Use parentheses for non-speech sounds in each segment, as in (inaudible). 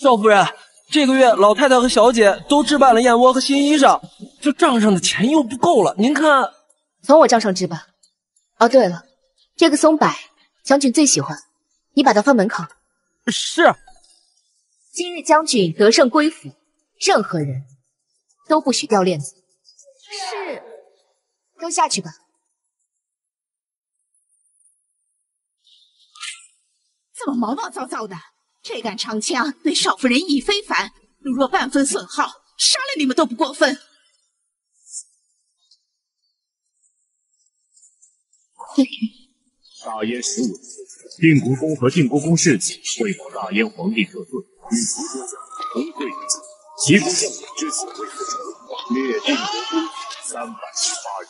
少夫人，这个月老太太和小姐都置办了燕窝和新衣裳，这账上的钱又不够了，您看，从我账上置办。哦，对了，这个松柏将军最喜欢，你把它放门口。是。今日将军得胜归府，任何人都不许掉链子。是。都下去吧。怎么毛毛躁躁的？这杆长枪对少夫人意义非凡，如若半分损耗，杀了你们都不过分。大燕十五年，定国公和定国公世子为保大燕皇帝特罪，与齐国将同归于尽。齐国将领之所谓复仇，灭定国公三百十八人，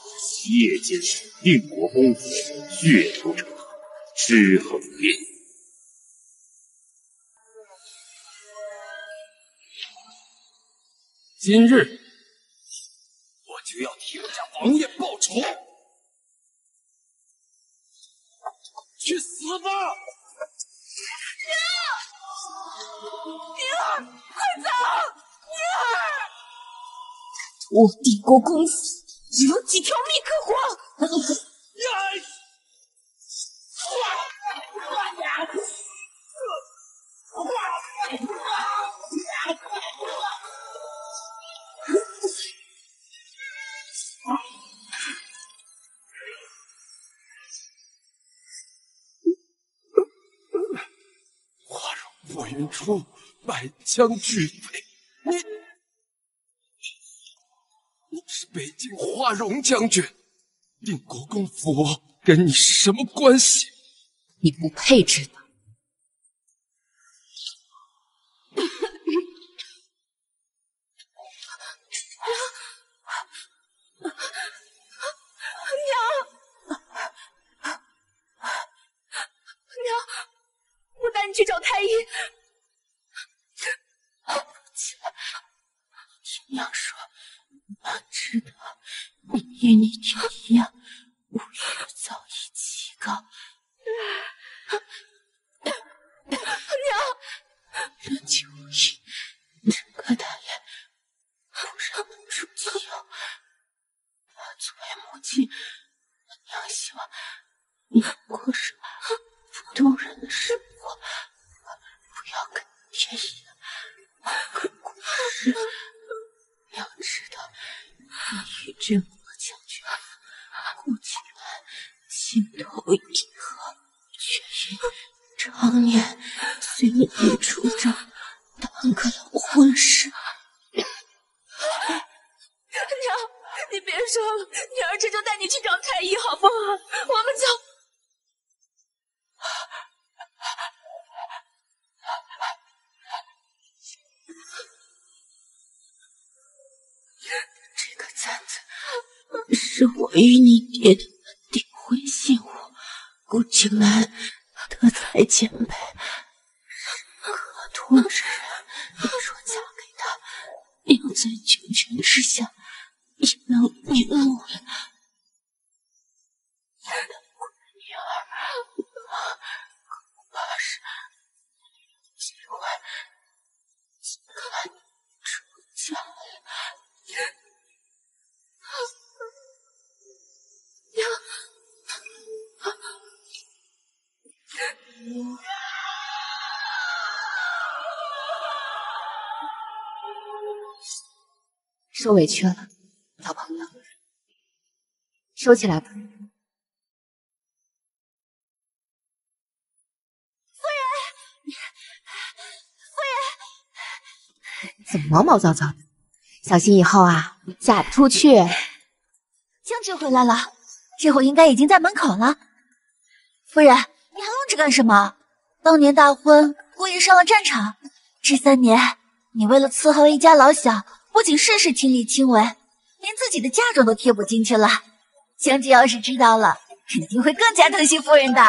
夜间定国公血流成河，尸横遍野。今日我就要替我家王爷报仇！去死吧！娘，宁儿，快走！宁儿，我帝国公府有几条命可活？云出，百将俱废。你，你是北境花荣将军，定国公府跟你什么关系？你不配知道。去找太医。听娘说，娘知道你与你爹一样，无欲早已极高。娘，娘就意这个大爷不让能出其右。作为母亲，娘希望你过上普通人的生活，跟爹一样。可是，娘知道你与镇国将军顾景南情投意合，却因常年随你出征，耽搁了婚事。娘，你别说了，女儿这就带你去找太医，好不好？我们走。簪子是我与你爹的订婚信物，顾景兰德才兼备，可托之人。若嫁给他，娘在九泉之下也能瞑目受委屈了，老朋友，收起来吧。夫人，夫人，怎么毛毛躁躁的？小心以后啊，嫁不出去。将军回来了，这会应该已经在门口了。夫人，这干什么？当年大婚，故意上了战场，这三年你为了伺候一家老小，不仅事事亲力亲为，连自己的嫁妆都贴补进去了。将军要是知道了，肯定会更加疼惜夫人的。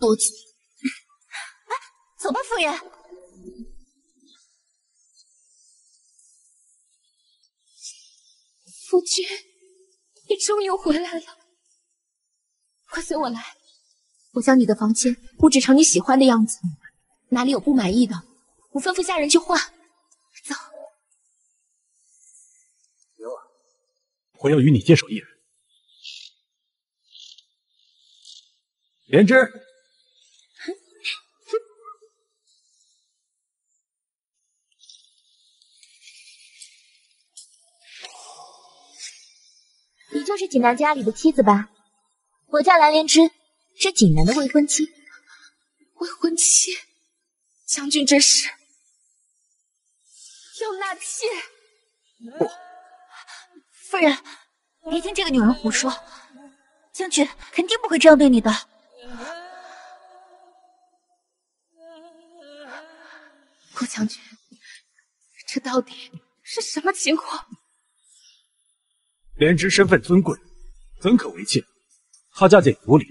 多吉，来，走吧，夫人。夫君。你终于回来了，快随我来，我将你的房间布置成你喜欢的样子，哪里有不满意的，我吩咐下人去换。走。我要与你接手一人。莲芝，你就是锦南家里的妻子吧？我叫蓝莲芝，是锦南的未婚妻。未婚妻，将军这是要纳妾？不，夫人，别听这个女人胡说，将军肯定不会这样对你的。顾将军，这到底是什么情况？莲芝身份尊贵，怎可为妾？她嫁进府里，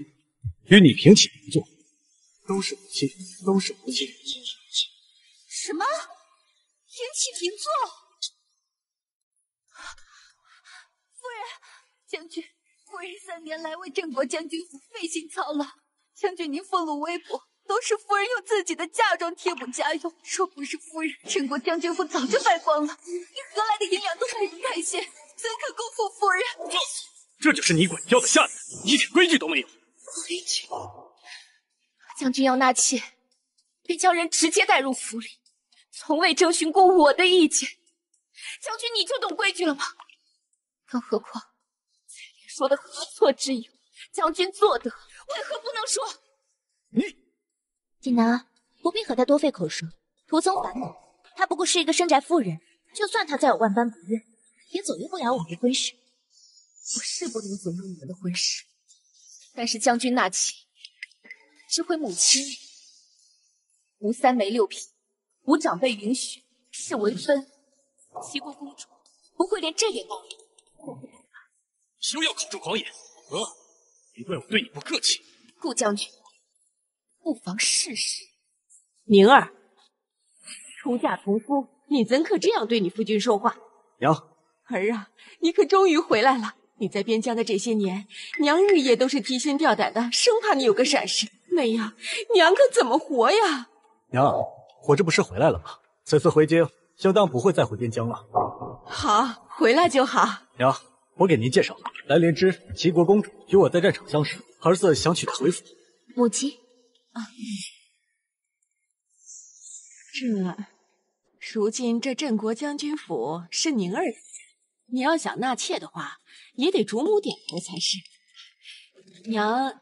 与你平起平坐。都是母亲，都是母亲。什么？平起平坐？夫人，将军，夫人三年来为镇国将军府费心操劳，将军您俸禄微薄，都是夫人用自己的嫁妆贴补家用。若不是夫人，镇国将军府早就败光了，你何来的银两都不能开谢，怎可辜负夫人？这就是你管教的下人，一点规矩都没有。规矩？将军要纳妾，便将人直接带入府里，从未征询过我的意见。将军你就懂规矩了吗？更何况彩莲说的何错之有？将军做得，为何不能说？你锦南，不必和他多费口舌，徒增烦恼。他不过是一个深宅妇人，就算他再有万般不悦，也左右不了我们的婚事。我是不能左右你们的婚事，但是将军纳妾。知会母亲，无三媒六聘，无长辈允许，是为分。齐国公主不会连这点道理都不明白。休要口出狂言！呃，别怪我对你不客气。顾将军，不妨试试。宁儿，出嫁从夫，你怎可这样对你夫君说话？娘，儿啊，你可终于回来了！你在边疆的这些年，娘日夜都是提心吊胆的，生怕你有个闪失。那样，娘可怎么活呀？娘，我这不是回来了吗？此次回京，相当不会再回边疆了。好，回来就好。娘，我给您介绍，蓝莲芝，齐国公主，与我在战场相识，儿子想娶她为夫。母亲，啊，这，如今这镇国将军府是您儿的家，你要想纳妾的话，也得主母点头才是。娘，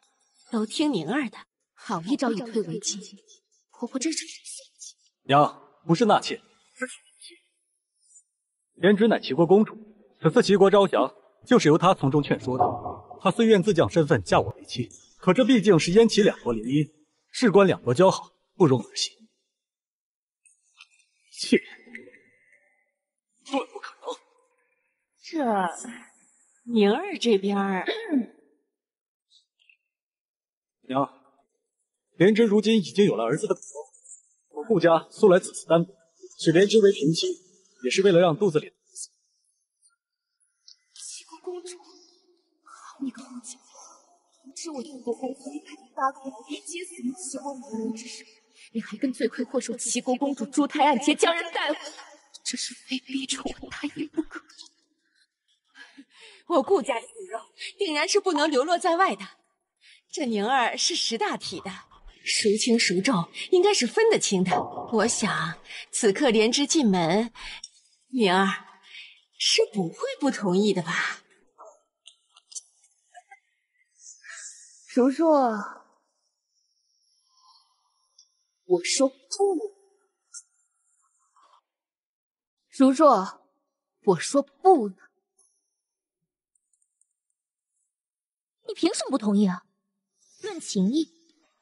都听宁儿的。好一招以退为进，婆婆真是算计。娘，不是纳妾。莲芝乃齐国公主，此次齐国招降，就是由她从中劝说的。她虽愿自降身份嫁我为妻，可这毕竟是燕齐两国联姻，事关两国交好，不容儿戏。妾，断不可能。这宁儿这边，(clears throat) 娘。莲芝如今已经有了儿子的骨肉，我顾家素来子嗣单薄，娶莲芝为平妻，也是为了让肚子里的儿子。齐国公主，好你个狐家，明知我燕国公府里派八个人接死于齐国母人之手，你还跟罪魁祸首齐国公主珠胎暗结，将人带回来，这是非逼着我答应不可。我顾家的骨肉定然是不能流落在外的，这宁儿是识大体的。孰轻孰重，应该是分得清的。我想，此刻莲芝进门，宁儿是不会不同意的吧？如若我说不，如若我说不呢？你凭什么不同意啊？论情义。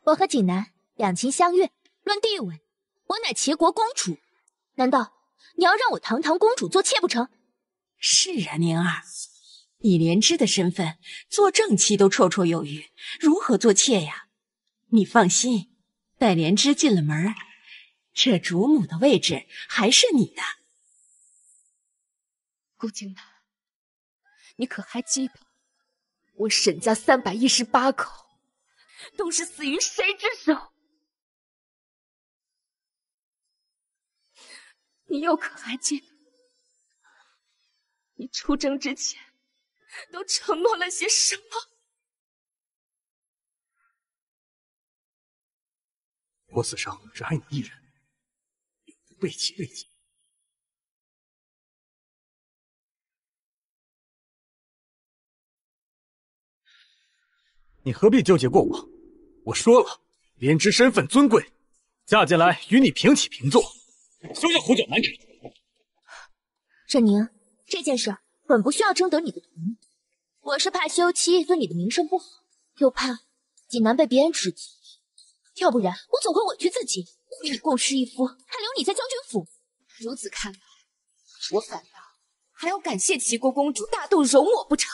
我和景南两情相悦，论地位，我乃齐国公主，难道你要让我堂堂公主做妾不成？是啊，宁儿，以莲芝的身份，做正妻都绰绰有余，如何做妾呀？你放心，待莲芝进了门，这主母的位置还是你的。顾景南，你可还记得我沈家三百一十八口？都是死于谁之手？你又可还记得，你出征之前都承诺了些什么？我此生只爱你一人，永不背弃。你何必纠结过往？我说了，莲芝身份尊贵，嫁进来与你平起平坐，休想胡搅蛮缠。沈宁，这件事本不需要征得你的同意，我是怕休妻对你的名声不好，又怕锦南被别人指责，要不然我总会委屈自己与你共侍一夫，还留你在将军府。如此看来，我反倒还要感谢齐国公主大度容我不成？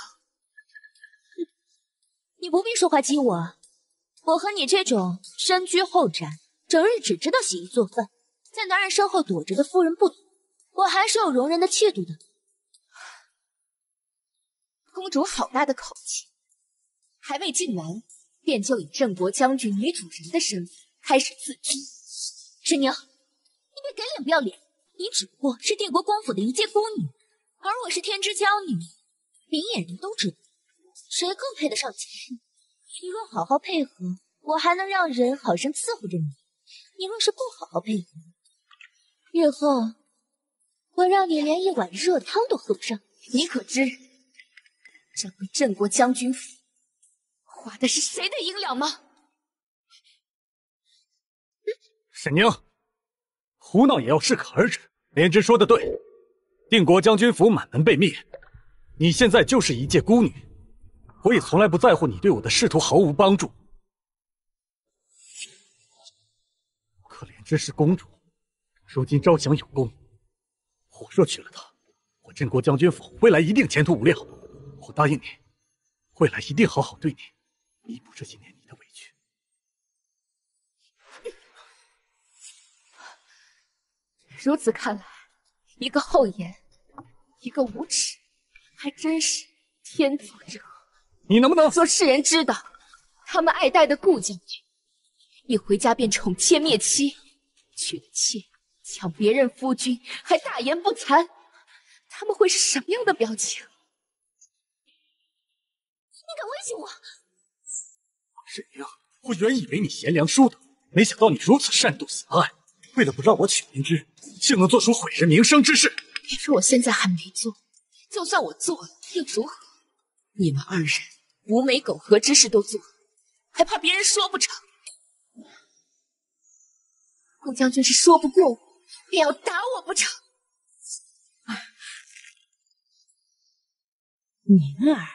你不必说话激我，我和你这种身居后宅，整日只知道洗衣做饭，在男人身后躲着的妇人不同，我还是有容人的气度的。公主好大的口气，还未进门，便就以镇国将军女主人的身份开始自居。沈宁，你别给脸不要脸，你只不过是定国公府的一介孤女，而我是天之娇女，明眼人都知道。谁更配得上前任？你若好好配合，我还能让人好生伺候着你；你若是不好好配合，日后我让你连一碗热汤都喝不上。你可知这回镇国将军府花的是谁的银两吗？沈宁，胡闹也要适可而止。莲芝说的对，定国将军府满门被灭，你现在就是一介孤女。我也从来不在乎你对我的仕途毫无帮助，可怜之是公主，如今招降有功，我若娶了她，我镇国将军府未来一定前途无量。我答应你，未来一定好好对你，弥补这些年你的委屈。如此看来，一个厚颜，一个无耻，还真是天作之合。你能不能做世人知道，他们爱戴的顾将军，一回家便宠妾灭妻，娶了妾抢别人夫君，还大言不惭，他们会是什么样的表情？你敢威胁我？沈英，我原以为你贤良淑德，没想到你如此善妒狭隘。为了不让我娶林芝，竟能做出毁人名声之事。别说我现在还没做，就算我做了，又如何？你们二人。无美苟合之事都做，还怕别人说不成？顾将军是说不过我，便要打我不成？宁儿，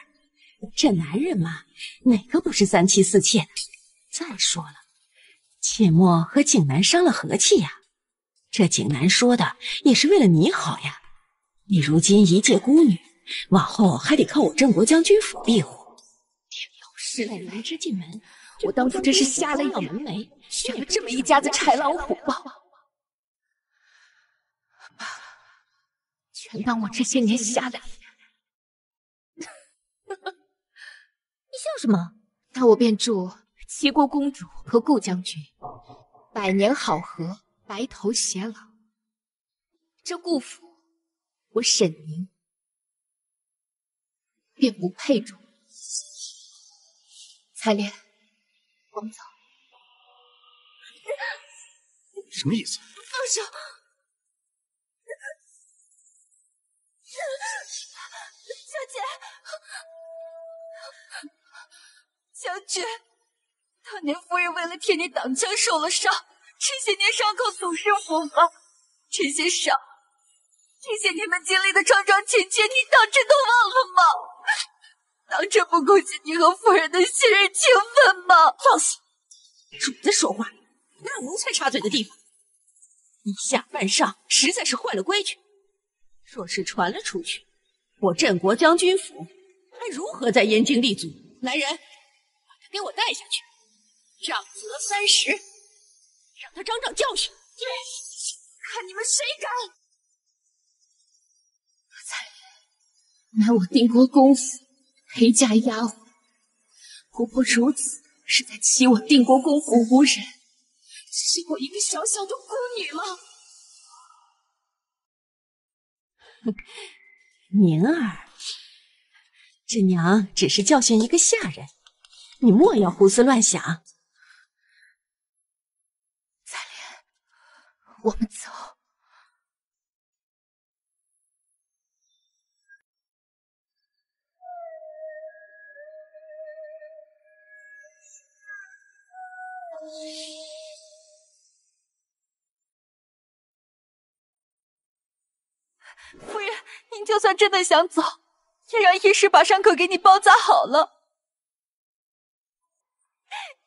这男人嘛，哪个不是三妻四妾的？再说了，切莫和景南伤了和气呀。这景南说的也是为了你好呀。你如今一介孤女，往后还得靠我镇国将军府庇护。是来人之进门，我当初真是瞎了眼，选了这么一家子豺狼虎豹，全当我这些年瞎了眼。(laughs) 你笑什么？那我便祝齐国公主和顾将军百年好合，白头偕老。这顾府，我沈宁便不配住。彩莲，我们走。什么意思？放手！小姐，将军，当年夫人为了替你挡枪受了伤，这些年伤口总是复发，这些伤，这些年们经历的桩桩情切，你当真都忘了吗？当真不顾及你和夫人的昔日情分吗？放肆！主子说话，哪有奴才插嘴的地方？以下犯上，实在是坏了规矩。若是传了出去，我镇国将军府还如何在燕京立足？来人，把他给我带下去，杖责三十，让他长长教训。看你们谁敢！才乃我定国公府。陪嫁丫鬟，不过如此，是在欺我定国公府无人，只是我一个小小的孤女吗？宁儿，这娘只是教训一个下人，你莫要胡思乱想。彩莲，我们走。夫人，您就算真的想走，也让医师把伤口给你包扎好了。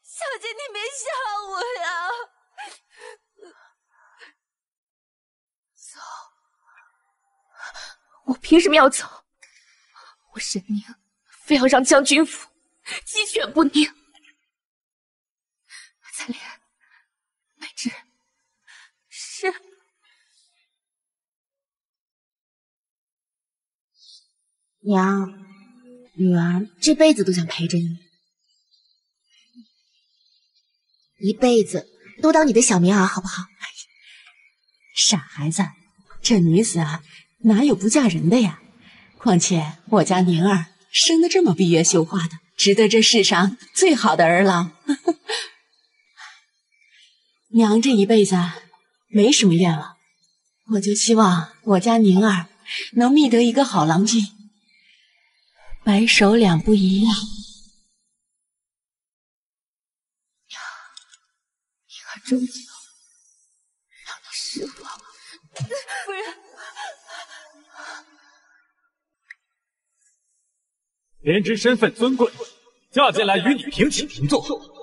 小姐，你别吓我呀！走，我凭什么要走？我沈宁非要让将军府鸡犬不宁。彩莲，美芝，是。娘，女儿这辈子都想陪着你，一辈子都当你的小棉袄，好不好？傻孩子，这女子啊，哪有不嫁人的呀？况且我家宁儿生的这么闭月羞花的，值得这世上最好的儿郎。娘这一辈子没什么愿望，我就希望我家宁儿能觅得一个好郎君。白首两不疑呀！宁儿终究让你失望了，夫人。莲芝身份尊贵，嫁进来与你平起平坐。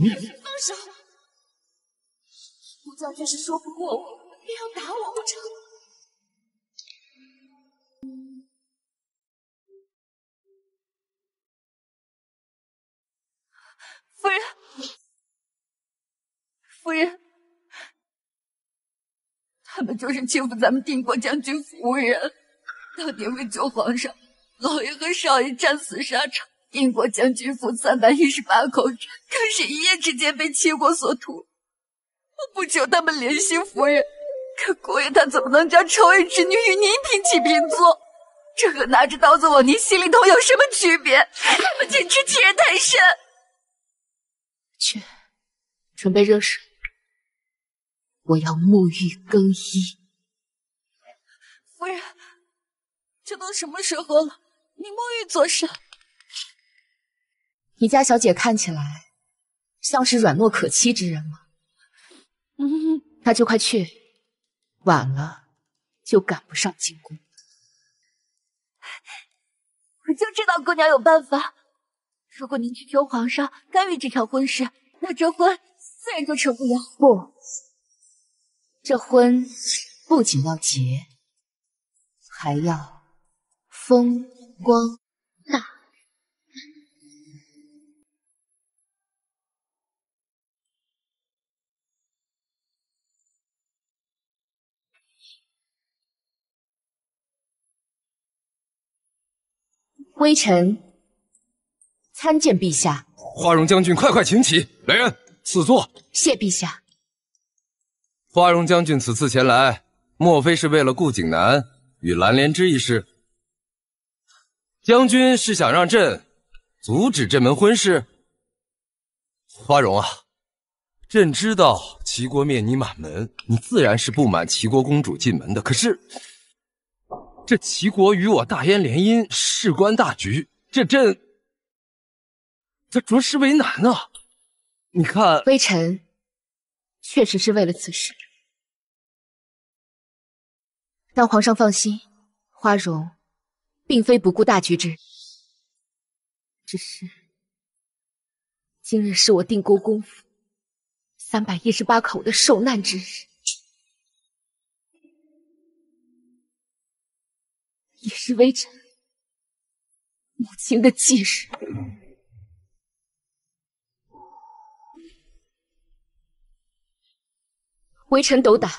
你放手！顾将军是说不过我。非要打我不成？夫人，夫人，他们就是欺负咱们定国将军夫人。当年为救皇上，老爷和少爷战死沙场，定国将军府三百一十八口人，更是一夜之间被齐国所屠。我不求他们怜惜夫人。可姑爷他怎么能将仇人之女与您平起平坐？这和拿着刀子往您心里捅有什么区别？他们简直欺人太甚！去，准备热水，我要沐浴更衣。夫人，这都什么时候了？你沐浴做甚？你家小姐看起来像是软糯可欺之人吗？嗯，那就快去。晚了，就赶不上进宫。(laughs) 我就知道姑娘有办法。如果您去求皇上干预这场婚事，那这婚自然就成不了。不，这婚不仅要结，还要风光大。微臣参见陛下。花荣将军，快快请起，来人，赐座。谢陛下。花荣将军此次前来，莫非是为了顾景南与蓝莲芝一事？将军是想让朕阻止这门婚事？花荣啊，朕知道齐国灭你满门，你自然是不满齐国公主进门的。可是。这齐国与我大燕联姻，事关大局，这朕这着实为难啊！你看，微臣确实是为了此事，但皇上放心，花荣并非不顾大局之人，只是今日是我定国公府三百一十八口的受难之日。也是微臣母亲的忌日。微臣斗胆。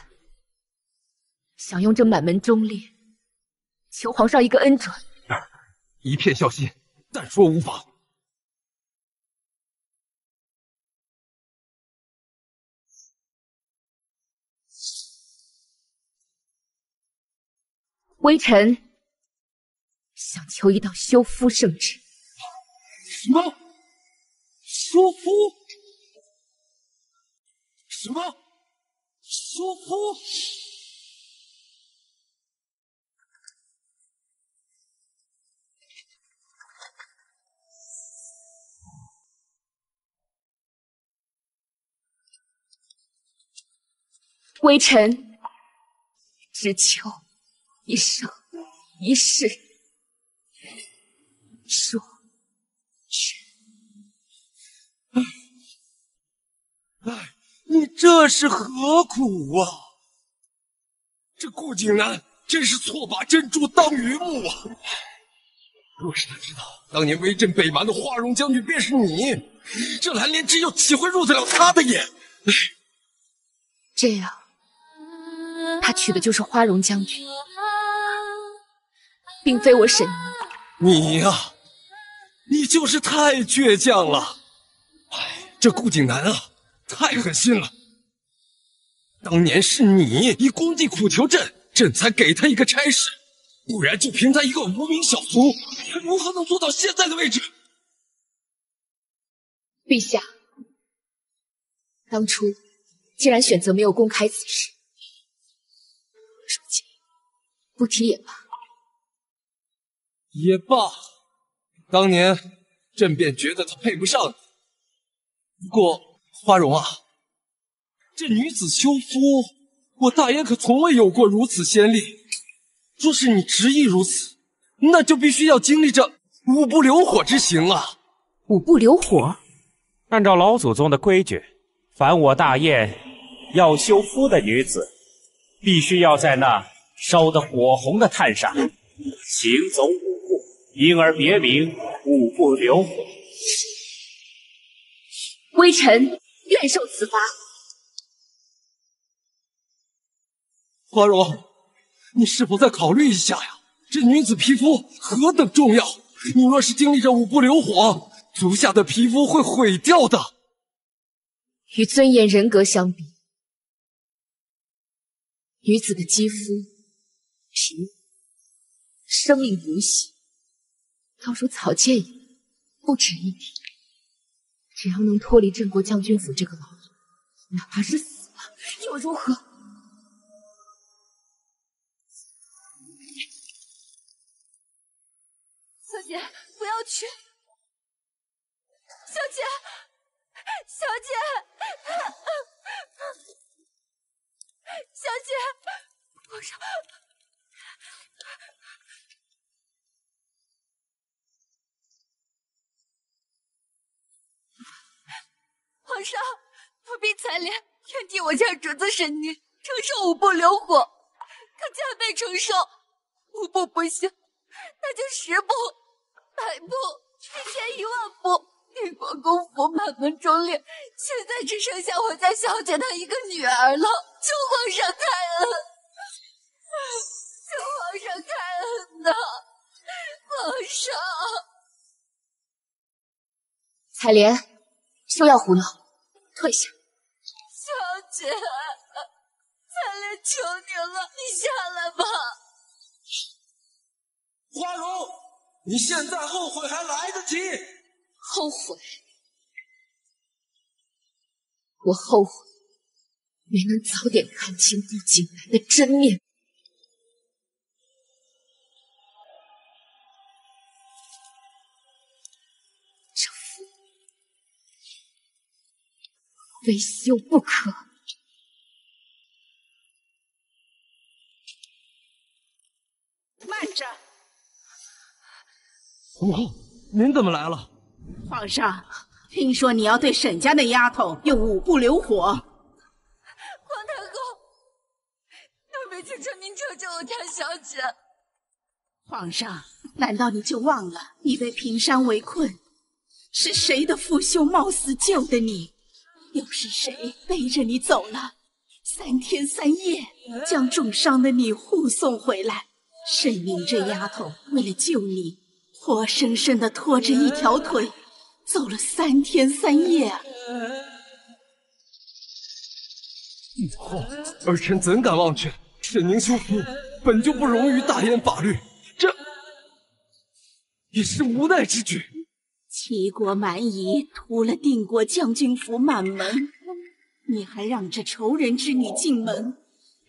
想用这满门忠烈，求皇上一个恩准。一片孝心，但说无妨。微臣。想求一道修夫圣旨。什么？修夫？什么？修夫？微臣只求一生一世这是何苦啊？这顾景南真是错把珍珠当榆木啊！若是他知道当年威震北蛮的花荣将军便是你，这蓝莲枝又岂会入得了他的眼？哎，这样，他娶的就是花荣将军，并非我沈宁。你呀，你就是太倔强了。哎，这顾景南啊！太狠心了！当年是你以工地苦求朕，朕才给他一个差事，不然就凭他一个无名小卒，他如何能做到现在的位置？陛下，当初既然选择没有公开此事，如今不提也罢。也罢，当年朕便觉得他配不上你，不过。花荣啊，这女子修夫，我大燕可从未有过如此先例。若是你执意如此，那就必须要经历这五步流火之刑啊！五步流火，按照老祖宗的规矩，凡我大燕要修夫的女子，必须要在那烧得火红的炭上行走五步，因而别名五步流火。微臣。愿受此罚。花荣，你是否再考虑一下呀？这女子皮肤何等重要，你若是经历这五步流火，足下的皮肤会毁掉的。与尊严人格相比，女子的肌肤、皮、生命如洗，倒如草芥一般，不值一提。只要能脱离镇国将军府这个牢笼，哪怕是死了又如何？姐，不要去！小姐，小姐，小姐，皇上。皇上，奴婢采莲愿替我家主子沈宁承受五步流火，可加倍承受。五步不行，那就十步、百步、一千、一万步。定国公府满门忠烈，现在只剩下我家小姐她一个女儿了。求皇上开恩，求皇上开恩呐！皇上，彩莲。休要胡闹，退下。小姐，彩莲求你了，你下来吧。花荣，你现在后悔还来得及。后悔？我后悔没能早点看清顾景南的真面目。非修不可！慢着，皇后，您怎么来了？皇上，听说你要对沈家那丫头用五步流火。皇太后，奴婢请求您救救我家小姐。皇上，难道你就忘了你被平山围困，是谁的父兄冒死救的你？又是谁背着你走了三天三夜，将重伤的你护送回来？沈明这丫头为了救你，活生生的拖着一条腿走了三天三夜。母后，儿臣怎敢忘却？沈宁修夫本就不容于大燕法律，这也是无奈之举。齐国蛮夷屠了定国将军府满门，你还让这仇人之女进门，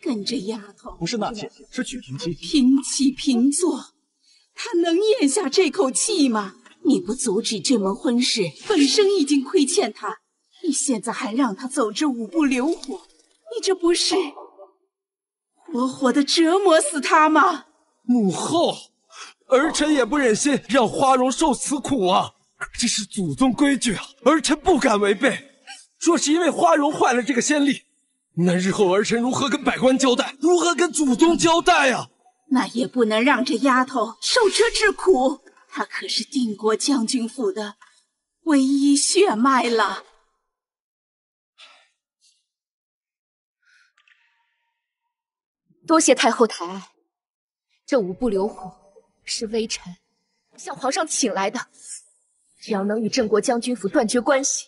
跟这丫头？不是纳妾，是娶平妻。平起平坐，他能咽下这口气吗？你不阻止这门婚事，本身已经亏欠他，你现在还让他走这五步流火，你这不是活活的折磨死他吗？母后，儿臣也不忍心让花荣受此苦啊。这是祖宗规矩啊，儿臣不敢违背。若是因为花荣坏了这个先例，那日后儿臣如何跟百官交代？如何跟祖宗交代呀？那也不能让这丫头受这之苦。她可是定国将军府的唯一血脉了。多谢太后抬爱，这五步流火是微臣向皇上请来的。只要能与镇国将军府断绝关系，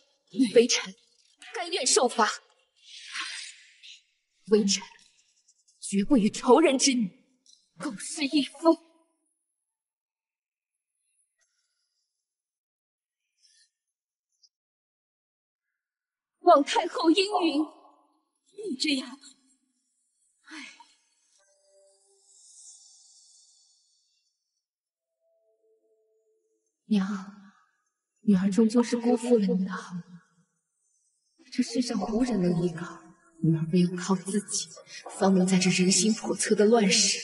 微臣甘愿受罚。微臣绝不与仇人之女共侍一夫。望太后应允。你这丫头，唉，娘。女儿终究是辜负了你的好意，这世上无人能依靠，女儿唯有靠自己，方能在这人心叵测的乱世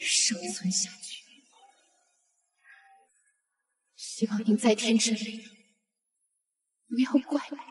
生存下去。希望您在天之灵不要怪我。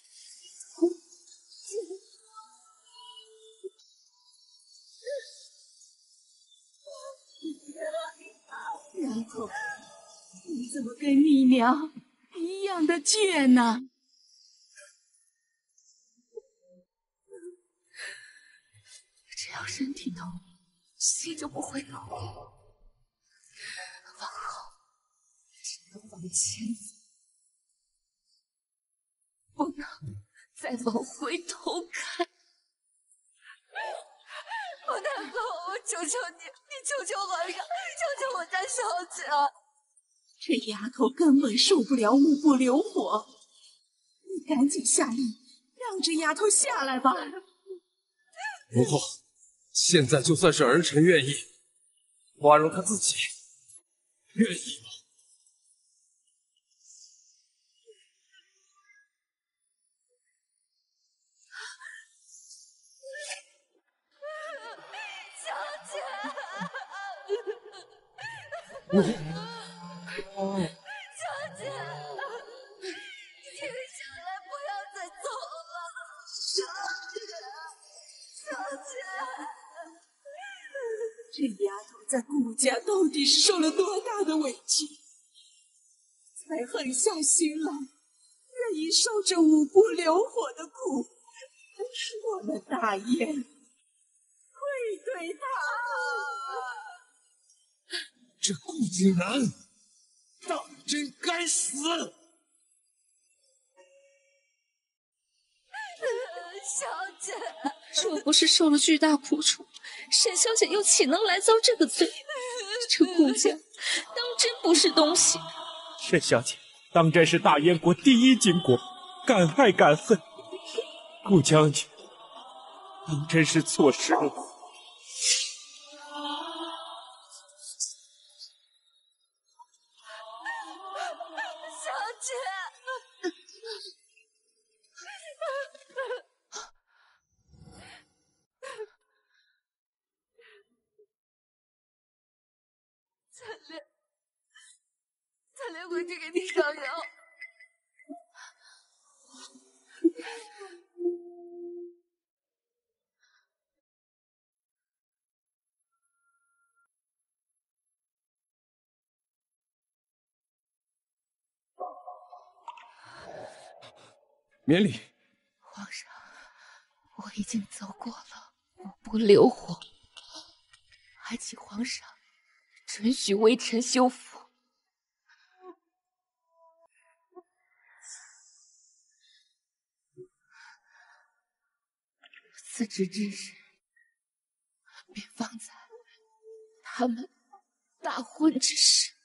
丫头，你怎么跟你娘一样的倔呢，只要身体痛，心就不会老。往后只能往前走，不能再往回头看。王太后，我求求你，你救救皇上，救救我家小姐。这丫头根本受不了五步流火，你赶紧下令让这丫头下来吧。母后，现在就算是儿臣愿意，花荣她自己愿意吗？小姐，停下来，不要再走了。小姐，小姐，这丫头在顾家到底是受了多大的委屈，才狠下心来，愿意受这五步流火的苦？我们大燕愧对她。这顾景南。当真该死！小姐，若不是受了巨大苦楚，沈小姐又岂能来遭这个罪？这顾家当真不是东西。沈小姐，当真是大燕国第一巾帼，敢爱敢恨。顾将军，当真是错失了。免礼。皇上，我已经走过了五步流火，还请皇上准许微臣修复。辞职之日，便放在他们大婚之时。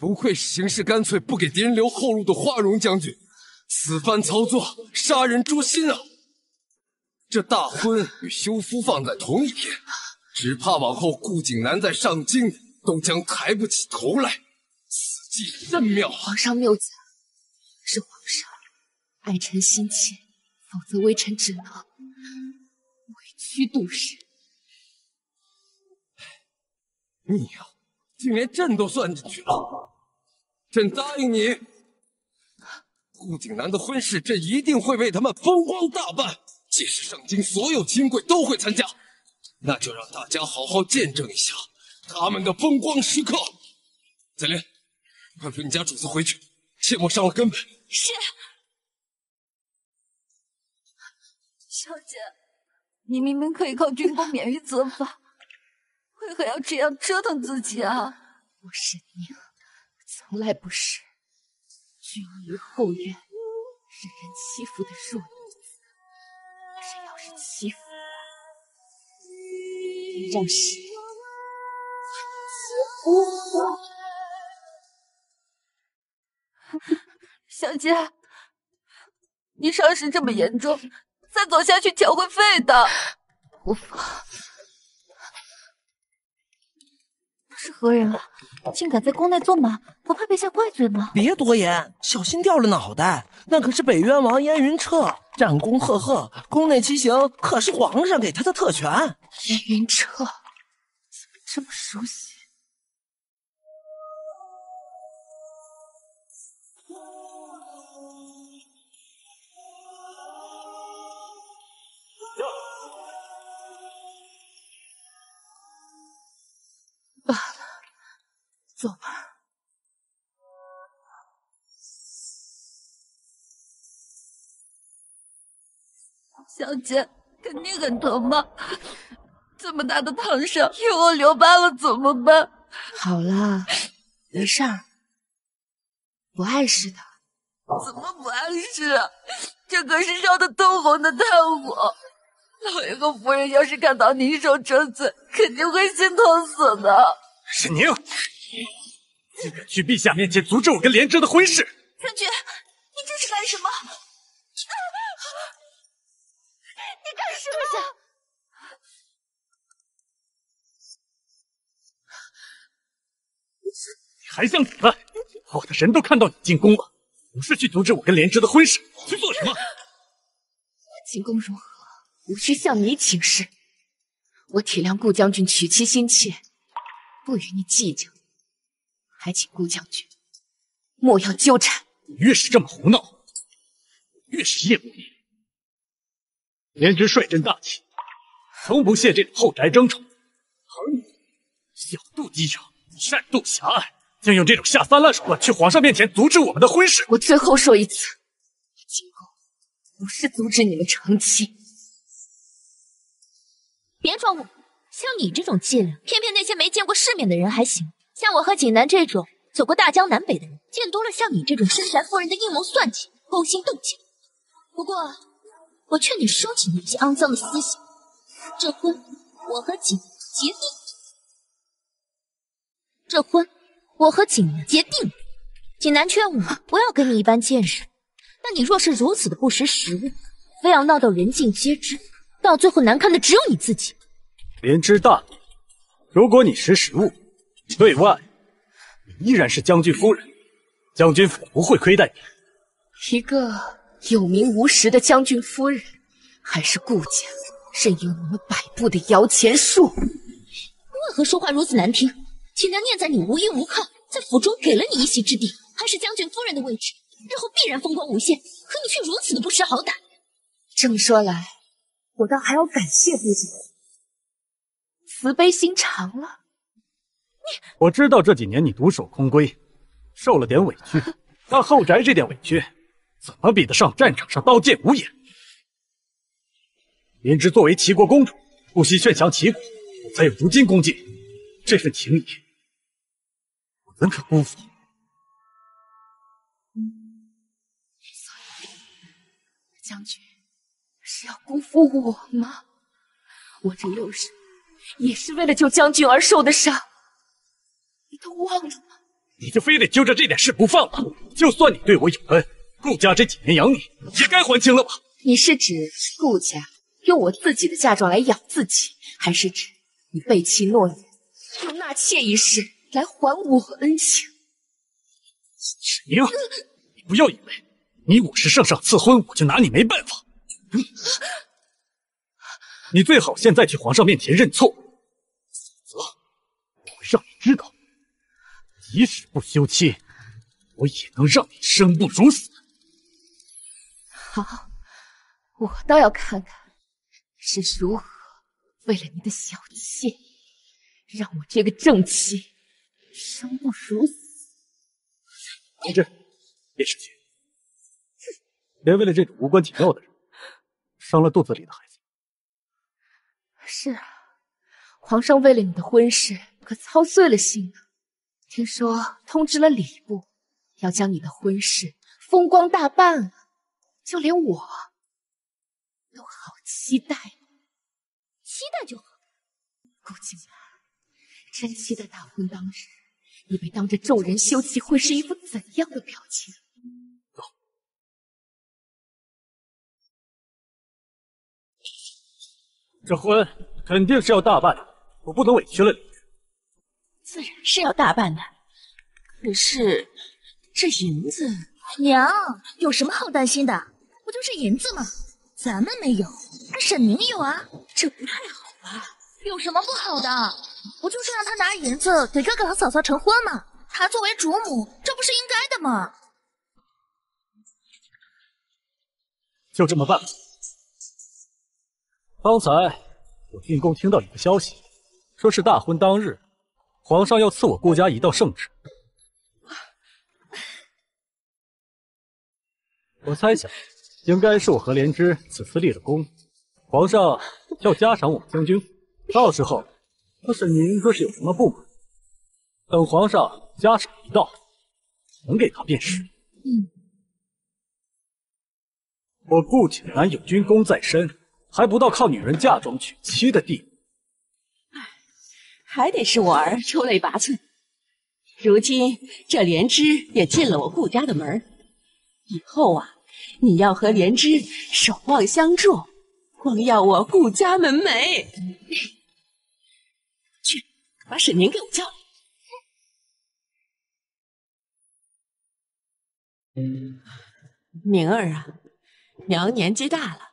不愧是行事干脆、不给敌人留后路的花荣将军，此番操作杀人诛心啊！这大婚与休夫放在同一天，只怕往后顾景南在上京都将抬不起头来。此计甚妙，皇上谬赞，是皇上爱臣心切，否则微臣只能委屈度日。你呀，竟连朕都算进去了。朕答应你，顾景南的婚事，朕一定会为他们风光大办。届时上京所有亲贵都会参加，那就让大家好好见证一下他们的风光时刻。紫莲，快扶你家主子回去，切莫伤了根本。是。小姐，你明明可以靠军功免于责罚，为何要这样折腾自己啊？我沈宁。从来不是君于后院任人欺负的弱女子，谁要是欺负我，便让谁欺负我。小姐，你伤势这么严重，再走下去脚会废的。无妨。是何人啊？竟敢在宫内做马，不怕陛下怪罪吗？别多言，小心掉了脑袋。那可是北渊王燕云彻，战功赫赫，宫内骑行可是皇上给他的特权。燕云彻，怎么这么熟悉？走吧，小姐，肯定很疼吧？这么大的烫伤，以后留疤了怎么办？好了，没事儿，不碍事的。怎么不碍事？啊这可是烧得通红的炭火，老爷和夫人要是看到你受这罪，肯定会心疼死的。沈宁。竟敢去陛下面前阻止我跟连芝的婚事！将军，你这是干什么？你干什么？你还想死？我的人都看到你进宫了，不是去阻止我跟连芝的婚事，去做什么？进宫如何？无需向你请示。我体谅顾将军娶妻心切，不与你计较。还请顾将军莫要纠缠。你越是这么胡闹，越是厌恶你。莲芝率真大气，从不屑这种后宅争宠。而你小肚鸡肠，善妒狭隘，竟用这种下三滥手段去皇上面前阻止我们的婚事。我最后说一次，今后不是阻止你们成亲。别装无辜，像你这种伎俩，骗骗那些没见过世面的人还行。像我和景南这种走过大江南北的人，见多了像你这种深宅夫人的阴谋算计、勾心斗角。不过，我劝你收起那些肮脏的思想。这婚，我和景结定。这婚，我和景南结定。景南劝我不要跟你一般见识，但你若是如此的不识时务，非要闹到人尽皆知，到最后难堪的只有你自己。林之大，如果你识时务。对外，你依然是将军夫人，将军府不会亏待你。一个有名无实的将军夫人，还是顾家任由你们摆布的摇钱树。为何说话如此难听？竟然念在你无依无靠，在府中给了你一席之地，还是将军夫人的位置，日后必然风光无限。可你却如此的不识好歹。这么说来，我倒还要感谢顾家慈悲心肠了。我知道这几年你独守空闺，受了点委屈，(laughs) 但后宅这点委屈，怎么比得上战场上刀剑无眼？莲芝作为齐国公主，不惜炫降齐国，才有如今功绩，这份情谊，我怎可辜负？将军是要辜负我吗？我这六日也是为了救将军而受的伤，你都忘了吗？你就非得揪着这点事不放吗？就算你对我有恩，顾家这几年养你，也该还清了吧？你是指顾家用我自己的嫁妆来养自己，还是指你背弃诺言，用纳妾一事来还我恩情？沈宁，你不要以为你我是圣上赐婚，我就拿你没办法。你最好现在去皇上面前认错，否则我会让你知道，即使不休妻，我也能让你生不如死。好，我倒要看看是如何为了你的小妾，让我这个正妻生不如死。同志，别生气，别为了这种无关紧要的人伤了肚子里的孩子。是啊，皇上为了你的婚事可操碎了心啊！听说通知了礼部，要将你的婚事风光大办啊！就连我都好期待，期待就好。顾景南，真期待大婚当日，你被当着众人休弃会是一副怎样的表情？走。这婚肯定是要大办的，我不能委屈了你。自然是要大办的，可是这银子，娘有什么好担心的？不就是银子吗？咱们没有，而沈宁有啊，这不太好吧？有什么不好的？不就是让他拿银子给哥哥和嫂嫂成婚吗？他作为主母，这不是应该的吗？就这么办吧。刚才我进宫听到一个消息，说是大婚当日，皇上要赐我顾家一道圣旨。我猜想，应该是我和莲芝此次立了功，皇上要加赏我们将军。到时候，和沈宁若是有什么不满，等皇上加赏一道，还给他便是。嗯，我顾景南有军功在身。还不到靠女人嫁妆娶妻的地步，唉，还得是我儿出类拔萃。如今这莲芝也进了我顾家的门，以后啊，你要和莲芝守望相助，光耀我顾家门楣。去，把沈宁给我叫来。宁儿啊，娘年纪大了。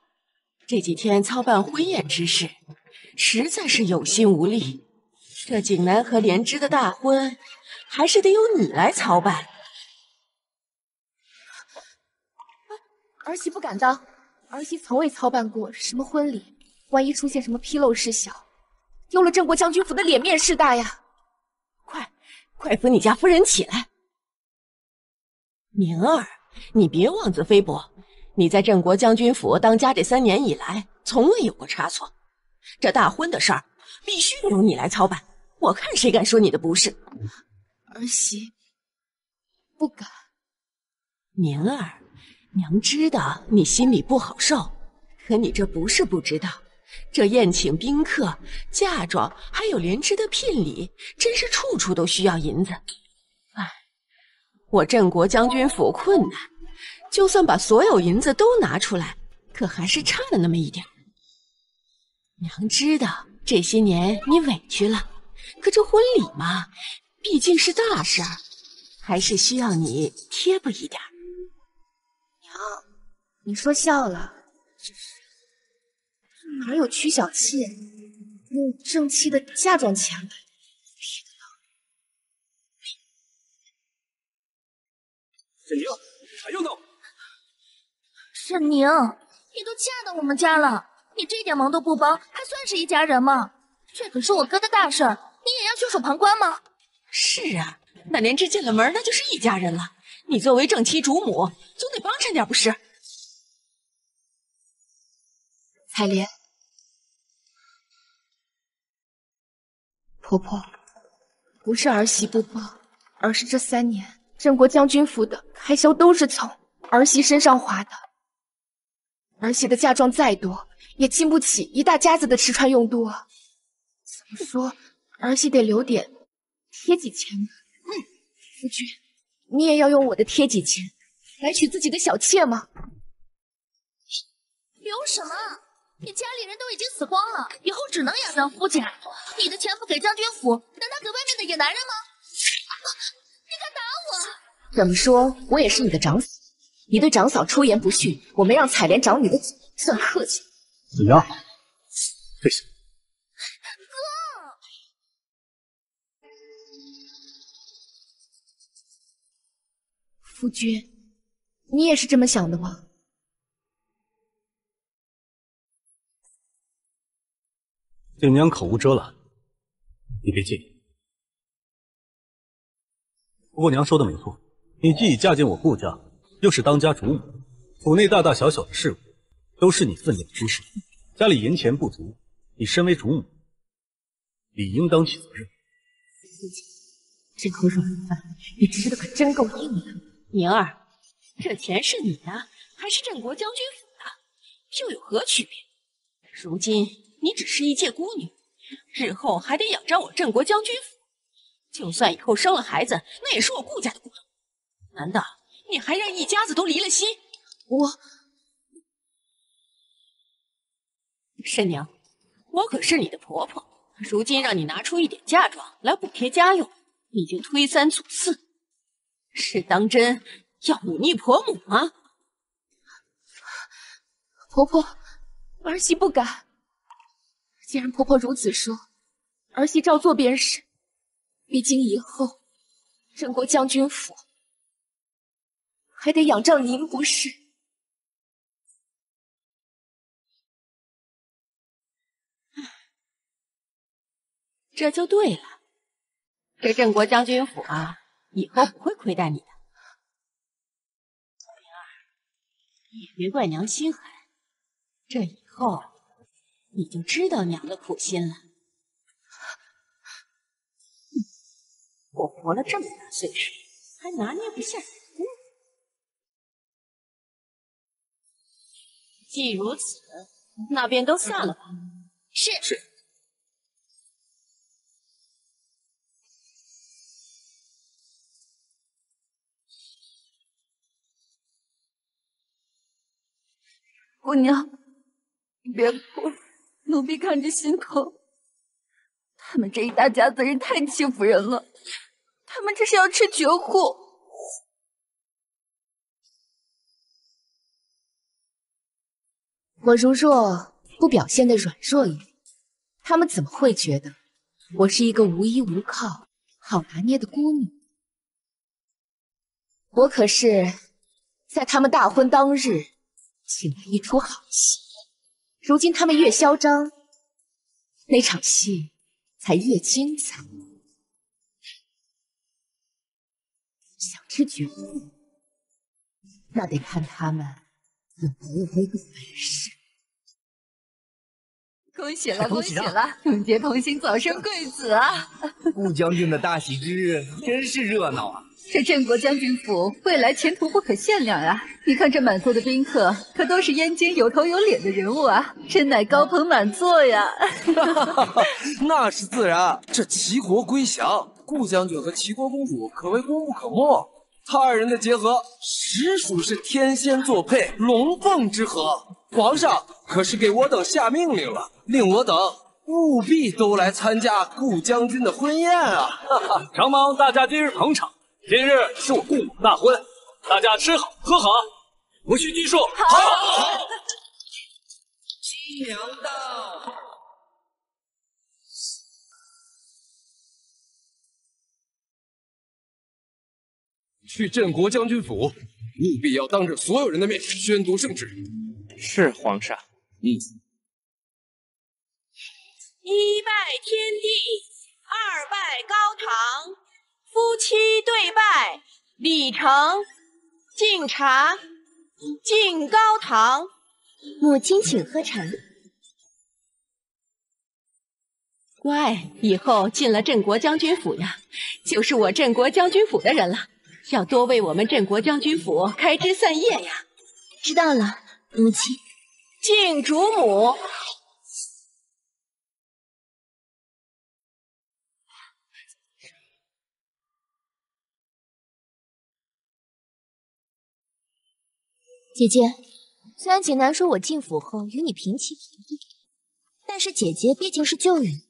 这几天操办婚宴之事，实在是有心无力。这景南和莲芝的大婚，还是得由你来操办。儿媳不敢当，儿媳从未操办过什么婚礼，万一出现什么纰漏事小，丢了镇国将军府的脸面事大呀！快，快扶你家夫人起来。明儿，你别妄自菲薄。你在镇国将军府当家这三年以来，从未有过差错。这大婚的事儿，必须由你来操办。我看谁敢说你的不是。儿媳不敢。宁儿，娘知道你心里不好受，可你这不是不知道，这宴请宾客、嫁妆，还有莲枝的聘礼，真是处处都需要银子。唉，我镇国将军府困难。就算把所有银子都拿出来，可还是差了那么一点。娘知道这些年你委屈了，可这婚礼嘛，毕竟是大事儿，还是需要你贴补一点。娘，你说笑了，哪有娶小妾用正妻的嫁妆钱来？沈宁，还用闹？沈宁，你都嫁到我们家了，你这点忙都不帮，还算是一家人吗？这可是我哥的大事儿，你也要袖手旁观吗？是啊，那莲枝进了门，那就是一家人了。你作为正妻主母，总得帮衬点不是？彩莲，婆婆，不是儿媳不帮，而是这三年镇国将军府的开销都是从儿媳身上花的。儿媳的嫁妆再多，也经不起一大家子的吃穿用度啊。怎么说，儿媳得留点贴己钱吧。嗯，夫君，你也要用我的贴己钱来娶自己的小妾吗？留什么？你家里人都已经死光了，以后只能仰仗夫家。你的钱不给将军府，难道给外面的野男人吗？你敢打我？怎么说，我也是你的长嫂。你对长嫂出言不逊，我没让彩莲长你的嘴，算客气。怎么样？这是夫君，你也是这么想的吗？锦娘口无遮拦，你别介意。不过娘说的没错，你既已嫁进我顾家，又是当家主母，府内大大小小的事务都是你分内之事。家里银钱不足，你身为主母，理应当起责任。这口软饭你吃的可真够硬的。宁儿，这钱是你的，还是镇国将军府的，又有何区别？如今你只是一介孤女，日后还得仰仗我镇国将军府。就算以后生了孩子，那也是我顾家的骨头。难道你还让一家子都离了心？我，沈娘，我可是你的婆婆，如今让你拿出一点嫁妆来补贴家用，已经推三阻四。是当真要忤逆婆母吗？婆婆，儿媳不敢。既然婆婆如此说，儿媳照做便是。毕竟以后镇国将军府还得仰仗您，不是？这就对了。这镇国将军府啊。以后不会亏待你的，灵儿，你也别怪娘心狠。这以后你就知道娘的苦心了。我活了这么大岁数，还拿捏不下你。既如此，那便都散了吧。是是。姑娘，你别哭，奴婢看着心疼。他们这一大家子人太欺负人了，他们这是要吃绝户。我如若不表现的软弱一点，他们怎么会觉得我是一个无依无靠、好拿捏的孤女？我可是在他们大婚当日。请来一出好戏，如今他们越嚣张，那场戏才越精彩。想吃绝户，那得看他们有没有那个本事。恭喜了，(laughs) 恭喜了！永结同心，早生贵子啊！顾将军的大喜之日真是热闹啊！这镇国将军府未来前途不可限量啊！你看这满座的宾客，可都是燕京有头有脸的人物啊，真乃高朋满座呀！(laughs) (laughs) 那是自然。这齐国归降，顾将军和齐国公主可谓功不可没。他二人的结合，实属是天仙作配，龙凤之合。皇上可是给我等下命令了，令我等务必都来参加顾将军的婚宴啊！(laughs) 承蒙大家今日捧场。今日是我顾母大婚，大家吃好喝好，无需拘束。好，好，好。新娘到。去镇国将军府，务必要当着所有人的面宣读圣旨。是皇上。嗯。一拜天地，二拜高堂，夫妻对拜，礼成，敬茶，敬高堂。母亲请喝茶。乖，以后进了镇国将军府呀，就是我镇国将军府的人了。要多为我们镇国将军府开枝散叶呀！知道了，母亲。敬主母。姐姐，虽然锦南说我进府后与你平起平坐，但是姐姐毕竟是旧人，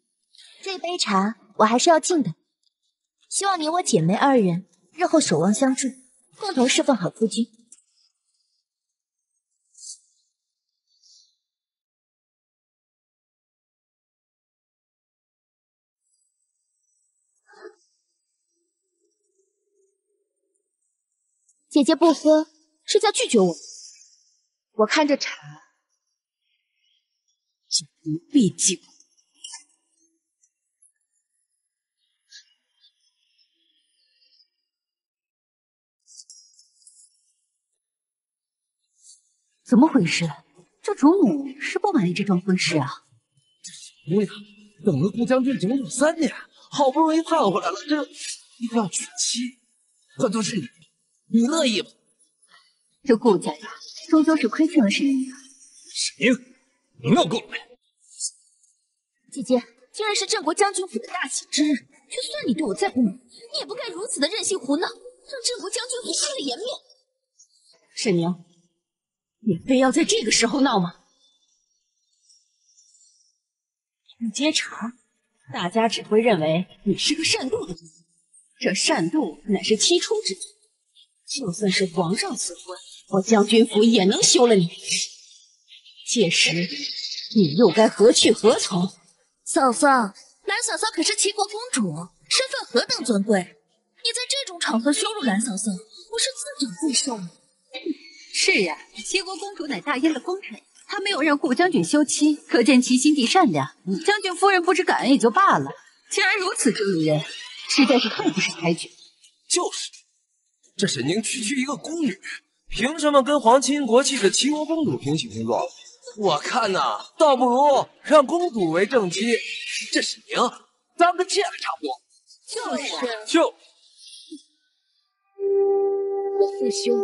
这杯茶我还是要敬的。希望你我姐妹二人。日后守望相助，共同侍奉好夫君。姐姐不喝是在拒绝我？我看这茶就不必敬。怎么回事？这主母是不满意这桩婚事啊？这小姑娘等了顾将军整整三年，好不容易盼回来了，这又要娶妻，换做是你，你乐意吗？这顾家呀，终究是亏欠了沈宁。沈宁，你闹够了没？姐姐，今日是镇国将军府的大喜之日，就算你对我再不满，你也不该如此的任性胡闹，让镇国将军府失了颜面。沈宁。你非要在这个时候闹吗？不接茬，大家只会认为你是个善妒的人。这善妒乃是七出之罪，就算是皇上赐婚，我将军府也能休了你。届时你又该何去何从？嫂嫂，蓝嫂嫂可是齐国公主，身份何等尊贵，你在这种场合羞辱蓝嫂嫂，不是自找罪受吗？是呀，齐国公主乃大燕的功臣，她没有让顾将军休妻，可见其心地善良。将军夫人不知感恩也就罢了，竟然如此羞辱人，实在是太不识抬举。就是，这沈宁区区一个宫女，凭什么跟皇亲国戚的齐国公主平起平坐？我看呐，倒不如让公主为正妻，这沈宁当个妾还差不多。就是，就我父兄。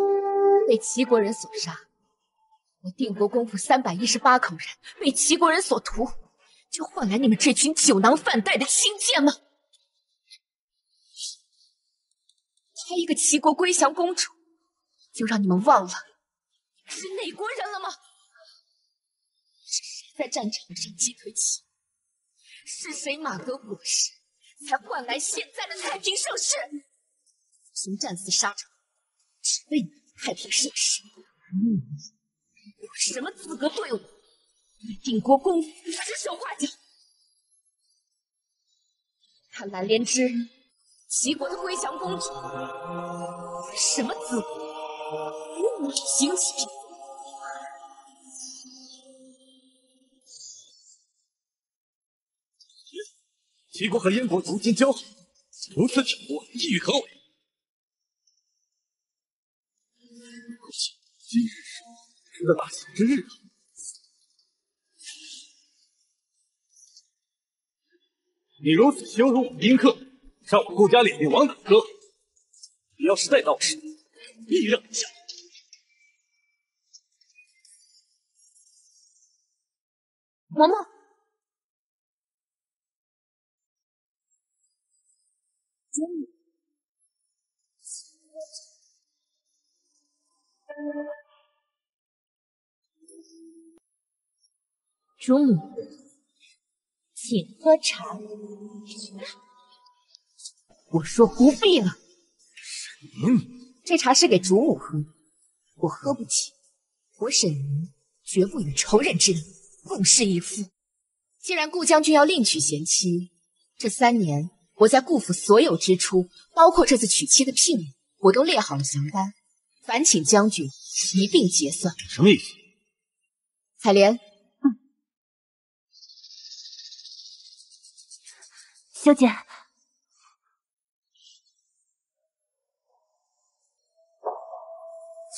被齐国人所杀，我定国公府三百一十八口人被齐国人所屠，就换来你们这群酒囊饭袋的轻贱吗？她一个齐国归降公主，就让你们忘了你是哪国人了吗？是谁在战场上击退齐？是谁马革裹尸，才换来现在的太平盛世？行战死沙场，只为你。太平盛世，你有什么资格对我定国公指手画脚？他蓝莲芝，齐国的归降公主，什么资格与我平起平坐？齐国和燕国如今交好，如此挑拨，意欲何为？今日是值得大喜之日啊！你如此羞辱我宾客，让我顾家脸面往哪搁？你要是再闹事，必让你下马。嬷嬷。主母，请喝茶。我说不必了。沈宁，这茶是给主母喝的，我喝不起。我沈云绝不与仇人之女共侍一夫。既然顾将军要另娶贤妻，这三年我在顾府所有支出，包括这次娶妻的聘礼，我都列好了详单，烦请将军一并结算。什么意思？采莲，嗯，小姐，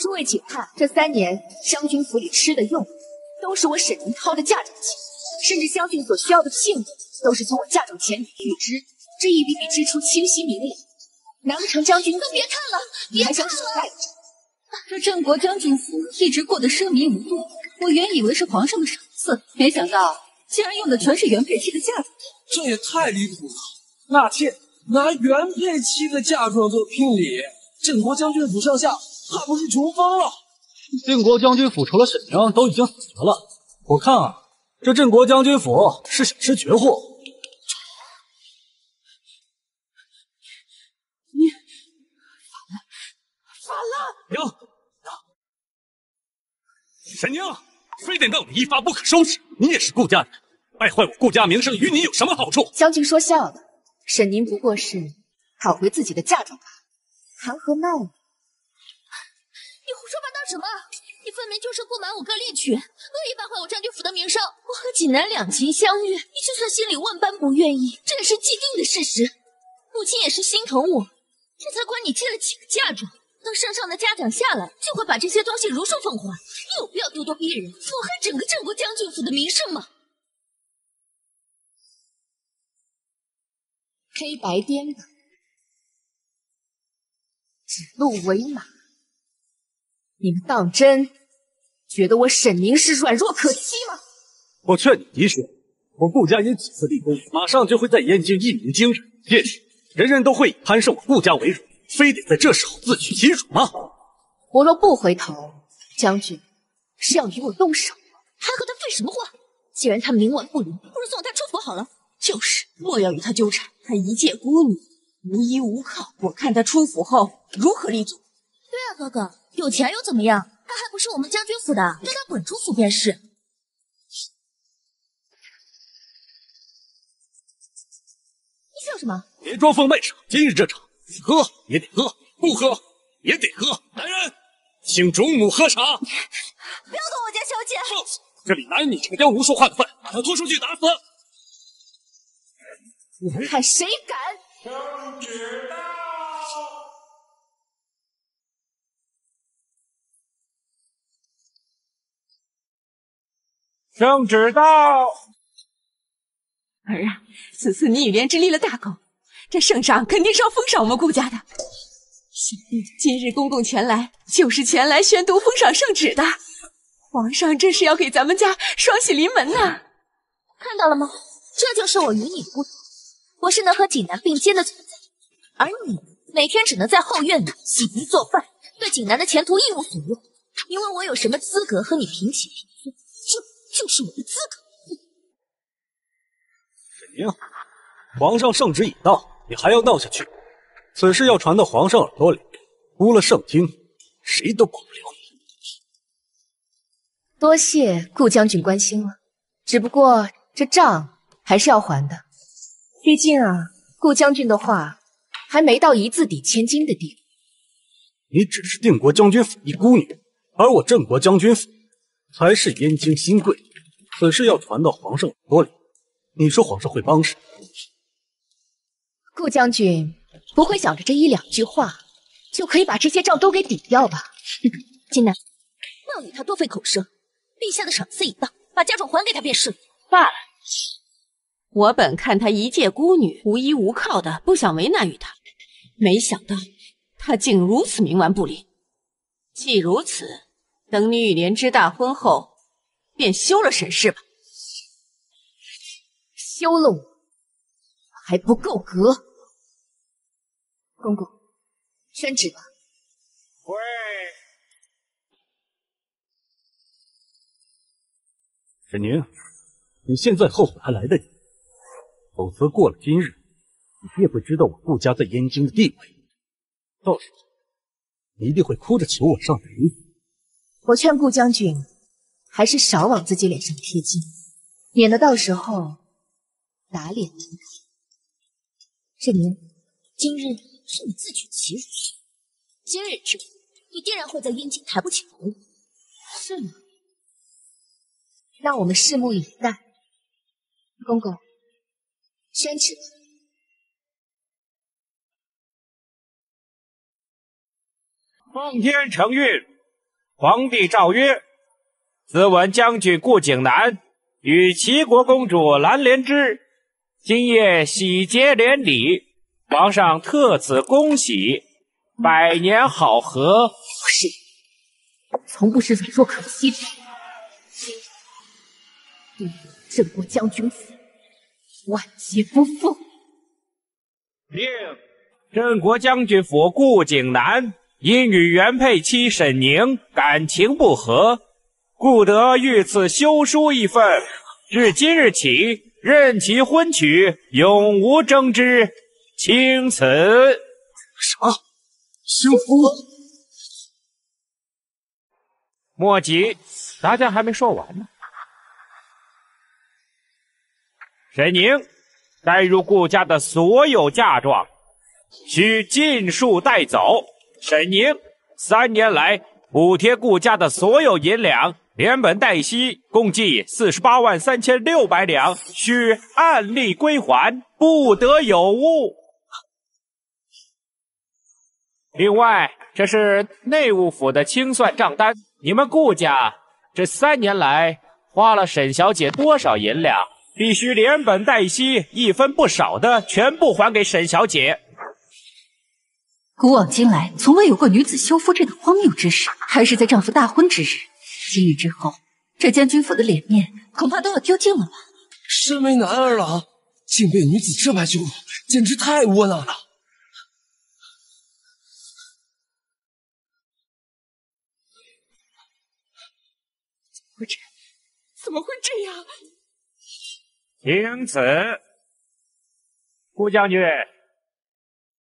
诸位请看，这三年将军府里吃的用的，都是我沈宁掏的嫁妆钱，甚至将军所需要的聘礼，都是从我嫁妆钱里预支。这一笔笔支出清晰明了，难不成将军都别看了，你还想耍赖！这镇国将军府一直过得奢靡无度，我原以为是皇上的赏赐，没想到竟然用的全是原配妻的嫁妆，这也太离谱了！纳妾拿原配妻的嫁妆做聘礼，镇国将军府上下怕不是穷疯了？镇国将军府除了沈宁都已经死绝了，我看啊，这镇国将军府是想吃绝户。娘，娘，沈宁，非得弄你一发不可收拾！你也是顾家人，败坏我顾家名声，与你有什么好处？将军说笑了，沈宁不过是讨回自己的嫁妆罢了，谈何闹呢？什么？你分明就是不满我哥猎取，恶意败坏我将军府的名声。我和锦南两情相悦，你就算心里万般不愿意，这也是既定的事实。母亲也是心疼我，这才管你接了几个嫁妆。等圣上的嘉奖下来，就会把这些东西如数奉还。你有必要咄咄逼人，祸害整个镇国将军府的名声吗？黑白颠倒，指鹿为马，你们当真觉得我沈宁是软弱可欺吗？我劝你嫡孙，我顾家因此次立功，马上就会在燕京一鸣惊人，届时人人都会以攀上我顾家为荣。非得在这时候自取其辱吗？我若不回头，将军是要与我动手？还和他废什么话？既然他冥顽不灵，不如送他出府好了。就是，莫要与他纠缠。他一介孤女，无依无靠，我看他出府后如何立足？对啊，哥哥，有钱又怎么样？他还不是我们将军府的，让他滚出府便是。你笑什么？别装疯卖傻，今日这场。喝也得喝，不喝也得喝。来人，请主母喝茶。(laughs) 不要动我家小姐！这里哪有你这个刁奴说话的份？把他拖出去打死！你们看谁敢！圣旨到！儿啊，此次你与莲芝立了大功。这圣上肯定是要封赏我们顾家的。想必今日公公前来，就是前来宣读封赏圣旨的。皇上这是要给咱们家双喜临门呐。看到了吗？这就是我与你不同，我是能和锦南并肩的存在，而你每天只能在后院里洗衣做饭，对锦南的前途一无所用。你问我有什么资格和你平起平坐？这就是我的资格。沈宁，皇上圣旨已到。你还要闹下去？此事要传到皇上耳朵里，污了圣经，谁都管不了你。多谢顾将军关心了，只不过这账还是要还的。毕竟啊，顾将军的话还没到一字抵千金的地步。你只是定国将军府一孤女，而我镇国将军府才是燕京新贵。此事要传到皇上耳朵里，你说皇上会帮谁？顾将军不会想着这一两句话就可以把这些账都给抵掉吧？(laughs) 金南，莫要与他多费口舌。陛下的赏赐已到，把嫁妆还给他便是了。罢了，我本看他一介孤女，无依无靠的，不想为难于他，没想到他竟如此冥顽不灵。既如此，等你与莲芝大婚后，便休了沈氏吧。休了我？还不够格，公公，宣旨吧。喂，沈宁，你现在后悔还来得及，否则过了今日，你便会知道我顾家在燕京的地位。到时候，你一定会哭着求我上门。我劝顾将军，还是少往自己脸上贴金，免得到时候打脸难看。沈宁，今日是你自取其辱。今日之后，你定然会在阴间抬不起头。是吗？让我们拭目以待。公公，宣旨。奉天承运，皇帝诏曰：子文将军顾景南与齐国公主蓝莲芝今夜喜结连理，皇上特此恭喜，百年好合。不是，从不是弱可欺之对镇国将军府，万劫不复。令镇国将军府顾景南因与原配妻沈宁感情不和，故得御赐休书一份。至今日起，任其婚娶，永无争执。钦此。啥？休夫？莫急，大家还没说完呢。沈宁带入顾家的所有嫁妆，需尽数带走。沈宁三年来补贴顾家的所有银两，连本带息共计四十八万三千六百两，需按例归还，不得有误。另外，这是内务府的清算账单，你们顾家这三年来花了沈小姐多少银两？必须连本带息，一分不少的全部还给沈小姐。古往今来，从未有过女子休夫这等荒谬之事，还是在丈夫大婚之日。今日之后，这将军府的脸面恐怕都要丢尽了吧？身为男儿郎，竟被女子这般羞辱，简直太窝囊了。怎么会这？怎么会这样？因此，顾将军，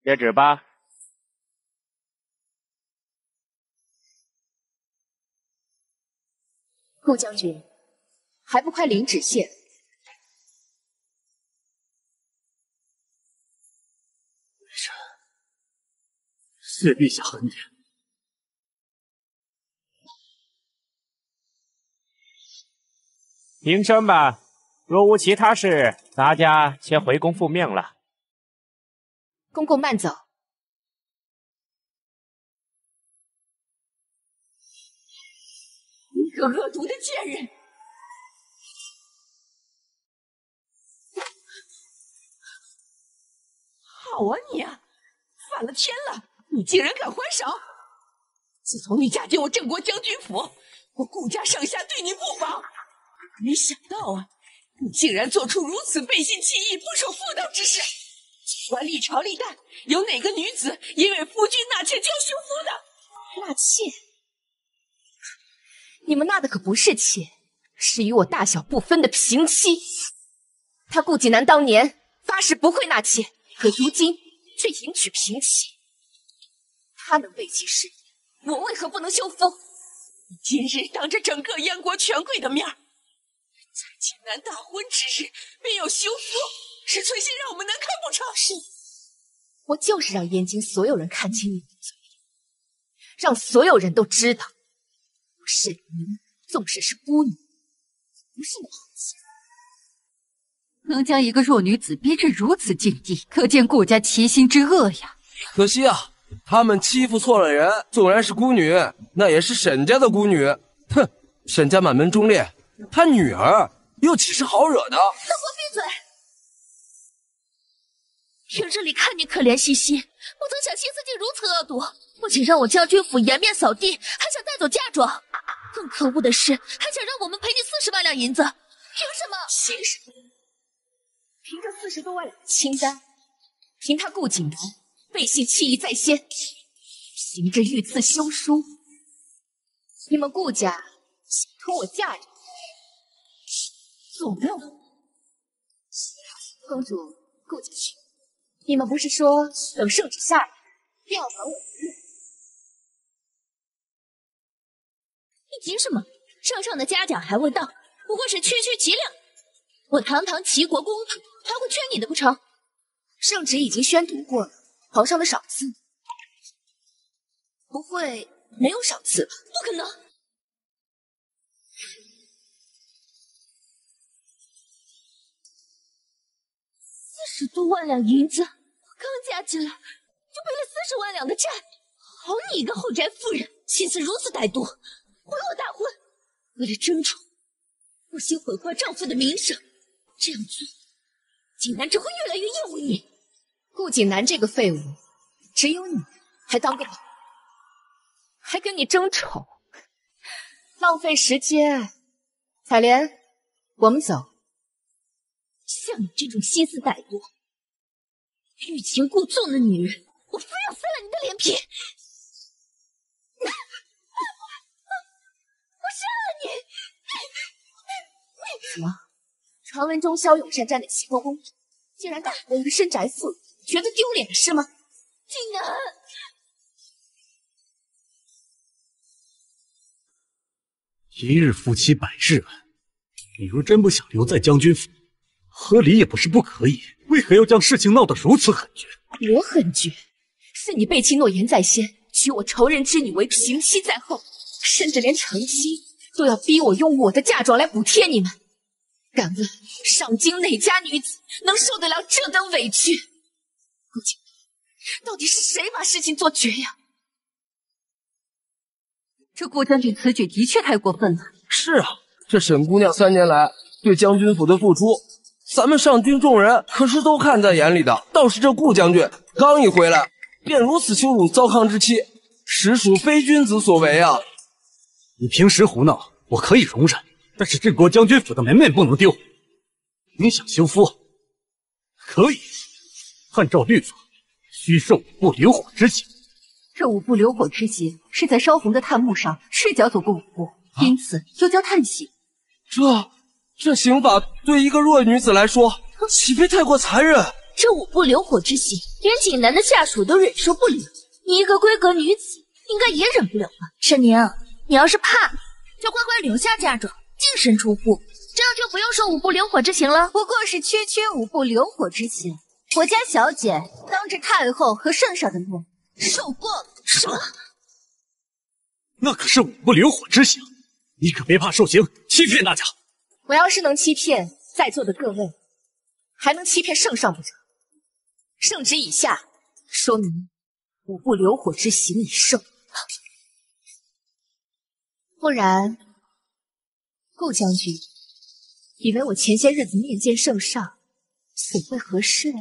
接旨吧。顾将军，还不快领旨谢？谢陛下恩典。平身吧。若无其他事，咱家先回宫复命了。公公慢走。个恶毒的贱人！好啊你啊，反了天了！你竟然敢还手！自从你嫁进我镇国将军府，我顾家上下对你不薄，没想到啊！你竟然做出如此背信弃义、不守妇道之事！纵观历朝历代，有哪个女子因为夫君纳妾就休夫的？纳妾？你们纳的可不是妾，是与我大小不分的平妻。他顾济南当年发誓不会纳妾，可如今却迎娶平妻。他能背弃誓言，我为何不能休夫？你今日当着整个燕国权贵的面在景南大婚之日便要休夫，是存心让我们难堪不成？是，我就是让燕京所有人看清你的嘴脸，让所有人都知道，我沈云纵使是孤女，不是你好欺能将一个弱女子逼至如此境地，可见顾家其心之恶呀！可惜啊，他们欺负错了人。纵然是孤女，那也是沈家的孤女。哼，沈家满门忠烈。他女儿又岂是好惹的？都给我闭嘴！平日里看你可怜兮兮，不曾想心思竟如此恶毒。不仅让我将军府颜面扫地，还想带走嫁妆。更可恶的是，还想让我们赔你四十万两银子。凭什么？凭什么？凭这四十多万两清单，凭他顾景南背信弃义在先，凭这御赐休书，你们顾家想拖我嫁人？做梦，公主，顾家去。你们不是说等圣旨下来，便要还我的你急什么？圣上的嘉奖还未到，不过是区区几两。我堂堂齐国公主，还会缺你的不成？圣旨已经宣读过了，皇上的赏赐。不会没有赏赐吧？不可能！四十多万两银子，我刚加进来就背了四十万两的债。好你一个后宅妇人，心思如此歹毒，毁我大婚！为了争宠，不惜毁坏丈夫的名声，这样做，景南只会越来越厌恶你。顾景南这个废物，只有你还当个宝，还跟你争宠，浪费时间。彩莲，我们走。像你这种心思歹毒、欲擒故纵的女人，我非要撕了你的脸皮！我杀了你！怎么？传闻中骁勇善战的齐国公主，竟然打了一个深宅妇人，觉得丢脸是吗？竟然！一日夫妻百日恩，你若真不想留在将军府，和离也不是不可以，为何要将事情闹得如此狠绝？我狠绝，是你背弃诺言在先，娶我仇人之女为平妻在后，甚至连成亲都要逼我用我的嫁妆来补贴你们。敢问上京哪家女子能受得了这等委屈？顾景，到底是谁把事情做绝呀？这顾将军此举的确太过分了。是啊，这沈姑娘三年来对将军府的付出，咱们上京众人可是都看在眼里的。倒是这顾将军刚一回来，便如此羞辱糟糠之妻，实属非君子所为啊！你平时胡闹我可以容忍，但是镇国将军府的门面不能丢。你想休夫，可以，按照律法，需受五步流火之刑。这五步流火之刑是在烧红的炭木上赤脚走过五步，因此又叫炭刑。这这刑法对一个弱女子来说，岂非太过残忍？这五步流火之刑，连景南的下属都忍受不了，你一个闺阁女子，应该也忍不了吧？沈宁，你要是怕，就乖乖留下嫁妆，净身出户，这样就不用受五步流火之刑了。不过是区区五步流火之刑，我家小姐当着太后和圣上的面受过了。什么？那可是五步流火之刑，你可别怕受刑，欺骗大家。我要是能欺骗在座的各位，还能欺骗圣上不成？圣旨已下，说明五步流火之刑已受。不然，顾将军以为我前些日子面见圣上，所为何事？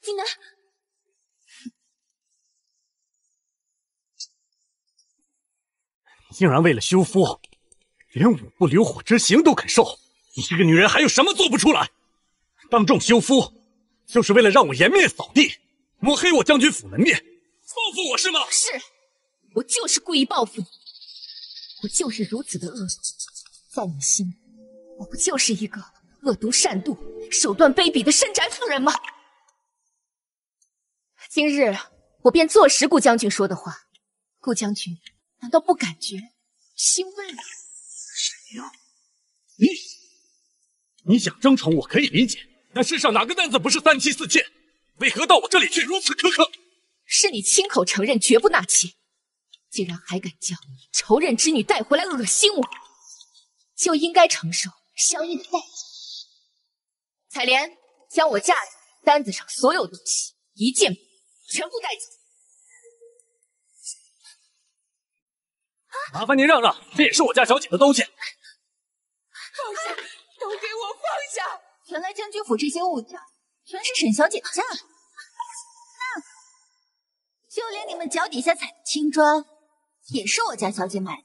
景南。竟然为了休夫，连五步流火之刑都肯受！你这个女人还有什么做不出来？当众休夫，就是为了让我颜面扫地，抹黑我将军府门面，报复我是吗？是，我就是故意报复你，我就是如此的恶毒，在你心里，我不就是一个恶毒善妒、手段卑鄙的深宅妇人吗？今日我便坐实顾将军说的话，顾将军。难道不感觉欣慰吗？沈宁，你你想争宠，我可以理解。但世上哪个男子不是三妻四妾？为何到我这里却如此苛刻？是你亲口承认绝不纳妾，竟然还敢将仇人之女带回来恶心我，就应该承受相应的代价。彩莲，将我嫁人单子上所有东西一件全部带走。麻烦您让让，这也是我家小姐的东西。放下，都给我放下！原来将军府这些物件全是沈小姐的嫁妆，那 (laughs) 就连你们脚底下踩的青砖，也是我家小姐买的。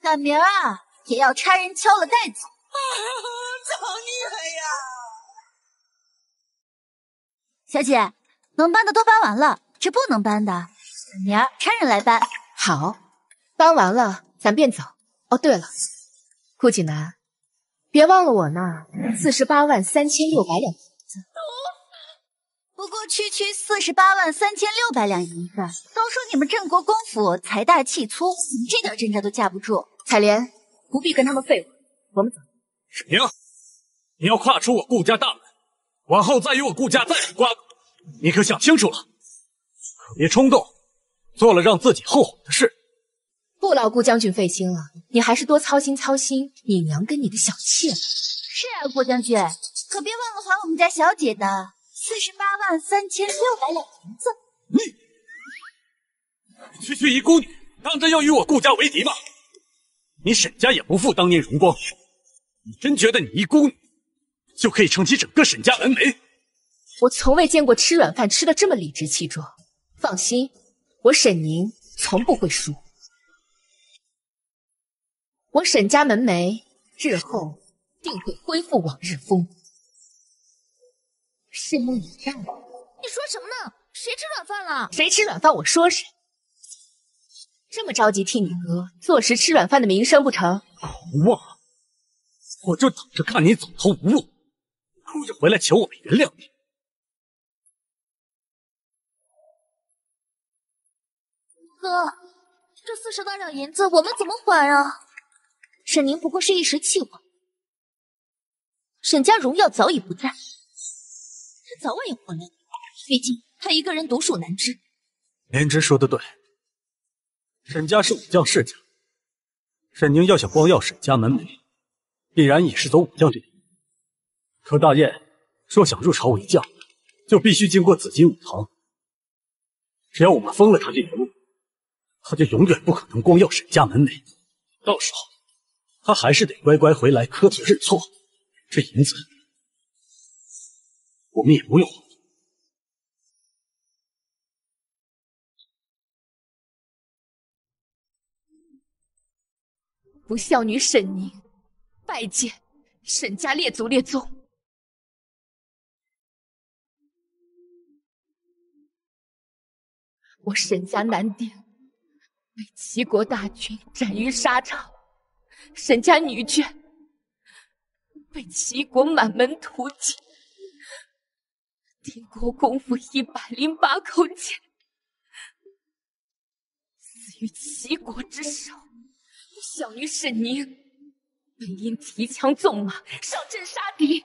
赶明儿啊，也要差人敲了带走。好厉害呀！小姐，能搬的都搬完了，这不能搬的，明儿差人来搬。好。搬完了，咱便走。哦，对了，顾锦南，别忘了我那四十八万三千六百两。不过区区四十八万三千六百两银子，都说你们镇国公府财大气粗，怎么这点阵仗都架不住？彩莲，不必跟他们废话，我们走。沈明，你要跨出我顾家大门，往后再与我顾家再无瓜葛，你可想清楚了？可别冲动，做了让自己后悔的事。不劳顾将军费心了，你还是多操心操心你娘跟你的小妾吧。是啊，顾将军，可别忘了还我们家小姐的四十八万三千六百两银子。你区区一孤女，当真要与我顾家为敌吗？你沈家也不负当年荣光，你真觉得你一孤女就可以撑起整个沈家门楣？我从未见过吃软饭吃的这么理直气壮。放心，我沈宁从不会输。我沈家门楣日后定会恢复往日风光。拭目以待。你说什么呢？谁吃软饭了？谁吃软饭，我说谁。这么着急替你哥坐实吃软饭的名声不成？无望，我就等着看你走投无路，哭着回来求我们原谅你。哥，这四十万两银子我们怎么还啊？沈宁不过是一时气话，沈家荣耀早已不在，他早晚要还来。毕竟他一个人独树难支。莲芝说的对，沈家是武将世家，沈宁要想光耀沈家门楣，必然也是走武将这条路。可大雁若想入朝为将，就必须经过紫金武堂。只要我们封了他这条路，他就永远不可能光耀沈家门楣。到时候，他还是得乖乖回来磕头认错。这银子，我们也不用。不孝女沈宁，拜见沈家列祖列宗。我沈家男丁被齐国大军斩于沙场，沈家女眷被齐国满门屠尽，定国公府一百零八口剑死于齐国之手。小女沈宁本应提枪纵马上阵杀敌，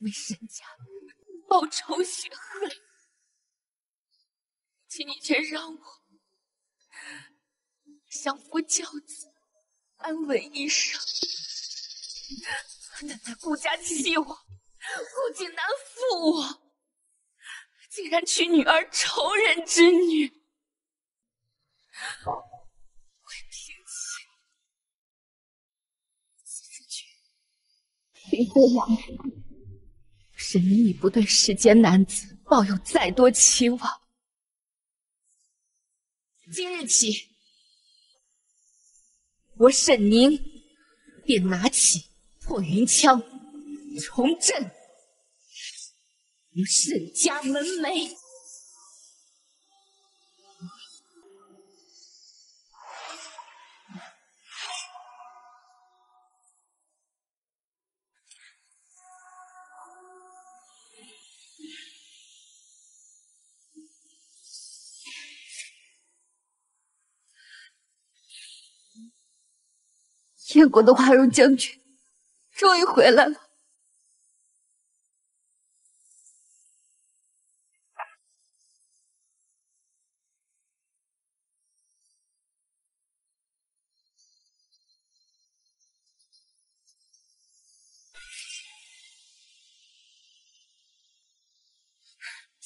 为沈家报仇雪恨，请你却让我相夫教子，安稳一生。但那顾家弃我，顾景南负我，竟然娶女儿仇人之女。并非良人，沈宁已不对世间男子抱有再多期望。今日起，我沈宁便拿起破云枪，重振我沈家门楣。燕国的华容将军终于回来了。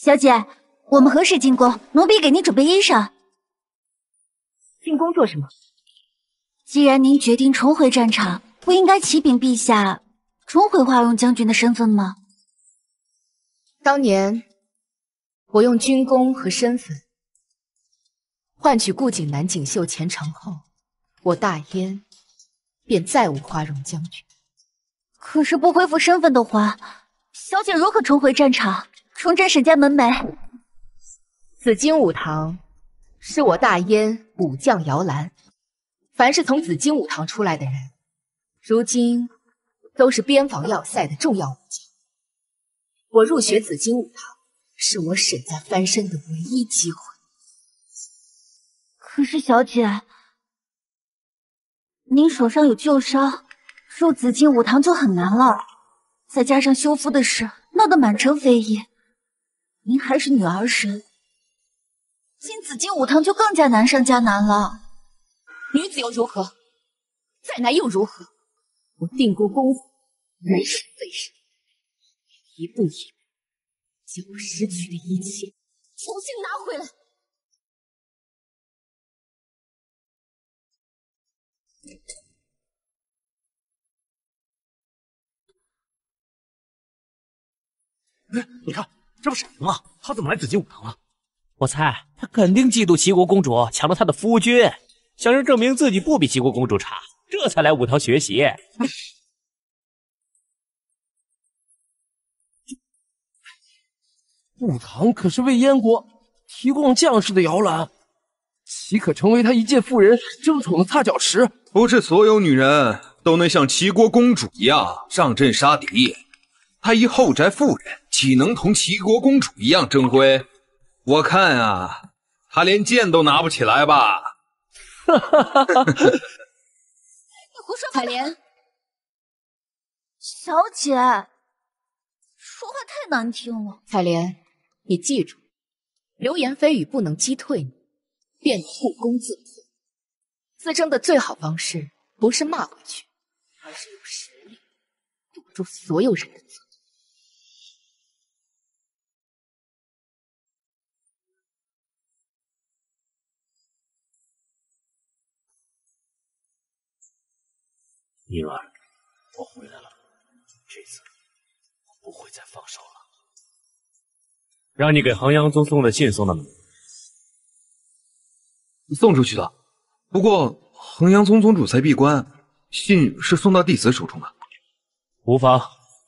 小姐，我们何时进宫？奴婢给您准备衣裳。进宫做什么？既然您决定重回战场，不应该启禀陛下，重回花容将军的身份吗？当年我用军功和身份换取顾景南锦绣前程后，我大燕便再无花荣将军。可是不恢复身份的话，小姐如何重回战场，重振沈家门楣？紫金武堂是我大燕武将摇篮。凡是从紫金武堂出来的人，如今都是边防要塞的重要武将。我入学紫金武堂，是我沈家翻身的唯一机会。可是，小姐，您手上有旧伤，入紫金武堂就很难了。再加上修复的事闹得满城非议，您还是女儿身，进紫金武堂就更加难上加难了。女子又如何？再难又如何？我定国公府没事废人，一步一步将我失去的一切重新拿回来。哎，你看，这不沈宁吗？他怎么来紫金舞堂了？我猜他肯定嫉妒齐国公主抢了他的夫君，想要证明自己不比齐国公主差，这才来舞堂学习。(laughs) 武堂可是为燕国提供将士的摇篮，岂可成为他一介妇人争宠的踏脚石？不是所有女人都能像齐国公主一样上阵杀敌。她一后宅妇人，岂能同齐国公主一样争辉？我看啊，她连剑都拿不起来吧。哈哈哈哈哈！你胡说！彩莲，小姐，说话太难听了。彩莲，你记住，流言蜚语不能击退你，便护攻自破。自争的最好方式，不是骂回去，而是用实力堵住所有人的嘴。宁儿，我回来了，这次我不会再放手了。让你给衡阳宗送的信送到没？送出去的，不过衡阳宗宗主才闭关，信是送到弟子手中的。无妨，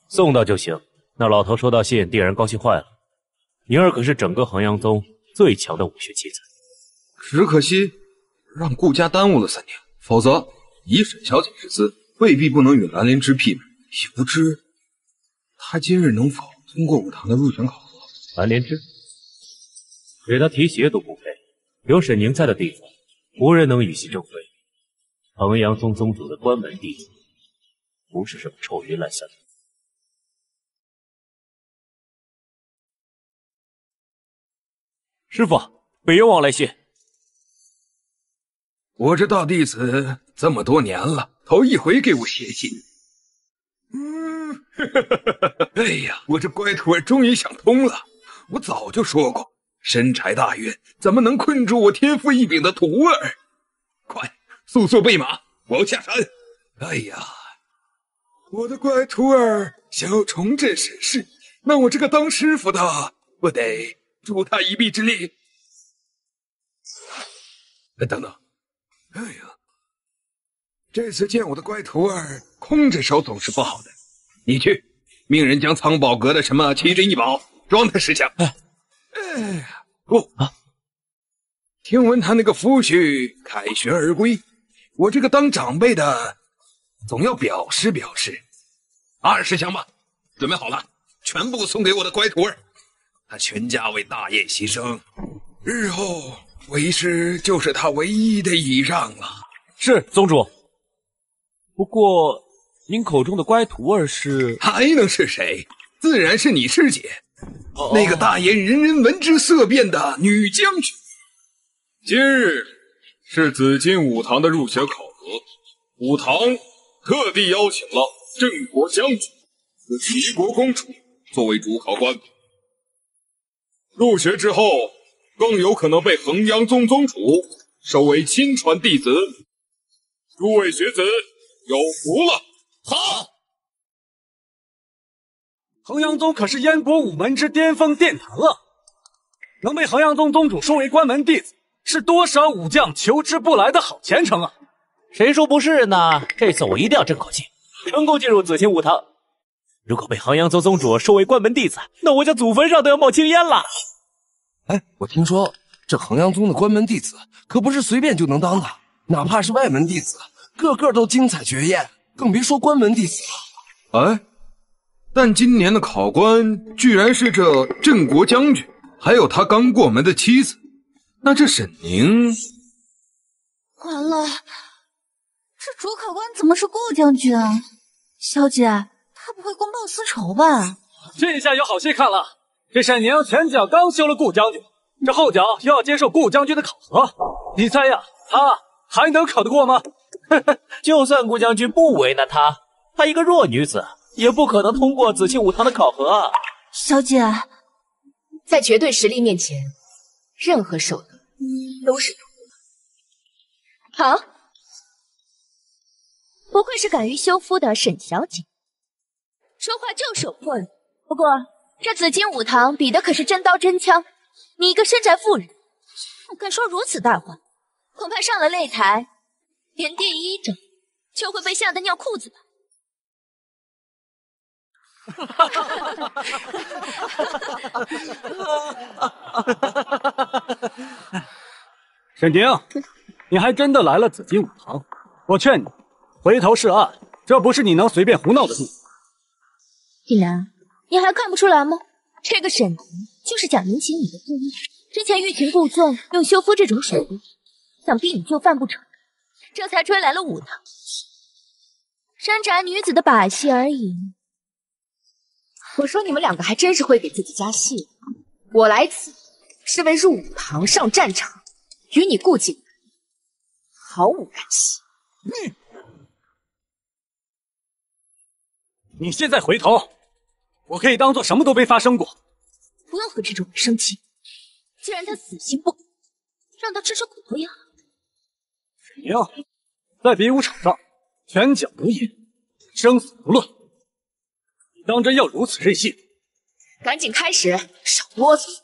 送到就行。那老头收到信，定然高兴坏了。宁儿可是整个衡阳宗最强的武学奇才，只可惜让顾家耽误了三年，否则以沈小姐之资。未必不能与蓝莲芝媲美，也不知他今日能否通过武堂的入选考核。蓝莲芝，给他提鞋都不配。有沈宁在的地方，无人能与其争辉。衡阳宗宗主的关门弟子，不是什么臭鱼烂虾。师傅，北幽王来信。我这大弟子这么多年了。头一回给我写信，嗯，哎呀，我这乖徒儿终于想通了。我早就说过，深柴大院怎么能困住我天赋异禀的徒儿？快速速备马，我要下山。哎呀，我的乖徒儿想要重振沈氏，那我这个当师傅的不得助他一臂之力？哎，等等，哎呀。这次见我的乖徒儿空着手总是不好的，你去命人将藏宝阁的什么奇珍异宝装他十箱。哎哎，不啊！听闻他那个夫婿凯旋而归，我这个当长辈的总要表示表示。二十箱吧，准备好了，全部送给我的乖徒儿。他全家为大业牺牲，日后为师就是他唯一的倚仗了。是宗主。不过，您口中的乖徒儿是还能是谁？自然是你师姐，那个大言人人闻之色变的女将军。今日是紫金武堂的入学考核，武堂特地邀请了郑国将军和齐国公主作为主考官。入学之后，更有可能被衡阳宗宗主收为亲传弟子。诸位学子。有福了！好，衡阳宗可是燕国武门之巅峰殿堂啊！能被衡阳宗宗主收为关门弟子，是多少武将求之不来的好前程啊！谁说不是呢？这次我一定要争口气，成功进入紫金武堂。如果被衡阳宗宗主收为关门弟子，那我家祖坟上都要冒青烟了。哎，我听说这衡阳宗的关门弟子可不是随便就能当的，哪怕是外门弟子。个个都精彩绝艳，更别说关门弟子了。哎，但今年的考官居然是这镇国将军，还有他刚过门的妻子。那这沈宁，完了，这主考官怎么是顾将军啊？小姐，他不会公报私仇吧？这下有好戏看了。这沈宁前脚刚休了顾将军，这后脚又要接受顾将军的考核，你猜呀，他还能考得过吗？(laughs) 就算顾将军不为难她，她一个弱女子也不可能通过紫金武堂的考核啊！小姐，在绝对实力面前，任何手段都是徒劳。好，不愧是敢于修夫的沈小姐，说话就是有魄力。不过这紫金武堂比的可是真刀真枪，你一个身宅妇人，敢说如此大话，恐怕上了擂台，连第一掌就会被吓得尿裤子吧。哈哈哈哈哈！沈婷，你还真的来了紫金武堂，我劝你回头是岸，这不是你能随便胡闹的地方。锦南，你还看不出来吗？这个沈婷就是想引起你的注意。之前欲擒故纵，用修夫这种手段，想必你就范不成，这才追来了武堂。山宅女子的把戏而已。我说你们两个还真是会给自己加戏。我来此是为入武堂上战场，与你顾景毫无干系。嗯，你现在回头，我可以当做什么都没发生过。不用和这种人生气，既然他死心不改，让他吃吃苦头也好。沈宁，在比武场上，拳脚如影，生死不论。你当真要如此任性？赶紧开始，少啰嗦！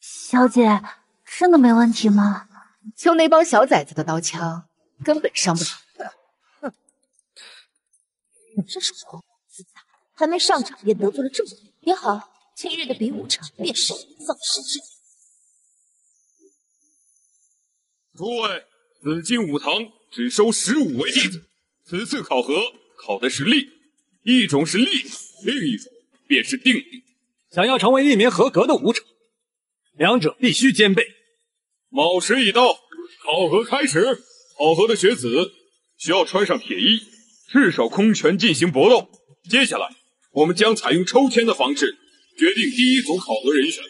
小姐，真的没问题吗？就那帮小崽子的刀枪，根本伤不了。哼，你真是狂妄自大，还没上场便得罪了这么多人。也好，今日的比武场便是你葬身之地。诸位，紫金武堂。只收十五位弟子，此次考核考的是力，一种是力，另一种便是定力。想要成为一名合格的武者，两者必须兼备。卯时已到，考核开始。考核的学子需要穿上铁衣，赤手空拳进行搏斗。接下来，我们将采用抽签的方式决定第一组考核人选。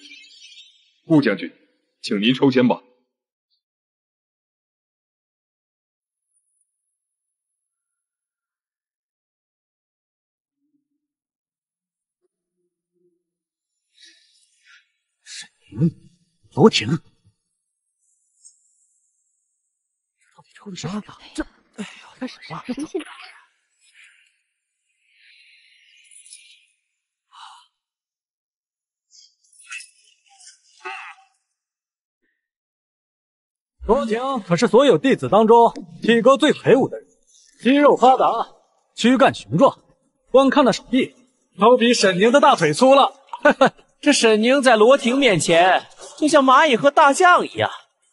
顾将军，请您抽签吧。嗯，罗婷，到底抽的啥呀？这，哎呀，干什么。罗婷可是所有弟子当中体格最魁梧的人，肌肉发达，躯干雄壮，光看那手臂都比沈宁的大腿粗了。哈哈。这沈宁在罗婷面前就像蚂蚁和大象一样，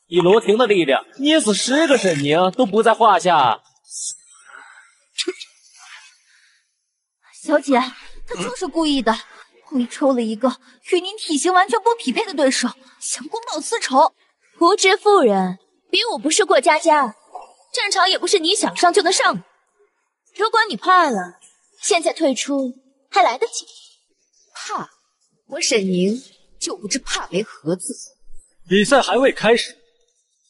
以罗婷的力量捏死十个沈宁都不在话下。小姐，他就是故意的，故意抽了一个与您体型完全不匹配的对手，想公报私仇。无知妇人，比武不是过家家，战场也不是你想上就能上的。如果你怕了，现在退出还来得及。怕？我沈宁就不知怕为何字。比赛还未开始，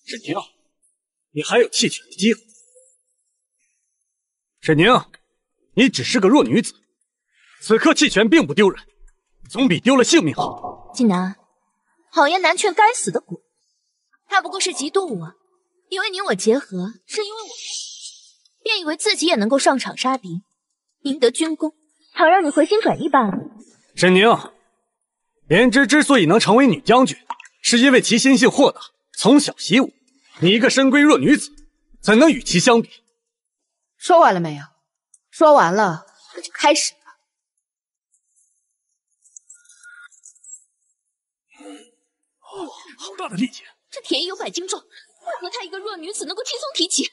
沈宁，你还有弃权的机会。沈宁，你只是个弱女子，此刻弃权并不丢人，总比丢了性命好。锦南，好言难劝，该死的鬼！他不过是嫉妒我，以为你我结合是因为我，便以为自己也能够上场杀敌，赢得军功，好让你回心转意罢了。沈宁。莲芝之所以能成为女将军，是因为其心性豁达，从小习武。你一个深闺弱女子，怎能与其相比？说完了没有？说完了，那就开始吧。哦，好大的力气！这铁衣有百斤重，为何她一个弱女子能够轻松提起？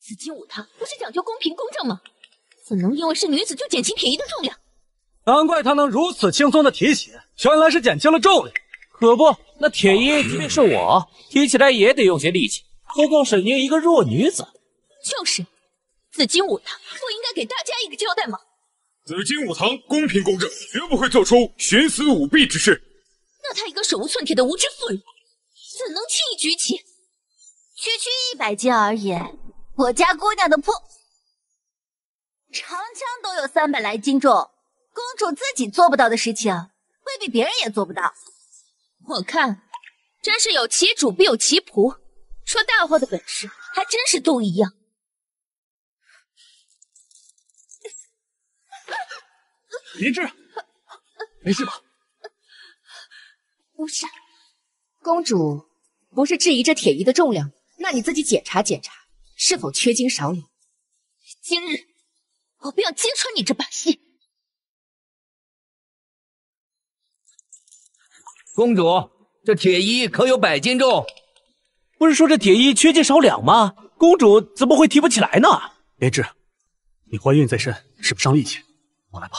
紫金武堂不是讲究公平公正吗？怎能因为是女子就减轻铁衣的重量？难怪他能如此轻松的提起，原来是减轻了重量。可不，那铁衣即便是我 (laughs) 提起来也得用些力气，何况沈宁一个弱女子。就是，紫金武堂不应该给大家一个交代吗？紫金武堂公平公正，绝不会做出徇私舞弊之事。那她一个手无寸铁的无知妇人，怎能轻易举起？区区一百斤而已，我家姑娘的破长枪都有三百来斤重，公主自己做不到的事情，未必别人也做不到。我看，真是有其主必有其仆，说大话的本事还真是都一样。林芝，没事吧？不是，公主不是质疑这铁衣的重量，那你自己检查检查，是否缺斤少两。今日我便要揭穿你这把戏。公主，这铁衣可有百斤重？不是说这铁衣缺斤少两吗？公主怎么会提不起来呢？莲芝，你怀孕在身，使不上力气，我来吧。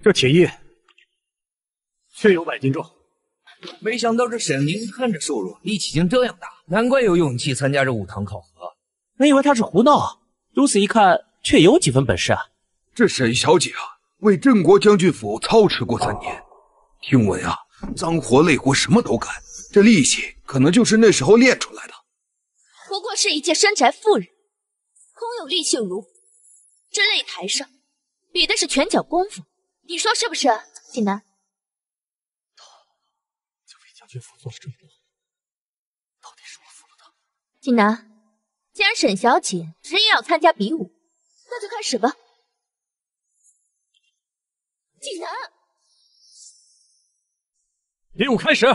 这铁衣确有百斤重。没想到这沈宁看着瘦弱，力气竟这样大，难怪有勇气参加这武堂考核。我以为他是胡闹，如此一看，却有几分本事啊！这沈小姐啊，为镇国将军府操持过三年，听闻啊，脏活累活什么都干，这力气可能就是那时候练出来的。不过是一介深宅妇人，空有力气如虎。这擂台上比的是拳脚功夫，你说是不是，锦南？就为将军府做了这么多，到底是我服了他。锦南，既然沈小姐执意要参加比武，那就开始吧。锦南，比武开始。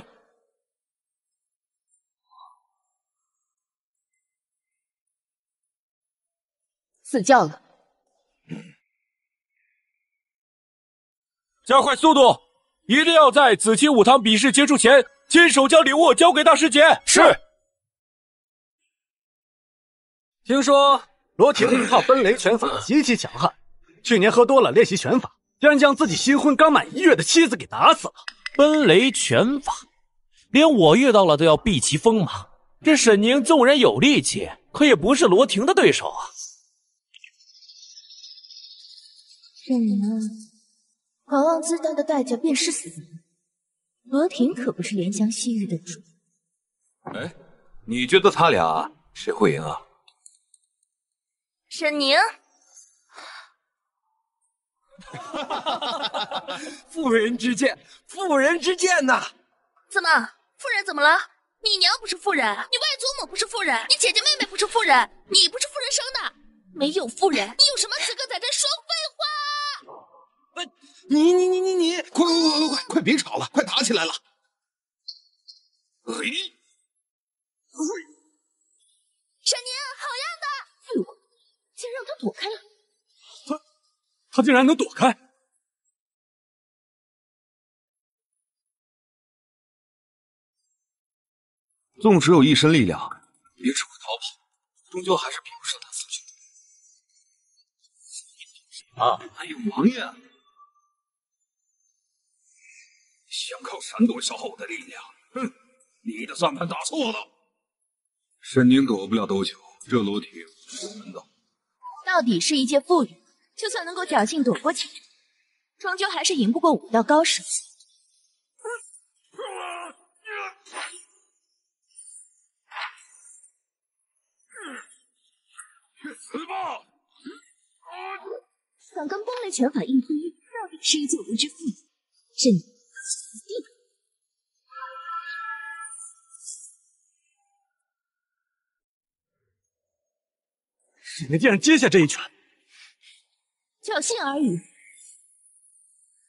赐教了，加快速度，一定要在紫金武堂比试结束前，亲手将礼物交给大师姐。是。听说罗婷一套奔雷拳法极其强悍，去年喝多了练习拳法，竟然将自己新婚刚满一月的妻子给打死了。奔雷拳法，连我遇到了都要避其锋芒。这沈宁纵然有力气，可也不是罗婷的对手啊。沈宁，狂妄自大的代价便是死。罗婷可不是怜香惜玉的主。哎，你觉得他俩谁会赢啊？沈宁，(laughs) 妇人之见，妇人之见呐！怎么，妇人怎么了？你娘不是妇人，你外祖母不是妇人，你姐姐妹妹不是妇人，你不是妇人生的，没有妇人，你有什么资格在这说废话？(laughs) 不，你你你你你，快快快快快，快别吵了，快打起来了！哎，沈宁，好样的！废物，竟然让他躲开了。他他竟然能躲开！纵使有一身力量，也只会逃跑，终究还是比不上他四兄。啊，还有王爷，想靠闪躲消耗我的力量？哼，你的算盘打错了。沈宁躲不了多久，这楼梯我们的。到底是一介妇人，就算能够侥幸躲过去，终究还是赢不过武道高手。去死吧！敢跟崩雷拳法硬碰硬，到底是一介无知妇人，朕死定了！沈宁竟然接下这一拳，侥幸而已。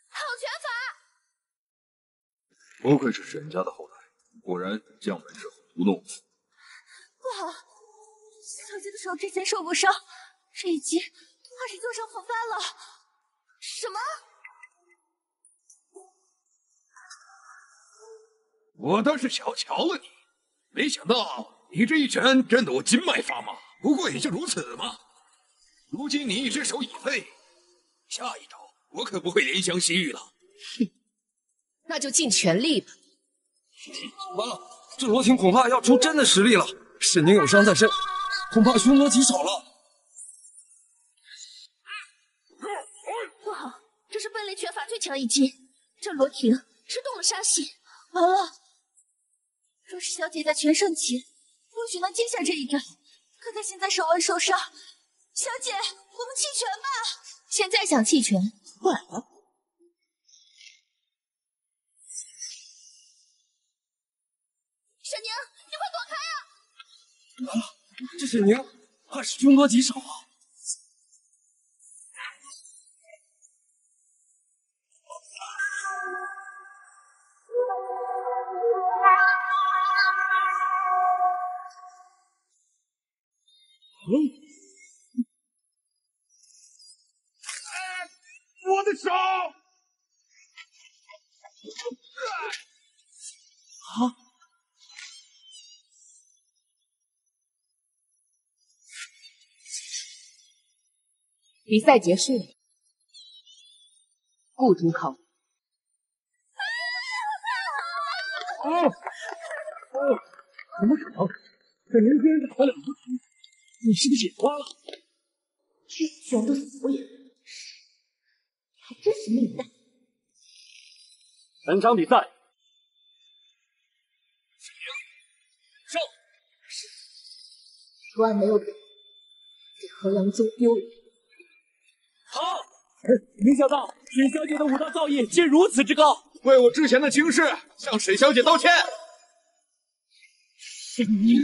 好拳法！不愧是沈家的后代，果然将门之后不动。不好，小姐的手之前受过伤，这一击怕是旧伤复发了。什么？我倒是小瞧了你，没想到你这一拳震得我筋脉发麻。不过也就如此嘛。如今你一只手已废，下一招我可不会怜香惜玉了。哼，那就尽全力吧。完了，这罗婷恐怕要出真的实力了。沈宁有伤在身，恐怕凶多吉少了。不好，这是奔雷拳法最强一击，这罗婷是动了杀心。完了，若是小姐在全盛期，或许能接下这一招，可他现在手腕受伤。小姐，我们弃权吧。现在想弃权，晚了。沈宁，你快躲开啊！完了，这沈宁怕是凶多吉少啊！我的手！啊！比赛结束了，顾主考。哦哦，怎么可能？这林居然打了两个题，你是不是眼花了？这全都死不了，还真是命大。本场比赛，胜。万没有给给何阳宗丢脸。好，没想到沈小姐的武道造诣竟如此之高，为我之前的轻视向沈小姐道歉。沈宁，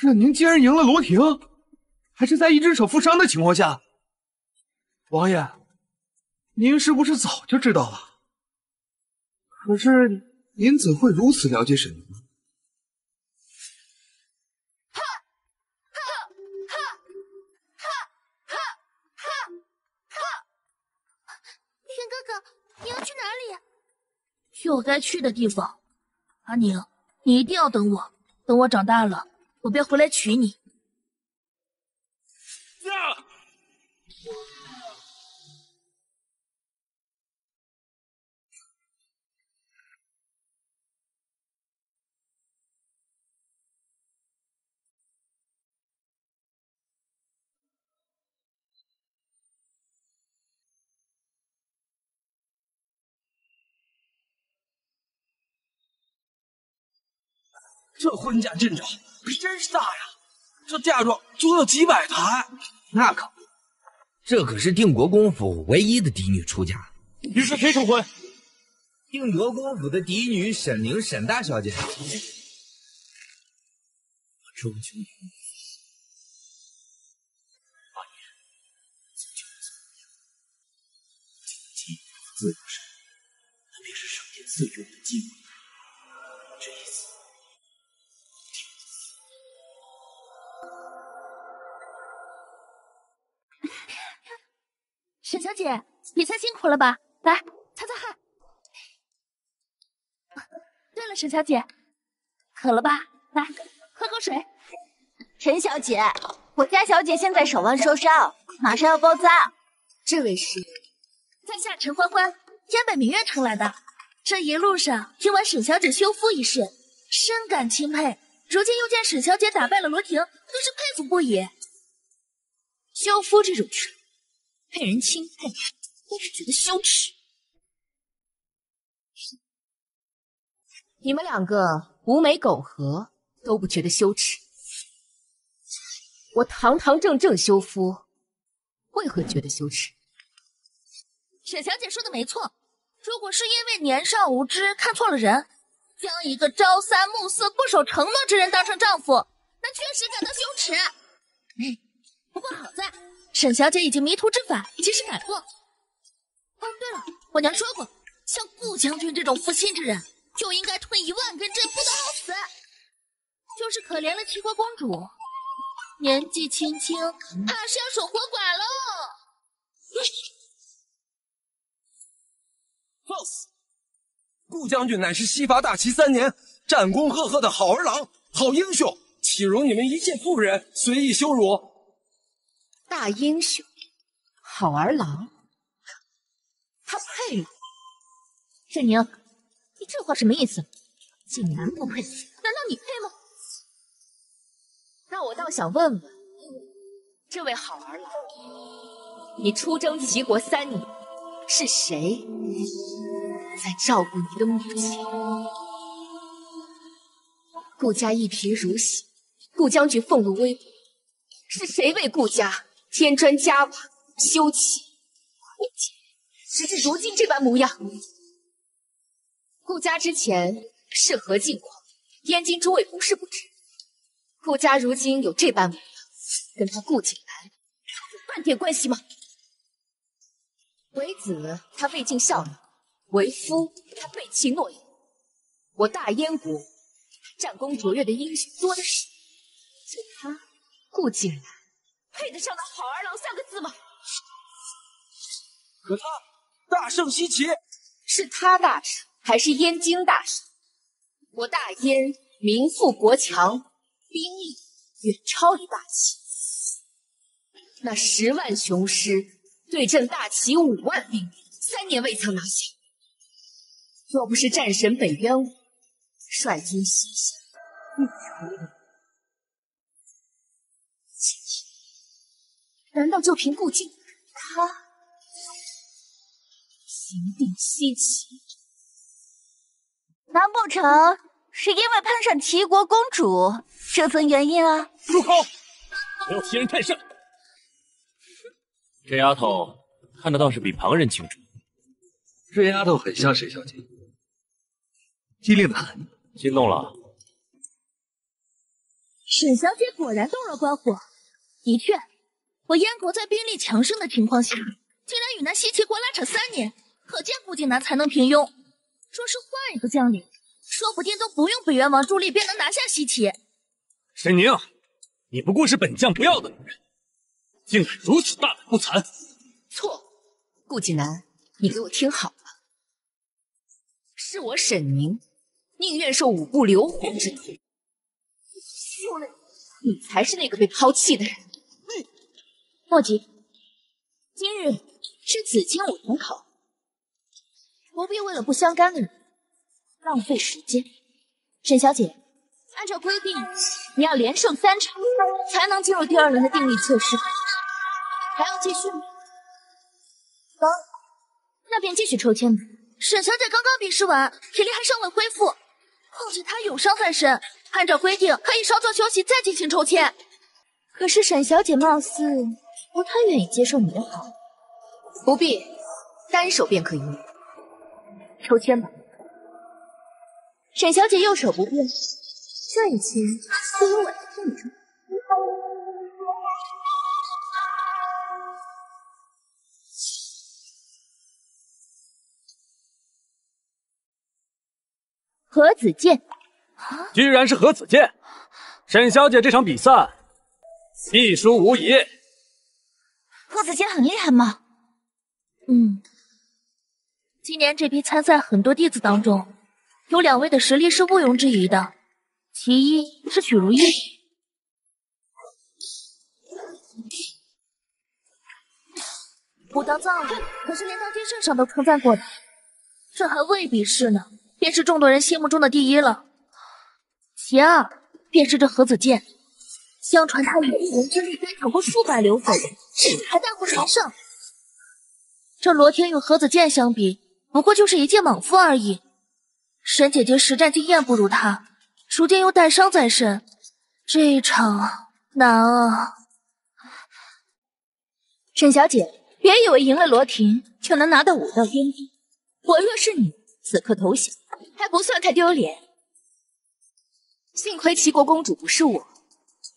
沈宁竟然赢了罗婷，还是在一只手负伤的情况下。王爷，您是不是早就知道了？可是您怎会如此了解沈宁呢？天哥哥，你要去哪里？去我该去的地方。阿宁，你一定要等我，等我长大了，我便回来娶你。这婚嫁阵仗可真是大呀！这嫁妆足有几百台。那可不，这可是定国公府唯一的嫡女出嫁。你是谁成婚？定国公府的嫡女沈宁，沈大小姐。终究明白，八年，自救怎么样？今天自由身，那便是上天赐予我的机会。沈小姐，比赛辛苦了吧？来，擦擦汗。对了，沈小姐，渴了吧？来，喝口水。陈小姐，我家小姐现在手腕受伤，马上要包扎。这位是在下陈欢欢，天北明月城来的。这一路上听完沈小姐修夫一事，深感钦佩。如今又见沈小姐打败了罗婷，更是佩服不已。修夫这种事，被人钦佩，真是觉得羞耻。你们两个狐眉狗合都不觉得羞耻，我堂堂正正修夫，为何觉得羞耻？沈小姐说的没错，如果是因为年少无知看错了人，将一个朝三暮四、不守承诺之人当成丈夫，那确实感到羞耻。不过好在沈小姐已经迷途知返，及时改过。哦，对了，我娘说过，像顾将军这种负心之人，就应该吞一万根针，不得好死。就是可怜了齐国公主，年纪轻轻，怕是要守活寡喽。放肆！顾将军乃是西伐大齐三年，战功赫赫的好儿郎、好英雄，岂容你们一介妇人随意羞辱？大英雄，好儿郎，他配吗。沈宁，你这话什么意思？竟然不配，难道你配吗？那我倒想问问，这位好儿郎，你出征齐国三年，是谁在照顾你的母亲？顾家一贫如洗，顾将军俸禄微薄，是谁为顾家添砖加瓦、修葺护建，直至如今这般模样？顾家之前是何境况，燕京诸位不是不知。顾家如今有这般模样，跟他顾景南有半点关系吗？为子他未尽孝道，为夫他背弃诺言。我大燕国战功卓越的英雄多的是，就他顾景南配得上那好儿郎三个字吗？可他大圣西岐，是他大胜还是燕京大胜？我大燕民富国强。兵力远超于大齐，那十万雄师对阵大齐五万兵力，三年未曾拿下。若不是战神北渊武率军西下，不求我，难道就凭顾静他平定西岐？难不成是因为攀上齐国公主？这层原因啊！住口！不要欺人太甚！这丫头看的倒是比旁人清楚。这丫头很像沈小姐，机灵的很。心动了？沈小姐果然动了官火。的确，我燕国在兵力强盛的情况下，竟然与那西岐国拉扯三年，可见顾景南才能平庸。若是换一个将领，说不定都不用北元王助力便能拿下西岐。沈宁，你不过是本将不要的女人，竟敢如此大胆不惭！错，顾景南，你给我听好了，是我沈宁，宁愿受五步流火之苦。你才是那个被抛弃的人。嗯，莫急，今日是紫金武同考，不必为了不相干的人浪费时间。沈小姐。按照规定，你要连胜三场才能进入第二轮的定力测试。还要继续吗？好，那便继续抽签吧。沈小姐刚刚比试完，体力还尚未恢复，况且她有伤在身，按照规定可以稍作休息再进行抽签。可是沈小姐貌似不太愿意接受你的好。不必，单手便可以。抽签吧。沈小姐右手不便。这一切不如我来替你抽。何子健，居然是何子健！沈小姐这场比赛必输无疑。何子健很厉害吗？嗯，今年这批参赛很多弟子当中，有两位的实力是毋庸置疑的。其一是许如意，武当藏里可是连当今圣上都称赞过的，这还未必是呢，便是众多人心目中的第一了。其二便是这何子健，相传他以一人之力对抗过数百流匪，还大获全胜。这罗天与何子健相比，不过就是一介莽夫而已。沈姐姐实战经验不如他。如今又带伤在身，这一场难啊！沈小姐，别以为赢了罗婷就能拿到武道巅峰。我若是你，此刻投降还不算太丢脸。幸亏齐国公主不是我，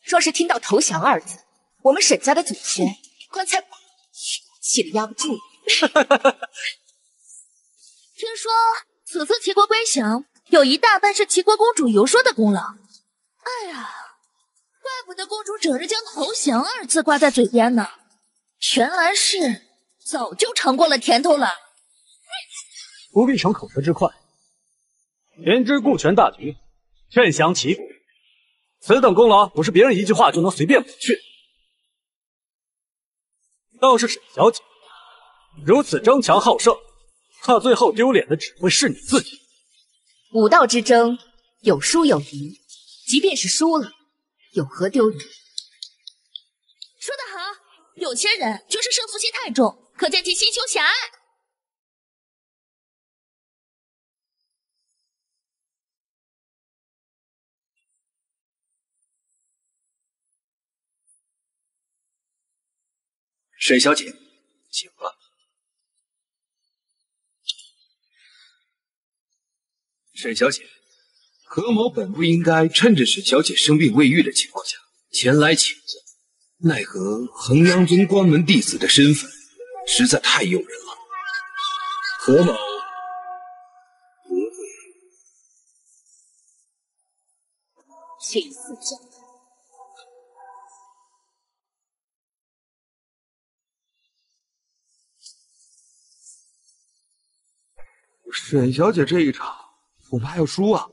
若是听到投降二字，我们沈家的祖先棺材板气得压不住。(laughs) 听说此次齐国归降。有一大半是齐国公主游说的功劳。哎呀，怪不得公主整日将投降二字挂在嘴边呢，原来是早就尝过了甜头了。不必逞口舌之快，言之顾全大局，劝降齐国，此等功劳不是别人一句话就能随便抹去。倒是沈小姐如此争强好胜，怕最后丢脸的只会是你自己。武道之争，有输有赢，即便是输了，有何丢人？说得好，有些人就是胜负心太重，可见其心胸狭隘。沈小姐，请了。沈小姐，何某本不应该趁着沈小姐生病未愈的情况下前来请罪，奈何衡阳宗关门弟子的身份实在太诱人了。何某不会。请赐教。沈小姐这一场恐怕要输啊！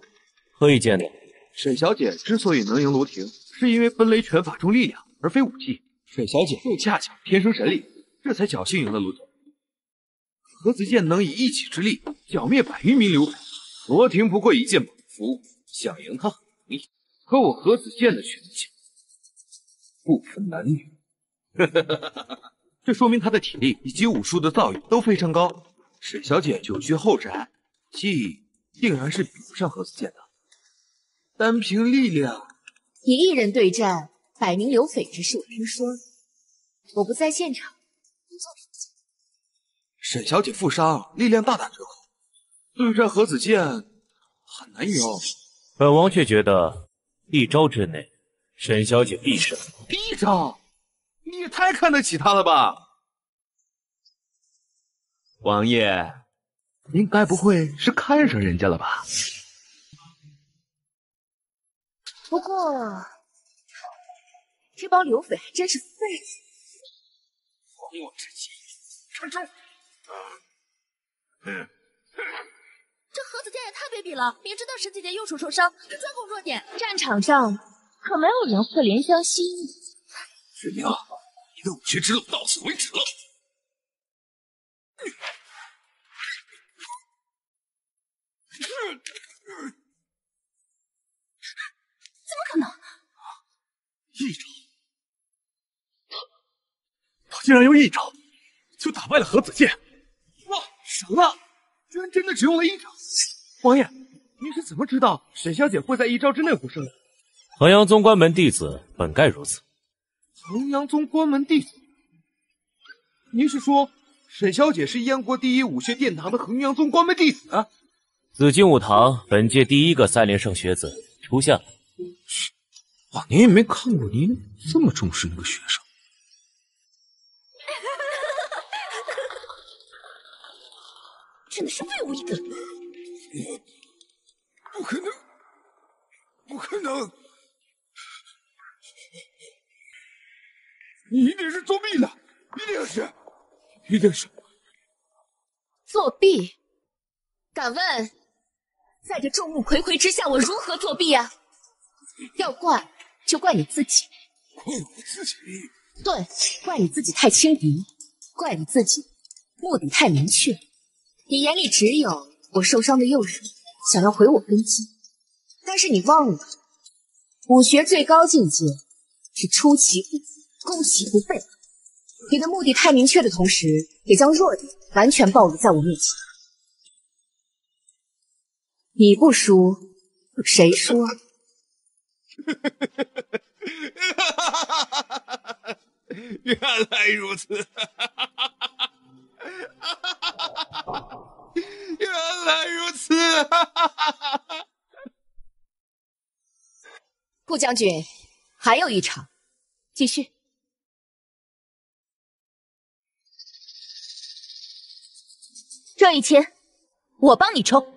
何以见得？沈小姐之所以能赢罗婷，是因为奔雷拳法重力量，而非武技。沈小姐又恰巧天生神力，这才侥幸赢了罗婷。何子健能以一己之力剿灭百余名流匪，罗婷不过一介莽夫，想赢他很容易。可我何子健的拳脚不分男女，(laughs) 这说明他的体力以及武术的造诣都非常高。沈小姐久居后宅，技定然是比不上何子健的。单凭力量，你一人对战百名流匪之事，我听说了。我不在现场，不做评价。沈小姐负伤，力量大打折扣，对战何子健很难赢。本王却觉得一招之内，沈小姐必胜。一招？你也太看得起她了吧！王爷，您该不会是看上人家了吧？不过，这帮流匪还真是废物。亡我之妻，看招！嗯，这何子健也太卑鄙了！明知道沈姐姐右手受伤，还专攻弱点。战场上可没有人会怜香惜玉。水明，你的武学之路到此为止了。怎么可能？一招，他他竟然用一招就打败了何子健！哇，神了！居然真的只用了一招！王爷，您是怎么知道沈小姐会在一招之内获胜的？衡阳宗关门弟子本该如此。衡阳宗关门弟子？您是说？沈小姐是燕国第一武学殿堂的衡阳宗关门弟子。紫金武堂本届第一个三连胜学子出现了。往年也没看过您这么重视一个学生。(laughs) 真的是废物一个！不可能，不可能！你一定是作弊了，一定是。一定是作弊！敢问，在这众目睽睽之下，我如何作弊啊？要怪就怪你自己。怪我自己？对，怪你自己太轻敌，怪你自己目的太明确。你眼里只有我受伤的右手，想要毁我根基。但是你忘了，武学最高境界是出其不意，攻其不备。你的目的太明确的同时，也将弱点完全暴露在我面前。你不输，谁输？(laughs) 原来如此，(laughs) 原来如此。(laughs) 顾将军，还有一场，继续。这一千，我帮你抽。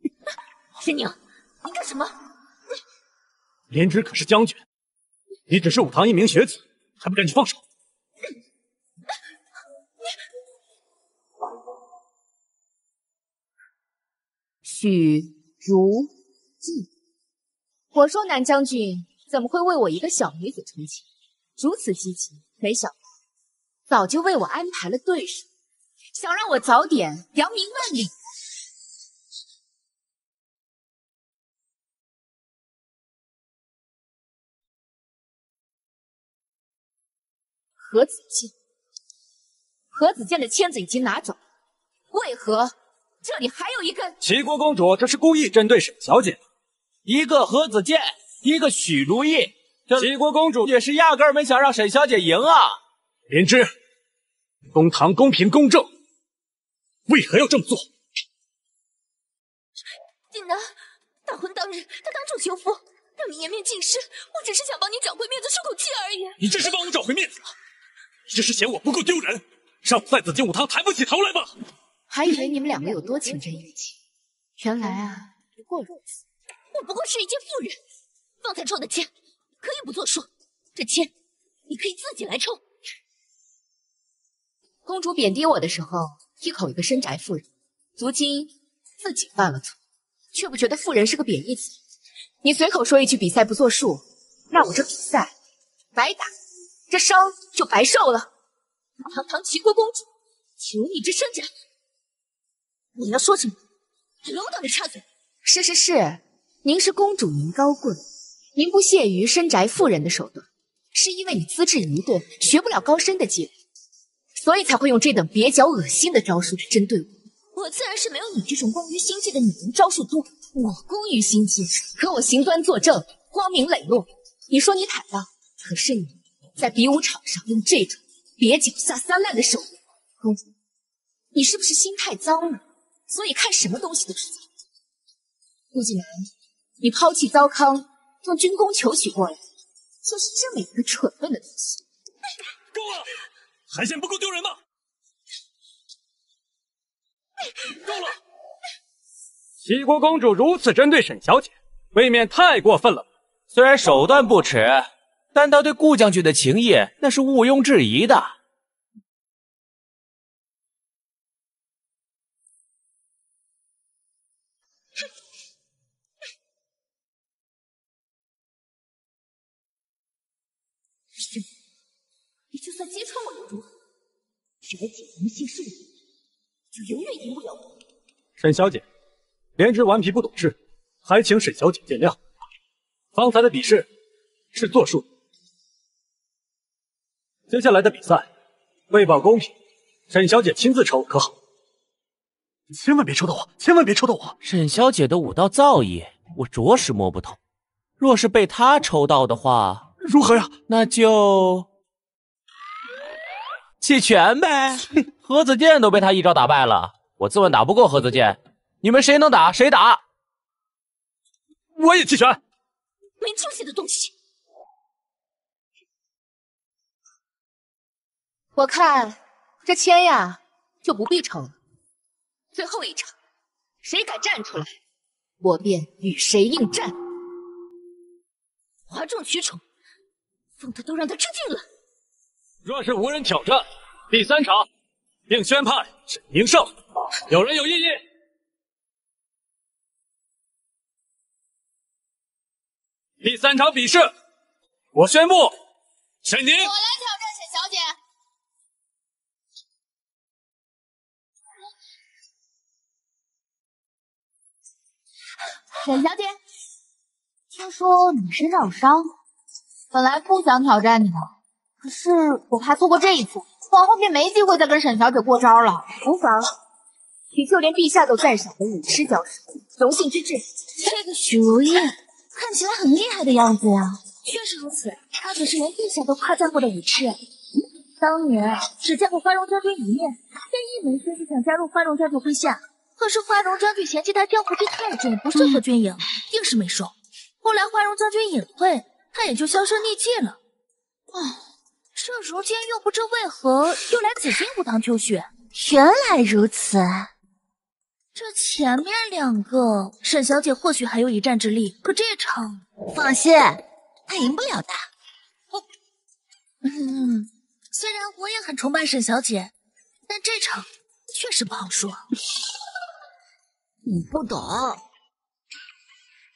(laughs) 沈宁，你干什么？(laughs) 莲芝可是将军，你只是武堂一名学子，还不赶紧放手！许如寄，我说南将军怎么会为我一个小女子成亲，如此积极，没想到。早就为我安排了对手，想让我早点扬名万里。何子健，何子健的签子已经拿走，为何这里还有一根？齐国公主这是故意针对沈小姐。一个何子健，一个许如意，齐国公主也是压根儿没想让沈小姐赢啊。莲芝，公堂公平公正，为何要这么做？锦南，大婚当日他当众求夫，让你颜面尽失，我只是想帮你找回面子，出口气而已。你这是帮我找回面子吗？你这是嫌我不够丢人，让我在紫金武堂抬不起头来吗？还以为你们两个有多情真意切，原来啊，不过如此。我不过是一介妇人，方才抽的签可以不作数，这签你可以自己来抽。公主贬低我的时候，一口一个深宅妇人，如今自己犯了错，却不觉得妇人是个贬义词。你随口说一句比赛不作数，那我这比赛白打，这伤就白受了。堂堂齐国公主，请你这身宅，你要说什么？龙等你插嘴。是是是，您是公主，您高贵，您不屑于深宅妇人的手段，是因为你资质愚钝，学不了高深的技能。所以才会用这等蹩脚恶心的招数来针对我。我自然是没有你这种工于心计的女人招数多。我工于心计，可我行端作正，光明磊落。你说你坦荡，可是你在比武场上用这种蹩脚下三滥的手段，公主，你是不是心太脏了？所以看什么东西都是脏。顾锦南，你抛弃糟糠，用军功求娶过来，就是这么一个蠢笨的东西。够了！还嫌不够丢人吗？够了！齐国公主如此针对沈小姐，未免太过分了。虽然手段不耻，但她对顾将军的情谊那是毋庸置疑的。就算揭穿我又如何？只要锦无心是你，就永远赢不了我。沈小姐，莲芝顽皮不懂事，还请沈小姐见谅。方才的比试是作数，接下来的比赛为保公平，沈小姐亲自抽可好？千万别抽到我，千万别抽到我！沈小姐的武道造诣，我着实摸不透。若是被她抽到的话，如何呀？那就弃权呗。(laughs) 何子健都被他一招打败了，我自问打不过何子健，你们谁能打谁打。我也弃权。没出息的东西！我看这签呀，就不必抽了。最后一场，谁敢站出来，我便与谁应战。哗众取宠，疯的都让他吃尽了。若是无人挑战，第三场并宣判沈宁胜。有人有异议？第三场比试，我宣布，沈宁。我来挑战沈小姐。沈小姐，听说你身上有伤，本来不想挑战你的，可是我怕错过这一次，往后便没机会再跟沈小姐过招了。无妨，与就连陛下都赞赏的武师交手，荣幸之至。这个许如意看起来很厉害的样子呀。确实如此，她可是连陛下都夸赞过的武痴。当年只见过花荣将军一面，便一门心思想加入花荣将军麾下。可是花荣将军嫌弃他江湖气太重，不适合军营，硬是没收。后来花荣将军隐退，他也就销声匿迹了。啊，这如今又不知为何又来紫金湖堂求学。原来如此，这前面两个沈小姐或许还有一战之力，可这场放心，她赢不了的。我，嗯，虽然我也很崇拜沈小姐，但这场确实不好说。你不懂，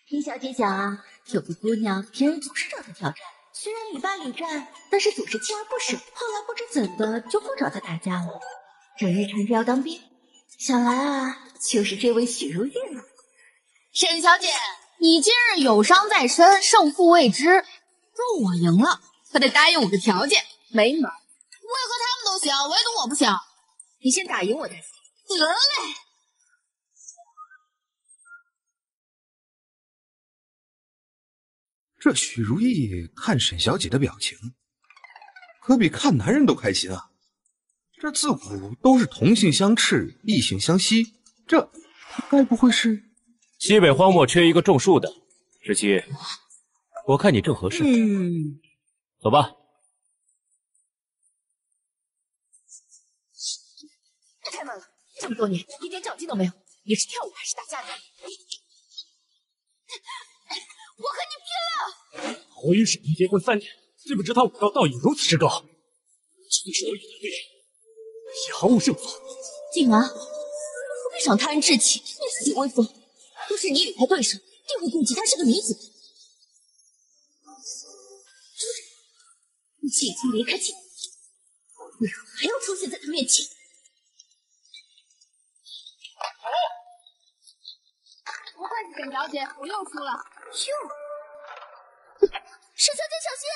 听小姐讲啊，有个姑娘平日总是找她挑战，虽然屡败屡战，但是总是锲而不舍。后来不知怎的就不找他打架了，整日缠着要当兵。想来啊，就是这位许如意了。沈小姐，你今日有伤在身，胜负未知。若我赢了，可得答应我个条件。没门！为何他们都行，唯独我不行。你先打赢我再说。得嘞。这许如意看沈小姐的表情，可比看男人都开心啊！这自古都是同性相斥，异性相吸，这该不会是……西北荒漠缺一个种树的，十七，我看你正合适。嗯，走吧。这太慢了，这么多年一点长进都没有。你是跳舞还是打架的？我和你拼了！我与沈宁结婚三年，却不知他武道道义如此之高，就算是我与他对，也毫无胜算。静南，不必赏他人志气，你自己威风。若是你与他对手，定会顾及他是个女子。你既已经离开静南，为何还要出现在他面前？不愧是沈小姐，我又输了。哟，沈小姐小心！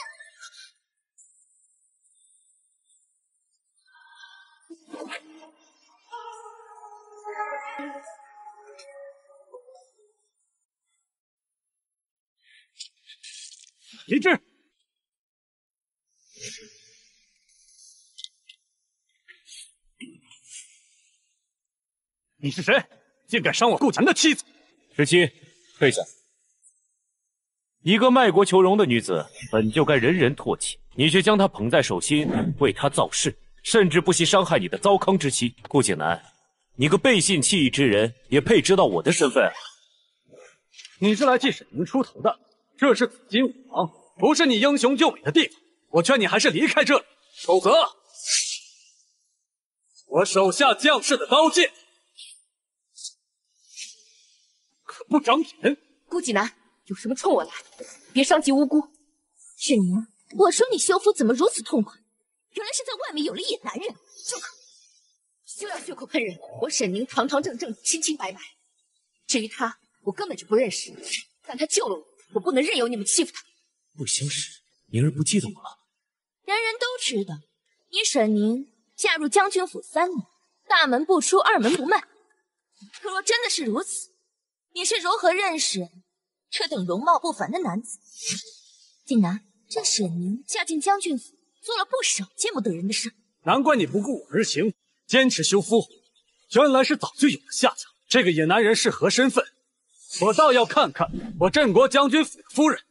离之！你是谁？竟敢伤我顾强的妻子！十七，退下。一个卖国求荣的女子，本就该人人唾弃，你却将她捧在手心，为她造势，甚至不惜伤害你的糟糠之妻顾景南。你个背信弃义之人，也配知道我的身份？你是来替沈宁出头的，这是紫金武王，不是你英雄救美的地方。我劝你还是离开这里，否则我手下将士的刀剑不长眼。顾济南，有什么冲我来，别伤及无辜。沈宁，我说你修夫怎么如此痛快？原来是在外面有了野男人，住口休要血口喷人。我沈宁堂堂正正，清清白白。至于他，我根本就不认识，但他救了我，我不能任由你们欺负他。不相识，宁儿不记得我了？人人都知道，你沈宁嫁入将军府三年，大门不出，二门不迈。可若真的是如此，你是如何认识这等容貌不凡的男子？锦南，这沈宁嫁进将军府，做了不少见不得人的事。难怪你不顾我而行，坚持休夫，原来是早就有了下家。这个野男人是何身份？我倒要看看我镇国将军府的夫人，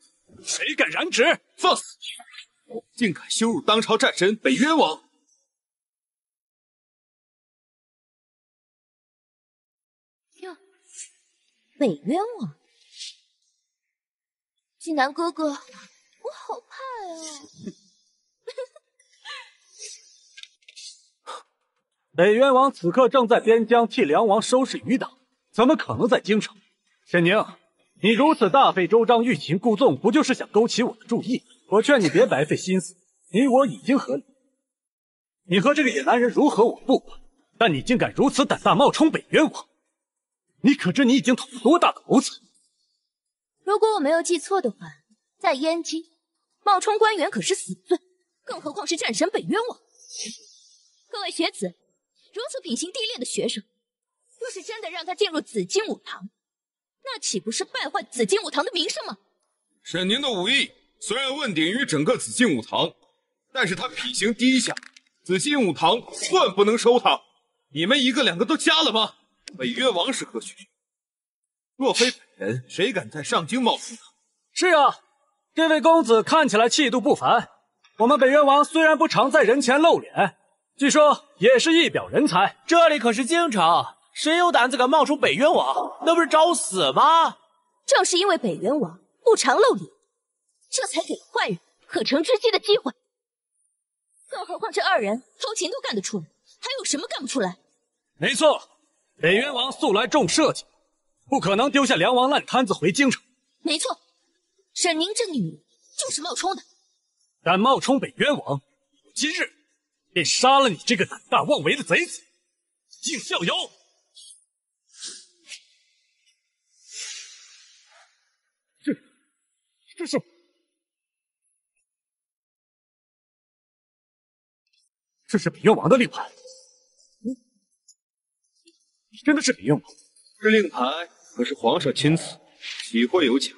谁敢染指？放肆！竟敢羞辱当朝战神北渊王！北渊王，济南哥哥，我好怕呀！(laughs) 北渊王此刻正在边疆替梁王收拾余党，怎么可能在京城？沈宁，你如此大费周章欲擒故纵，不就是想勾起我的注意？我劝你别白费心思，你我已经和离。你和这个野男人如何我不管，但你竟敢如此胆大冒充北渊王，你可知你已经捅了多大的娄子？如果我没有记错的话，在燕京冒充官员可是死罪，更何况是战神北冤枉。各位学子，如此品行低劣的学生，若是真的让他进入紫金武堂，那岂不是败坏紫金武堂的名声吗？沈宁的武艺。虽然问鼎于整个紫金武堂，但是他品行低下，紫金武堂断不能收他。你们一个两个都加了吗？北渊王是何许？若非本人，谁敢在上京冒充他？是啊，这位公子看起来气度不凡。我们北渊王虽然不常在人前露脸，据说也是一表人才。这里可是京城，谁有胆子敢冒充北渊王？那不是找死吗？正是因为北渊王不常露脸。这才给了坏人可乘之机的机会。更何况这二人偷情都干得出来，还有什么干不出来？没错，北渊王素来重社稷，不可能丢下梁王烂摊子回京城。没错，沈宁这女人就是冒充的。敢冒充北渊王，今日便杀了你这个胆大妄为的贼子！敬孝友。这，这是。这是北渊王的令牌。嗯，真的是北渊王。这令牌可是皇上亲赐，岂会有假？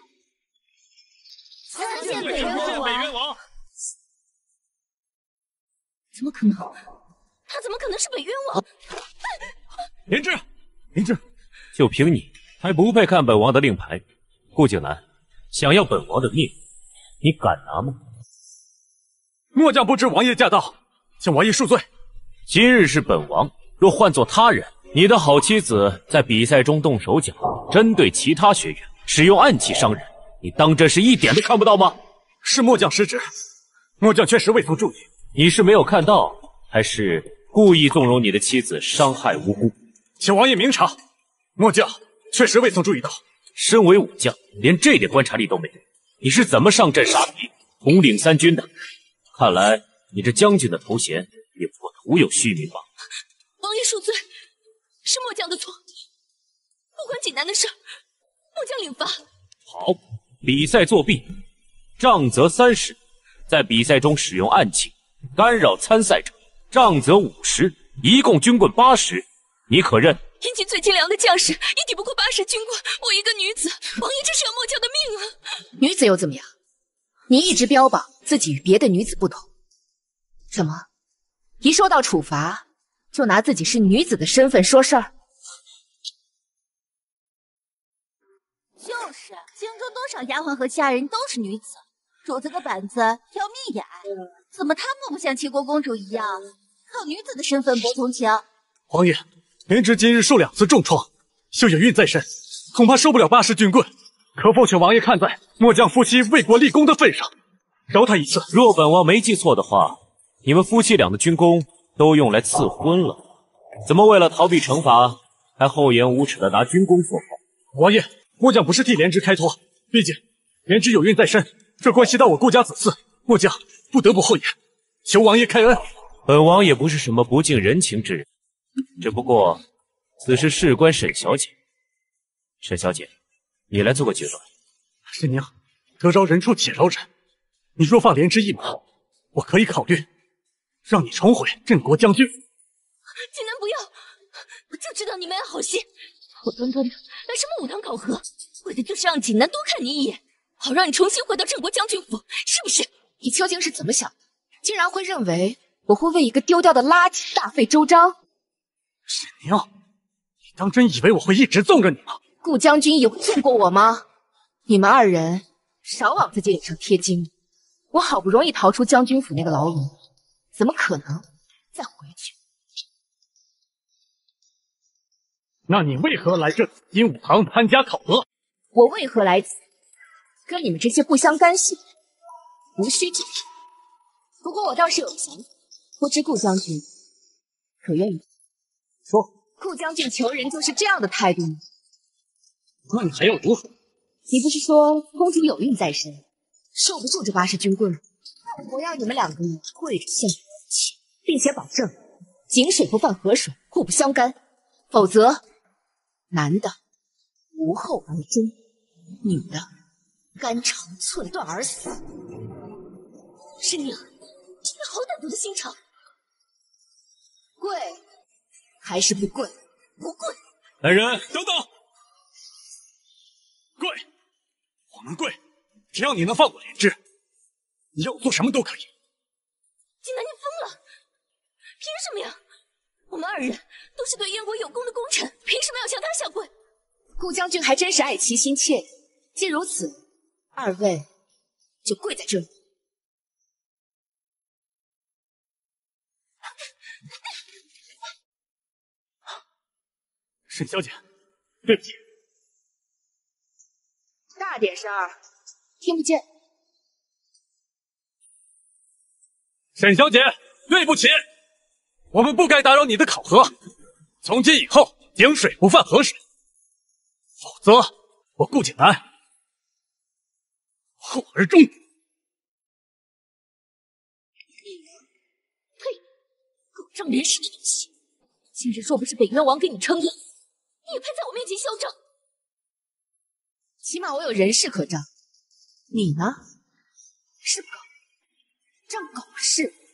参见北渊王。怎么可能？他怎么可能是北渊王？林志，林志，就凭你还不配看本王的令牌。顾景南，想要本王的命，你敢拿吗？末将不知王爷驾到，请王爷恕罪。今日是本王，若换做他人，你的好妻子在比赛中动手脚，针对其他学员使用暗器伤人，你当真是一点都看不到吗？是末将失职，末将确实未曾注意。你是没有看到，还是故意纵容你的妻子伤害无辜？请王爷明察，末将确实未曾注意到。身为武将，连这点观察力都没有，你是怎么上阵杀敌、统领三军的？看来你这将军的头衔也不过徒有虚名吧？王爷恕罪，是末将的错，不关锦南的事，末将领罚。好，比赛作弊，杖责三十；在比赛中使用暗器，干扰参赛者，杖责五十，一共军棍八十，你可认？天津最精良的将士也抵不过八十军棍，我一个女子，王爷这是要末将的命啊！女子又怎么样？你一直标榜自己与别的女子不同，怎么一受到处罚就拿自己是女子的身份说事儿？就是，京中多少丫鬟和下人都是女子，主子个板子挑蜜眼，怎么他们不像齐国公主一样靠女子的身份博同情？王爷。莲芝今日受两次重创，秀有孕在身，恐怕受不了八十军棍。可否请王爷看在末将夫妻为国立功的份上，饶他一次？若本王没记错的话，你们夫妻俩的军功都用来赐婚了，怎么为了逃避惩罚，还厚颜无耻的拿军功说话？王爷，末将不是替莲芝开脱，毕竟莲芝有孕在身，这关系到我顾家子嗣，末将不得不厚颜，求王爷开恩。本王也不是什么不近人情之人。只不过，此事事关沈小姐。沈小姐，你来做个决断。沈娘，得饶人处且饶人。你若放莲芝一马，我可以考虑让你重回镇国将军。锦南，不要！我就知道你没安好心，好端端的来什么武堂考核，为的就是让锦南多看你一眼，好让你重新回到镇国将军府，是不是？你究竟是怎么想的？竟然会认为我会为一个丢掉的垃圾大费周章？沈宁，你当真以为我会一直纵着你吗？顾将军有纵过我吗？你们二人少往自己脸上贴金。我好不容易逃出将军府那个牢笼，怎么可能再回去？那你为何来这紫金武堂参加考核？我为何来此，跟你们这些不相干系，无需解释。不过我倒是有个想法，不知顾将军可愿意？说，顾将军求人就是这样的态度吗？那你还要如何？你不是说公主有孕在身，受不住这八十军棍吗？我要你们两个人跪着献气，并且保证井水不犯河水，互不相干。否则，男的无后而终，女的肝肠寸断而死。是你，你好歹毒的心肠！跪！还是不跪？不跪！来人，等等！跪！我们跪，只要你能放过莲芝，你要我做什么都可以。金南，你疯了！凭什么呀？我们二人都是对燕国有功的功臣，凭什么要向他下跪？顾将军还真是爱妻心切。既如此，二位就跪在这里。沈小姐，对不起。大点声，听不见。沈小姐，对不起，我们不该打扰你的考核。从今以后，井水不犯河水，否则我顾景南后而终。呸！狗仗人势的东西！今日若不是北渊王给你撑腰，你也配在我面前嚣张？起码我有人事可仗，你呢？是狗，仗狗势。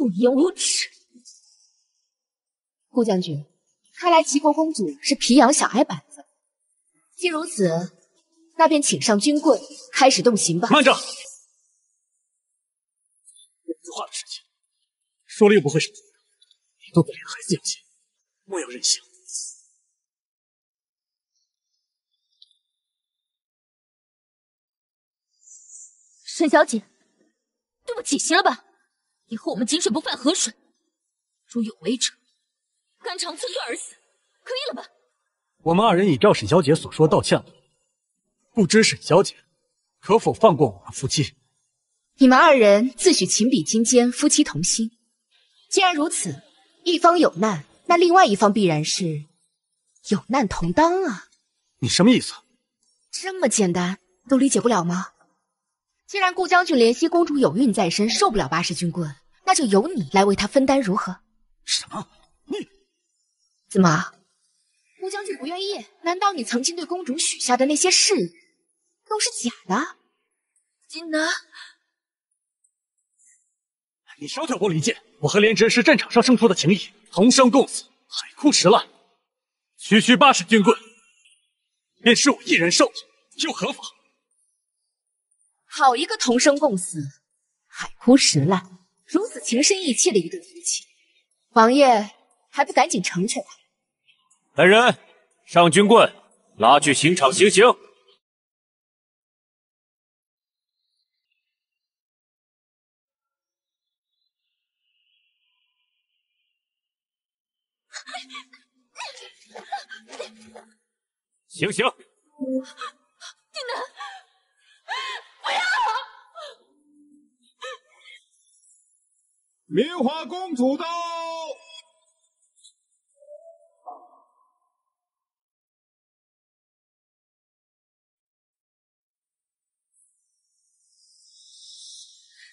厚颜无耻！顾将军，看来齐国公主是皮痒小挨板子。既如此，那便请上军棍，开始动刑吧。慢着，两句话的事情，说了又不会是你动的脸孩子要钱，莫要任性。沈小姐，对不起，行了吧？以后我们井水不犯河水，如有违者，肝肠寸断而死，可以了吧？我们二人已照沈小姐所说道歉了，不知沈小姐可否放过我们夫妻？你们二人自诩情比金坚，夫妻同心。既然如此，一方有难，那另外一方必然是有难同当啊！你什么意思？这么简单都理解不了吗？既然顾将军怜惜公主有孕在身，受不了八十军棍，那就由你来为他分担，如何？什么？你怎么？吴将军不愿意？难道你曾经对公主许下的那些誓都是假的？金南，你少挑拨离间！我和莲芝是战场上生出的情谊，同生共死，海枯石烂。区区八十军棍，便是我一人受，又何妨？好一个同生共死，海枯石烂，如此情深意切的一对夫妻，王爷还不赶紧成全他？来人，上军棍，拉去刑场行刑。行刑。定南。不要！明华公主到。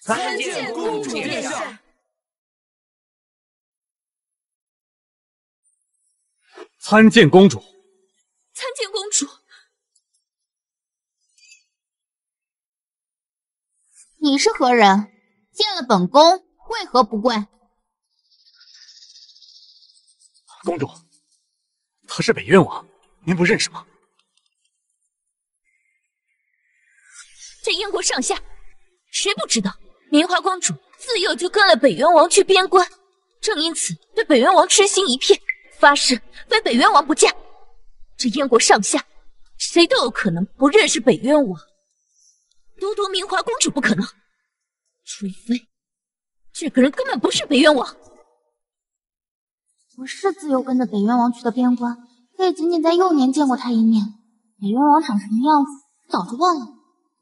参见公主殿下。参见公主。参见公主。你是何人？见了本宫，为何不跪？公主，他是北渊王，您不认识吗？这燕国上下，谁不知道明华公主自幼就跟了北渊王去边关，正因此对北渊王痴心一片，发誓非北渊王不嫁。这燕国上下，谁都有可能不认识北渊王。独独明华公主不可能，除非这个人根本不是北渊王。我是自幼跟着北渊王去的边关，可也仅仅在幼年见过他一面。北渊王长什么样子，早就忘了。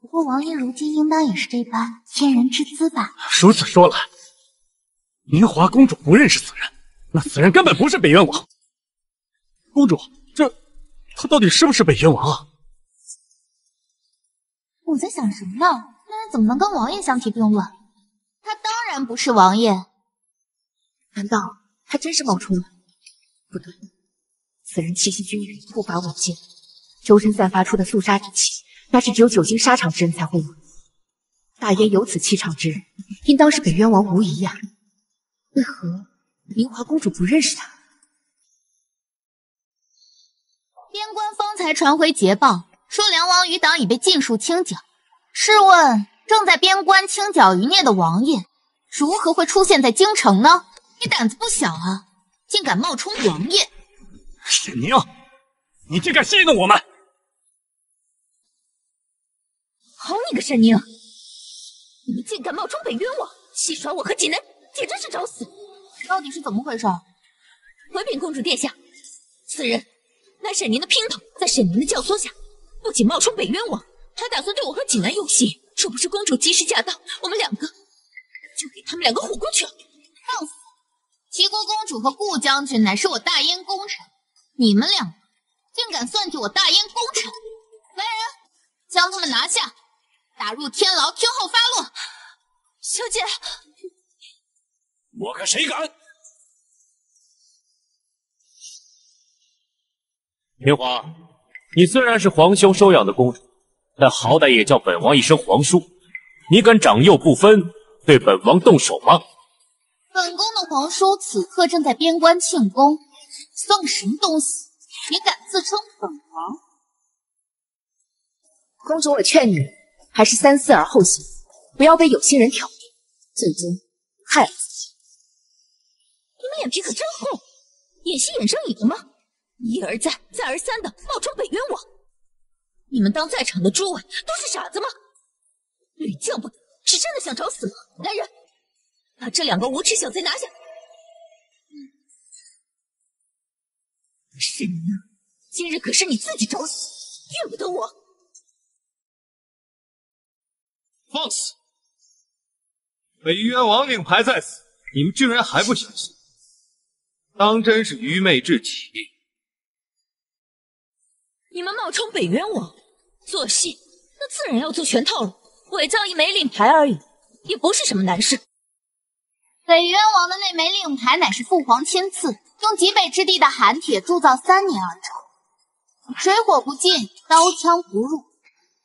不过王爷如今应当也是这般天人之姿吧？如此说来，明华公主不认识此人，那此人根本不是北渊王。公主，这他到底是不是北渊王啊？我在想什么呢？那人怎么能跟王爷相提并论？不是王爷。难道他真是冒充了？不对，此人气息均匀，步伐稳健，周身散发出的肃杀之气，那是只有久经沙场之人才会有。大燕有此气场之人，应当是北渊王无疑呀。为何明华公主不认识他？边关方才传回捷报。说梁王余党已被尽数清剿，试问正在边关清剿余孽的王爷，如何会出现在京城呢？你胆子不小啊，竟敢冒充王爷！沈宁，你竟敢戏弄我们！好你个沈宁，你们竟敢冒充北渊王，戏耍我和锦南，简直是找死！到底是怎么回事？回禀公主殿下，此人乃沈宁的姘头，在沈宁的教唆下。不仅冒充北渊王，还打算对我和锦南用刑。若不是公主及时驾到，我们两个就给他们两个虎过去了。放肆！齐国公主和顾将军乃是我大燕功臣，你们两个竟敢算计我大燕功臣！来人，将他们拿下，打入天牢，听候发落。小姐，我看谁敢！明华。你虽然是皇兄收养的公主，但好歹也叫本王一声皇叔。你敢长幼不分，对本王动手吗？本宫的皇叔此刻正在边关庆功，算个什么东西，也敢自称本王？公主，我劝你还是三思而后行，不要被有心人挑拨，最终害了自己。你们脸皮可真厚，演戏演上瘾了吗？一而再，再而三的冒充北渊王，你们当在场的诸位都是傻子吗？屡教不改，是真的想找死吗？来人，把这两个无耻小贼拿下！沈宁，今日可是你自己找死，怨不得我。放肆！北渊王令牌在此，你们居然还不相信？当真是愚昧至极！你们冒充北渊王做戏，那自然要做全套了。伪造一枚令牌而已，也不是什么难事。北渊王的那枚令牌乃是父皇亲赐，用极北之地的寒铁铸造三年而成，水火不进，刀枪不入。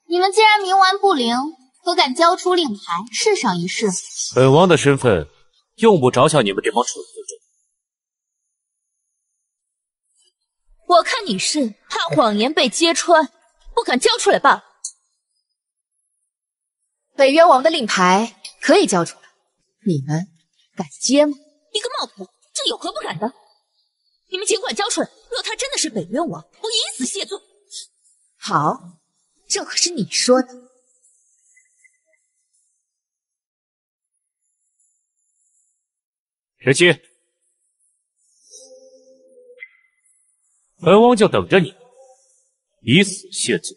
你们既然冥顽不灵，可敢交出令牌试上一试？本王的身份用不着向你们这帮蠢货装。我看你是怕谎言被揭穿，不敢交出来罢了。北渊王的令牌可以交出来，你们敢接吗？一个冒牌，这有何不敢的？你们尽管交出来。若他真的是北渊王，我以死谢罪。好，这可是你说的。十七，本王就等着你，以死谢罪。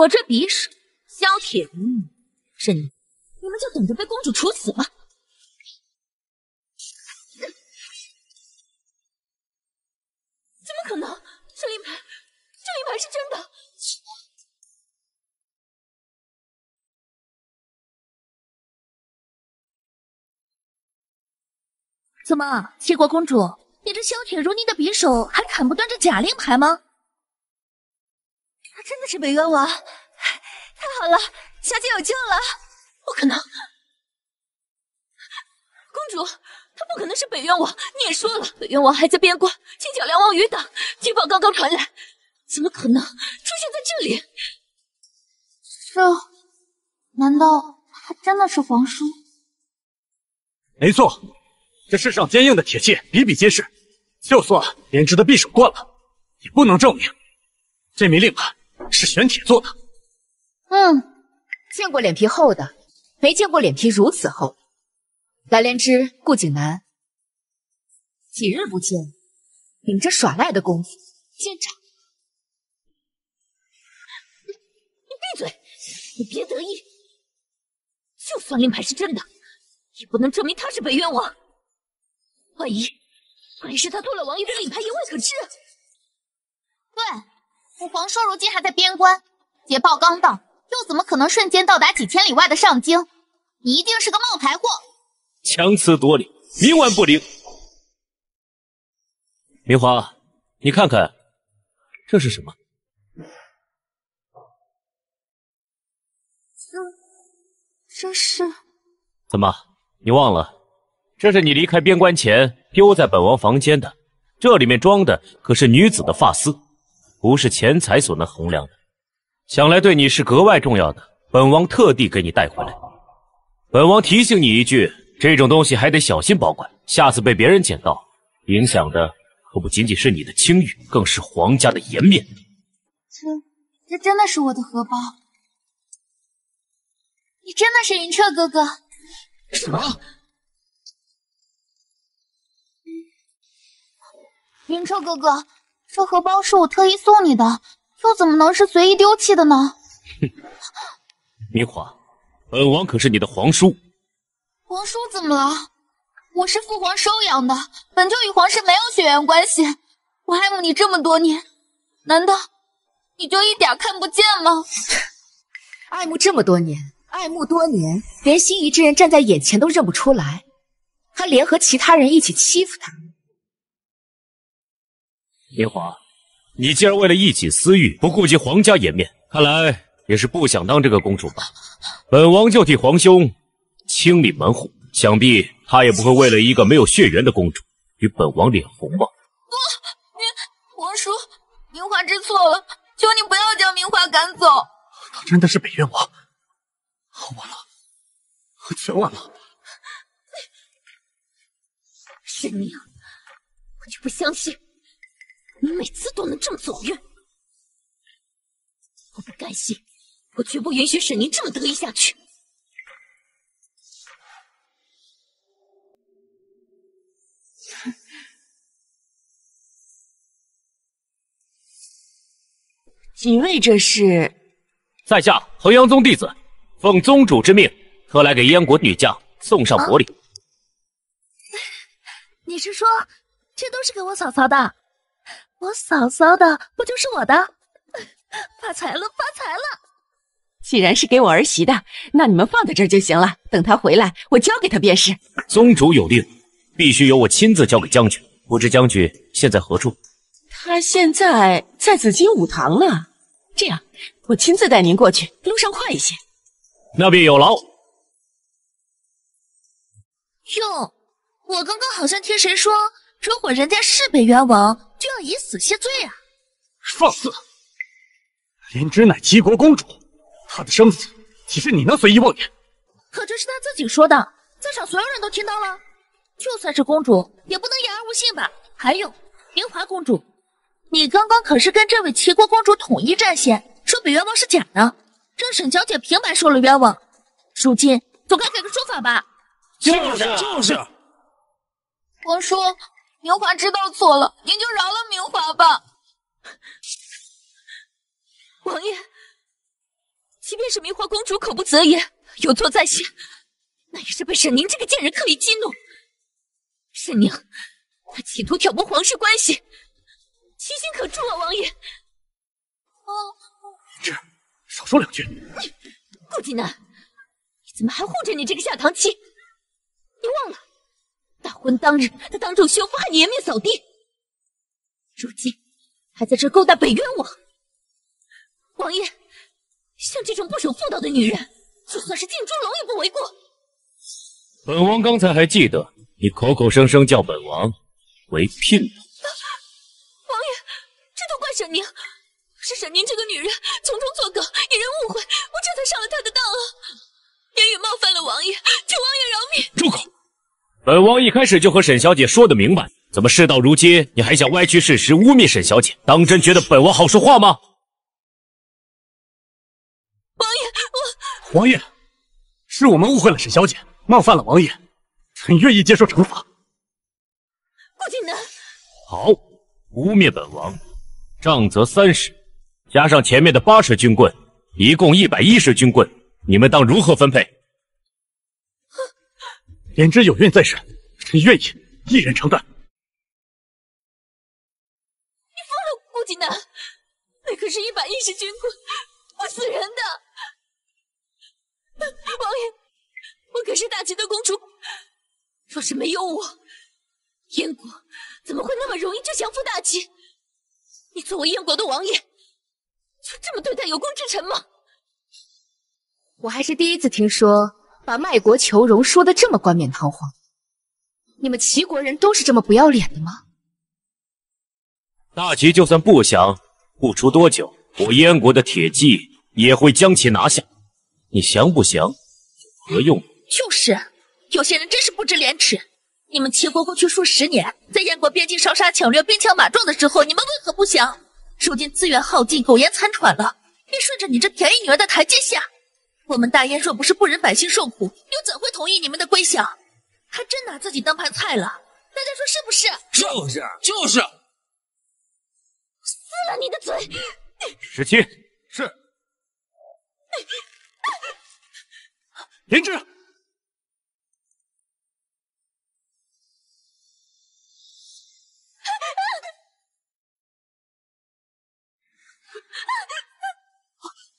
我这匕首削铁如泥，是你，你们就等着被公主处死吧？怎么可能？这令牌，这令牌是真的！怎么，谢国公主，你这削铁如泥的匕首还砍不断这假令牌吗？他真的是北渊王，太好了，小姐有救了！不可能，公主，他不可能是北渊王。你也说了，北渊王还在边关，清剿梁王余党，情报刚刚传来，怎么可能出现在这里？这，难道他真的是皇叔？没错，这世上坚硬的铁器比比皆是，就算连枝的匕首断了，也不能证明这枚令牌。是玄铁做的。嗯，见过脸皮厚的，没见过脸皮如此厚。蓝莲芝、顾景南，几日不见，领着耍赖的功夫，见长。你闭嘴！你别得意。就算令牌是真的，也不能证明他是北渊王。万一，万一是他偷了王爷的令牌，也未可知。对。父皇说：“如今还在边关，捷报刚到，又怎么可能瞬间到达几千里外的上京？你一定是个冒牌货！”强词夺理，冥顽不灵。明华，你看看，这是什么？这，这是？怎么，你忘了？这是你离开边关前丢在本王房间的，这里面装的可是女子的发丝。不是钱财所能衡量的，想来对你是格外重要的。本王特地给你带回来。本王提醒你一句，这种东西还得小心保管，下次被别人捡到，影响的可不仅仅是你的清誉，更是皇家的颜面。这，这真的是我的荷包？你真的是云彻哥哥？什么？云彻哥哥。这荷包是我特意送你的，又怎么能是随意丢弃的呢？哼，明华，本王可是你的皇叔。皇叔怎么了？我是父皇收养的，本就与皇室没有血缘关系。我爱慕你这么多年，难道你就一点看不见吗？(laughs) 爱慕这么多年，爱慕多年，连心仪之人站在眼前都认不出来，还联合其他人一起欺负他。明华，你既然为了一己私欲不顾及皇家颜面，看来也是不想当这个公主吧？本王就替皇兄清理门户，想必他也不会为了一个没有血缘的公主与本王脸红吧？不，王叔，明华知错了，求你不要将明华赶走。他真的是北渊王，完了，全完了！沈明，我就不相信你每次都能这么走运。我不甘心，我绝不允许沈宁这么得意下去。几位这是？在下衡阳宗弟子，奉宗主之命，特来给燕国女将送上薄礼。你是说，这都是给我嫂嫂的？我嫂嫂的不就是我的？(laughs) 发财了，发财了！既然是给我儿媳的，那你们放在这儿就行了。等她回来，我交给她便是。宗主有令，必须由我亲自交给将军。不知将军现在何处？他现在在紫金武堂呢。这样，我亲自带您过去，路上快一些。那便有劳。哟，我刚刚好像听谁说，如果人家是北渊王，就要以死谢罪啊！放肆！莲芝乃齐国公主，她的生死岂是你能随意妄言？可这是她自己说的，在场所有人都听到了。就算是公主，也不能言而无信吧？还有，明华公主，你刚刚可是跟这位齐国公主统一战线，说北渊王是假的，让沈小姐平白受了冤枉，如今总该给个说法吧？就是就是。王叔，明华知道错了，您就饶了明华吧。(laughs) 王爷，即便是明华公主口不择言，有错在先，那也是被沈宁这个贱人刻意激怒。沈宁，他企图挑拨皇室关系，其心可诛啊！王爷，哦，这少说两句。你顾锦南，你怎么还护着你这个下堂妻？你忘了大婚当日他当众羞辱，害你颜面扫地，如今还在这勾搭北渊王。王爷，像这种不守妇道的女人，就算是进猪笼也不为过。本王刚才还记得你口口声声叫本王为姘头。王爷，这都怪沈宁，是沈宁这个女人从中作梗，引人误会，我这才上了她的当啊！言语冒犯了王爷，求王爷饶命。住口！本王一开始就和沈小姐说的明白，怎么事到如今你还想歪曲事实，污蔑沈小姐？当真觉得本王好说话吗？王爷，我王爷是我们误会了沈小姐，冒犯了王爷，臣愿意接受惩罚。顾景南，好，污蔑本王，杖责三十，加上前面的八十军棍，一共一百一十军棍，你们当如何分配？莲芝有孕在身，臣愿意一人承担。你疯了，顾景南，那可是一百一十军棍，会死人的。王爷，我可是大齐的公主，若是没有我，燕国怎么会那么容易就降服大齐？你作为燕国的王爷，就这么对待有功之臣吗？我还是第一次听说把卖国求荣说的这么冠冕堂皇。你们齐国人都是这么不要脸的吗？大齐就算不降，不出多久，我燕国的铁骑也会将其拿下。你降不降有何用？就是，有些人真是不知廉耻。你们齐国过去数十年在燕国边境烧杀抢掠、兵强马壮的时候，你们为何不降？如今资源耗尽、苟延残喘了，便顺着你这便宜女儿的台阶下。我们大燕若不是不忍百姓受苦，又怎会同意你们的归降？还真拿自己当盘菜了。大家说是不是？就是就是。撕了你的嘴！十七是。林芝，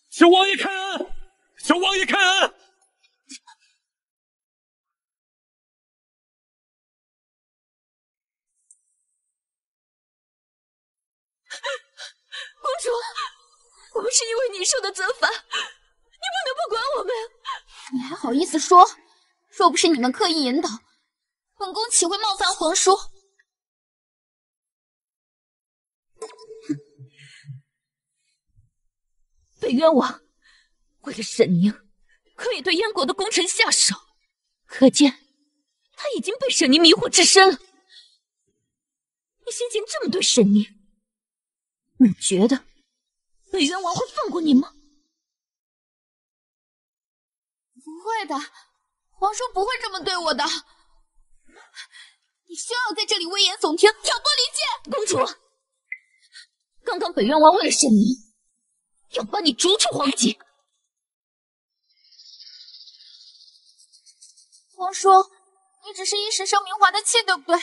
求王爷开恩！求王爷开恩！(laughs) 公主，我们是因为你受的责罚，你不能不管我们。你还好意思说？若不是你们刻意引导，本宫岂会冒犯皇叔？北渊王为了沈宁，可以对燕国的功臣下手，可见他已经被沈宁迷惑至深了。你先前这么对沈宁，你觉得北渊王会放过你吗？不会的，皇叔不会这么对我的。你休要在这里危言耸听，挑拨离间。公主，刚刚北渊王为了沈宁，要把你逐出皇籍。皇叔，你只是一时生明华的气，对不对？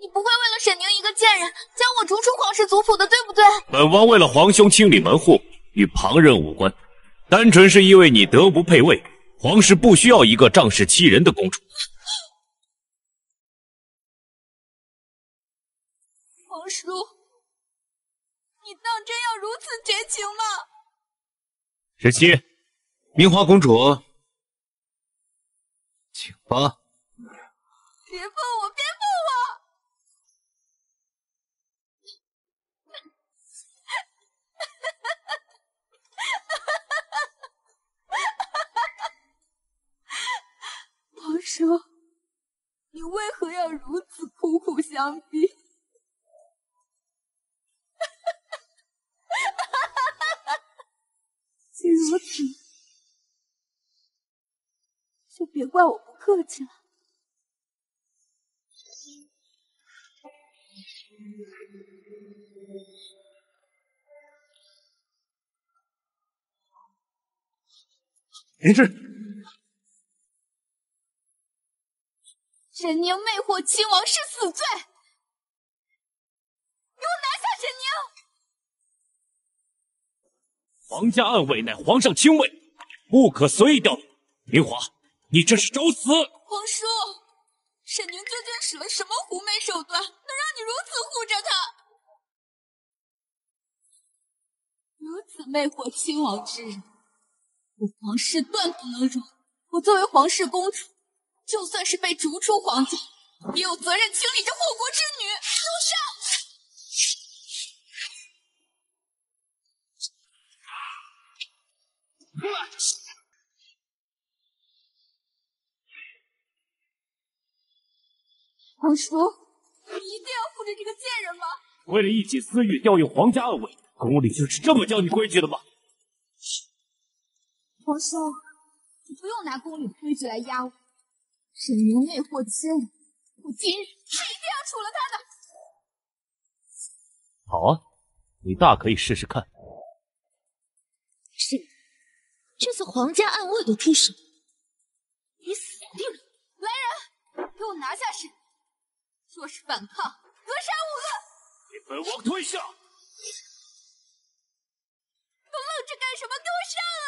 你不会为了沈宁一个贱人将我逐出皇室族谱的，对不对？本王为了皇兄清理门户，与旁人无关，单纯是因为你德不配位。皇室不需要一个仗势欺人的公主。皇叔，你当真要如此绝情吗？十七，明华公主，请吧。别碰我，别碰我！(laughs) 皇叔，你为何要如此苦苦相逼？(laughs) 既如此，就别怪我不客气了。灵芝，沈宁魅惑亲王是死罪，给我拿下沈宁！皇家暗卫乃皇上亲卫，不可随意调动。明华，你这是找死！皇叔，沈宁究竟使了什么狐媚手段，能让你如此护着她？如此魅惑亲王之人，我皇室断不能容。我作为皇室公主，就算是被逐出皇家，也有责任清理这祸国之女。住手！皇叔，你一定要护着这个贱人吗？为了一己私欲调用皇家暗卫，宫里就是这么教你规矩的吗？皇叔，你不用拿宫里的规矩来压我。沈明魅惑亲王，我今日是一定要除了他的。好啊，你大可以试试看。是，这次皇家暗卫都出手，你死定了！来人，给我拿下沈宁！若是反抗，格杀勿论！给本王退下！都愣着干什么？给我上啊！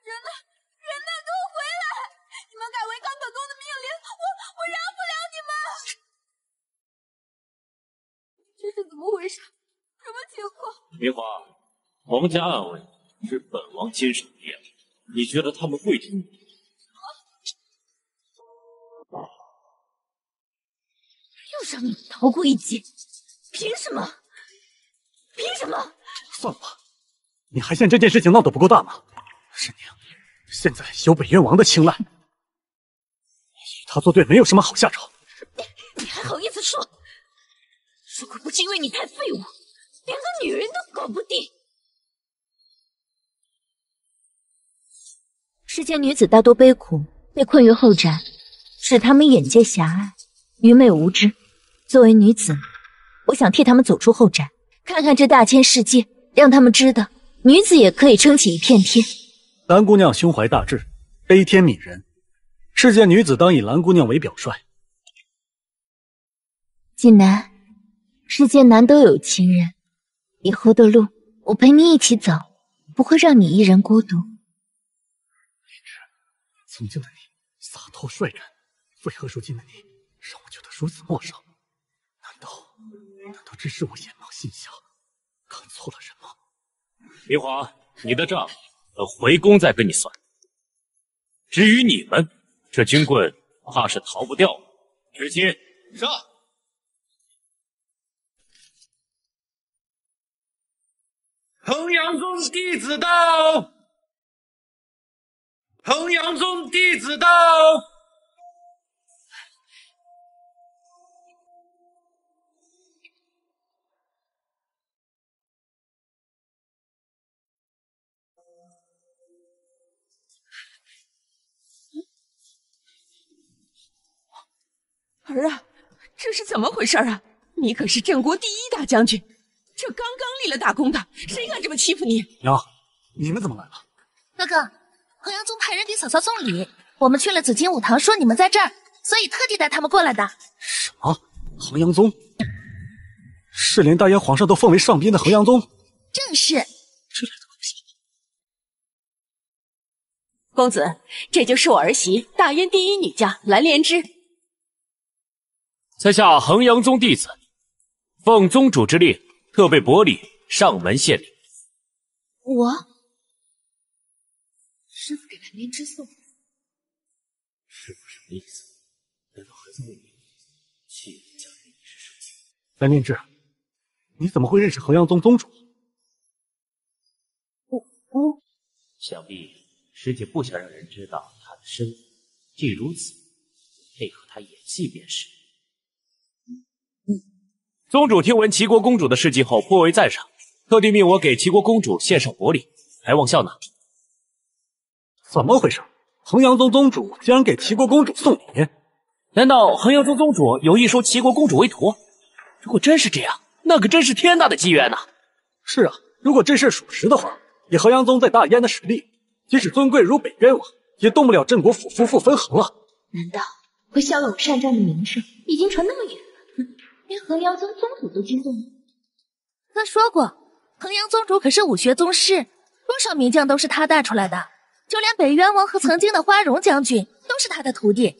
人呢？人呢？给我回来！你们敢违抗本宫的命令，我我饶不了你们！这是怎么回事？什么情况？明华，皇家暗卫是本王亲手练的，你觉得他们会听你？让你逃过一劫，凭什么？凭什么？算了吧，你还嫌这件事情闹得不够大吗？沈宁现在有北渊王的青睐，他作对没有什么好下场。你还好意思说？如果不是因为你太废物，连个女人都搞不定。世间女子大多悲苦，被困于后宅，使她们眼界狭隘，愚昧无知。作为女子，我想替他们走出后宅，看看这大千世界，让他们知道，女子也可以撑起一片天。蓝姑娘胸怀大志，悲天悯人，世间女子当以蓝姑娘为表率。锦南，世间难得有情人，以后的路我陪你一起走，不会让你一人孤独。曾经的你洒脱率真，为何如今的你让我觉得如此陌生？难道真是我眼盲心瞎，看错了人吗？明华，你的账等回宫再跟你算。至于你们，这军棍怕是逃不掉了。执勤。是。衡阳宗弟子到。衡阳宗弟子到。儿啊，这是怎么回事啊？你可是镇国第一大将军，这刚刚立了大功的，谁敢这么欺负你？娘，你们怎么来了？哥哥，衡阳宗派人给嫂嫂送礼，我们去了紫金武堂，说你们在这儿，所以特地带他们过来的。什么？衡阳宗？是连大燕皇上都奉为上宾的衡阳宗？正是。这来的东西。公子，这就是我儿媳，大燕第一女将蓝莲芝。在下衡阳宗弟子，奉宗主之令，特备薄礼上门献礼。我师傅给蓝莲芝送，师傅什么意思？难道还在为你弃家人一事生气？蓝莲芝，你怎么会认识衡阳宗宗主？我我想必师姐不想让人知道他的身份，既如此，配合他演戏便是。宗主听闻齐国公主的事迹后颇为赞赏，特地命我给齐国公主献上薄礼，还望笑纳。怎么回事？衡阳宗宗主竟然给齐国公主送礼？难道衡阳宗宗主有意收齐国公主为徒？如果真是这样，那可真是天大的机缘呐！是啊，如果这事属实的话，以衡阳宗在大燕的实力，即使尊贵如北渊王，也动不了镇国府夫妇分衡了。难道会骁勇善战的名声已经传那么远？连衡阳宗宗主都惊动了。他说过，衡阳宗主可是武学宗师，多少名将都是他带出来的，就连北渊王和曾经的花荣将军都是他的徒弟。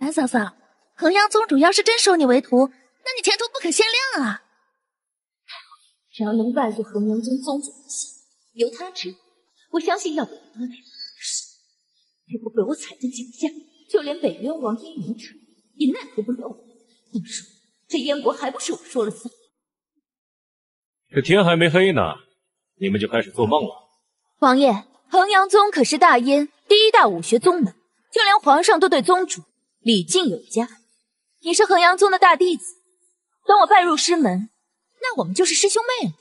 蓝嫂嫂，衡阳宗主要是真收你为徒，那你前途不可限量啊！只要能拜入衡阳宗宗主的心，由他指导，我相信要不了多难。如果被我踩在脚下，就连北渊王燕云彻也奈何不了我。到时候。这燕国还不是我说了算？这天还没黑呢，你们就开始做梦了。王爷，衡阳宗可是大燕第一大武学宗门，就连皇上都对宗主礼敬有加。你是衡阳宗的大弟子，等我拜入师门，那我们就是师兄妹了。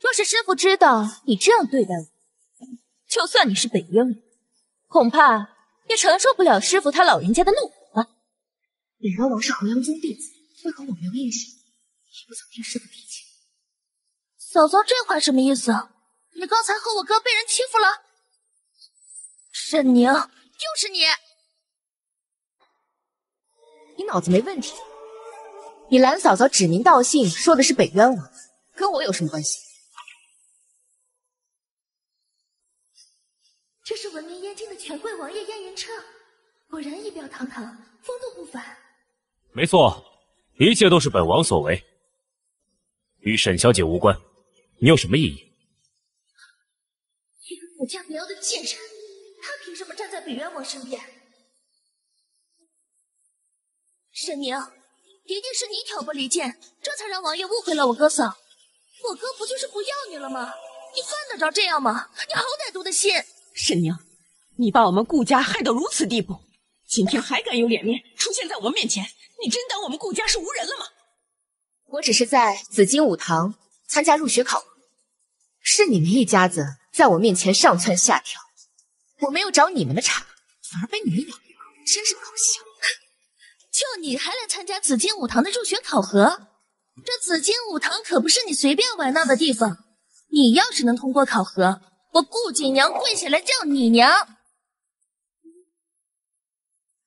若是师傅知道你这样对待我，就算你是北燕人，恐怕也承受不了师傅他老人家的怒火吧。北渊王是衡阳宗弟子。为何我没有印象？也不曾听师傅提起。嫂嫂，这话什么意思？你刚才和我哥被人欺负了？沈宁，就是你！你脑子没问题？你蓝嫂嫂指名道姓说的是北渊王，跟我有什么关系？这是闻名燕京的权贵王爷燕云彻，果然仪表堂堂，风度不凡。没错。一切都是本王所为，与沈小姐无关。你有什么异议？一个不家不要的贱人，他凭什么站在北渊王身边？沈宁，一定是你挑拨离间，这才让王爷误会了我哥嫂。我哥不就是不要你了吗？你犯得着这样吗？你好歹毒的心！沈宁，你把我们顾家害到如此地步，今天还敢有脸面出现在我们面前？你真当我们顾家是无人了吗？我只是在紫金武堂参加入学考核，是你们一家子在我面前上蹿下跳，我没有找你们的茬，反而被你们咬一口，真是搞笑。就你还来参加紫金武堂的入学考核？这紫金武堂可不是你随便玩闹的地方。你要是能通过考核，我顾锦娘跪下来叫你娘。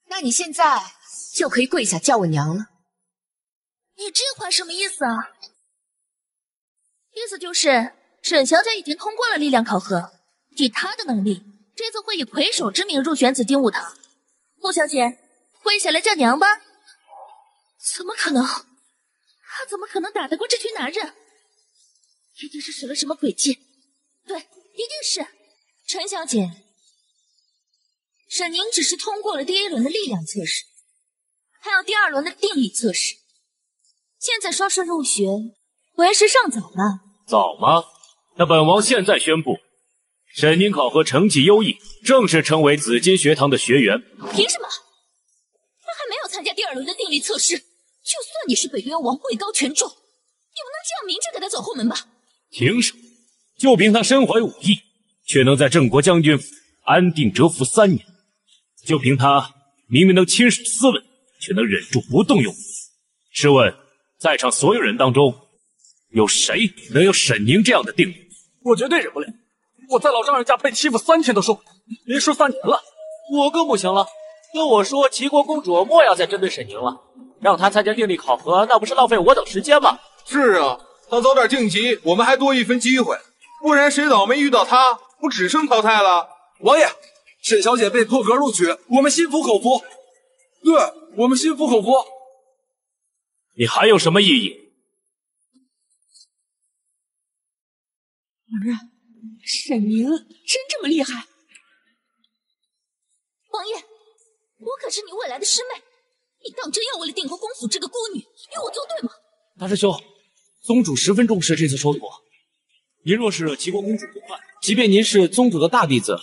那你现在？就可以跪下叫我娘了。你这话什么意思啊？意思就是沈小姐已经通过了力量考核，以她的能力，这次会以魁首之名入选紫金武堂。穆小姐，跪下来叫娘吧。怎么可能？她怎么可能打得过这群男人？一定是使了什么诡计。对，一定是。陈小姐，沈宁只是通过了第一轮的力量测试，还有第二轮的定力测试，现在说是入学，为时尚早了。早吗？那本王现在宣布，沈宁考核成绩优异，正式成为紫金学堂的学员。凭什么？他还没有参加第二轮的定力测试，就算你是北渊王，位高权重，也不能这样明着给他走后门吧？凭什么？就凭他身怀武艺，却能在郑国将军府安定蛰伏三年；就凭他明明能亲手斯文，却能忍住不动用武。试问，在场所有人当中，有谁能有沈宁这样的定力？我绝对忍不了！我在老丈人家被欺负三天都受不了，别说三年了。我更不行了，跟我说齐国公主莫要再针对沈宁了，让她参加定力考核，那不是浪费我等时间吗？是啊，他早点晋级，我们还多一分机会。不然谁倒霉遇到他，不只剩淘汰了？王爷，沈小姐被破格录取，我们心服口服。对我们心服口服。你还有什么异议？儿啊，沈明真这么厉害？王爷，我可是你未来的师妹，你当真要为了定国公府这个孤女与我作对吗？大师兄，宗主十分重视这次收徒。您若是齐国公主不快，即便您是宗主的大弟子，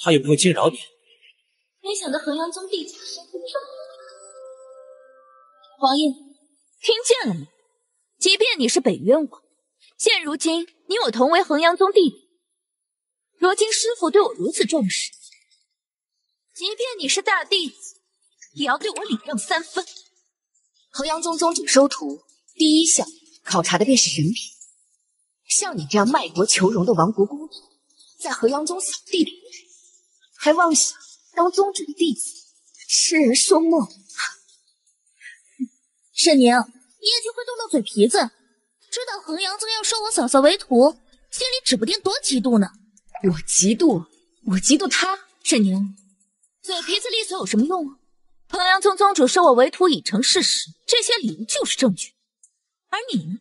他也不会轻饶你。没想到衡阳宗弟子身份王爷，听见了吗？即便你是北渊王，现如今你我同为衡阳宗弟子，如今师傅对我如此重视，即便你是大弟子，也要对我礼让三分。衡阳宗宗主收徒，第一项考察的便是人品。像你这样卖国求荣的亡国公主，在衡阳宗扫地的人，还妄想当宗主的弟子，痴人说梦。沈宁，你也就会动动嘴皮子，知道衡阳宗要收我嫂嫂为徒，心里指不定多嫉妒呢。我嫉妒，我嫉妒他。沈宁，嘴皮子利索有什么用啊？衡阳宗宗主收我为徒已成事实，这些礼物就是证据。而你呢？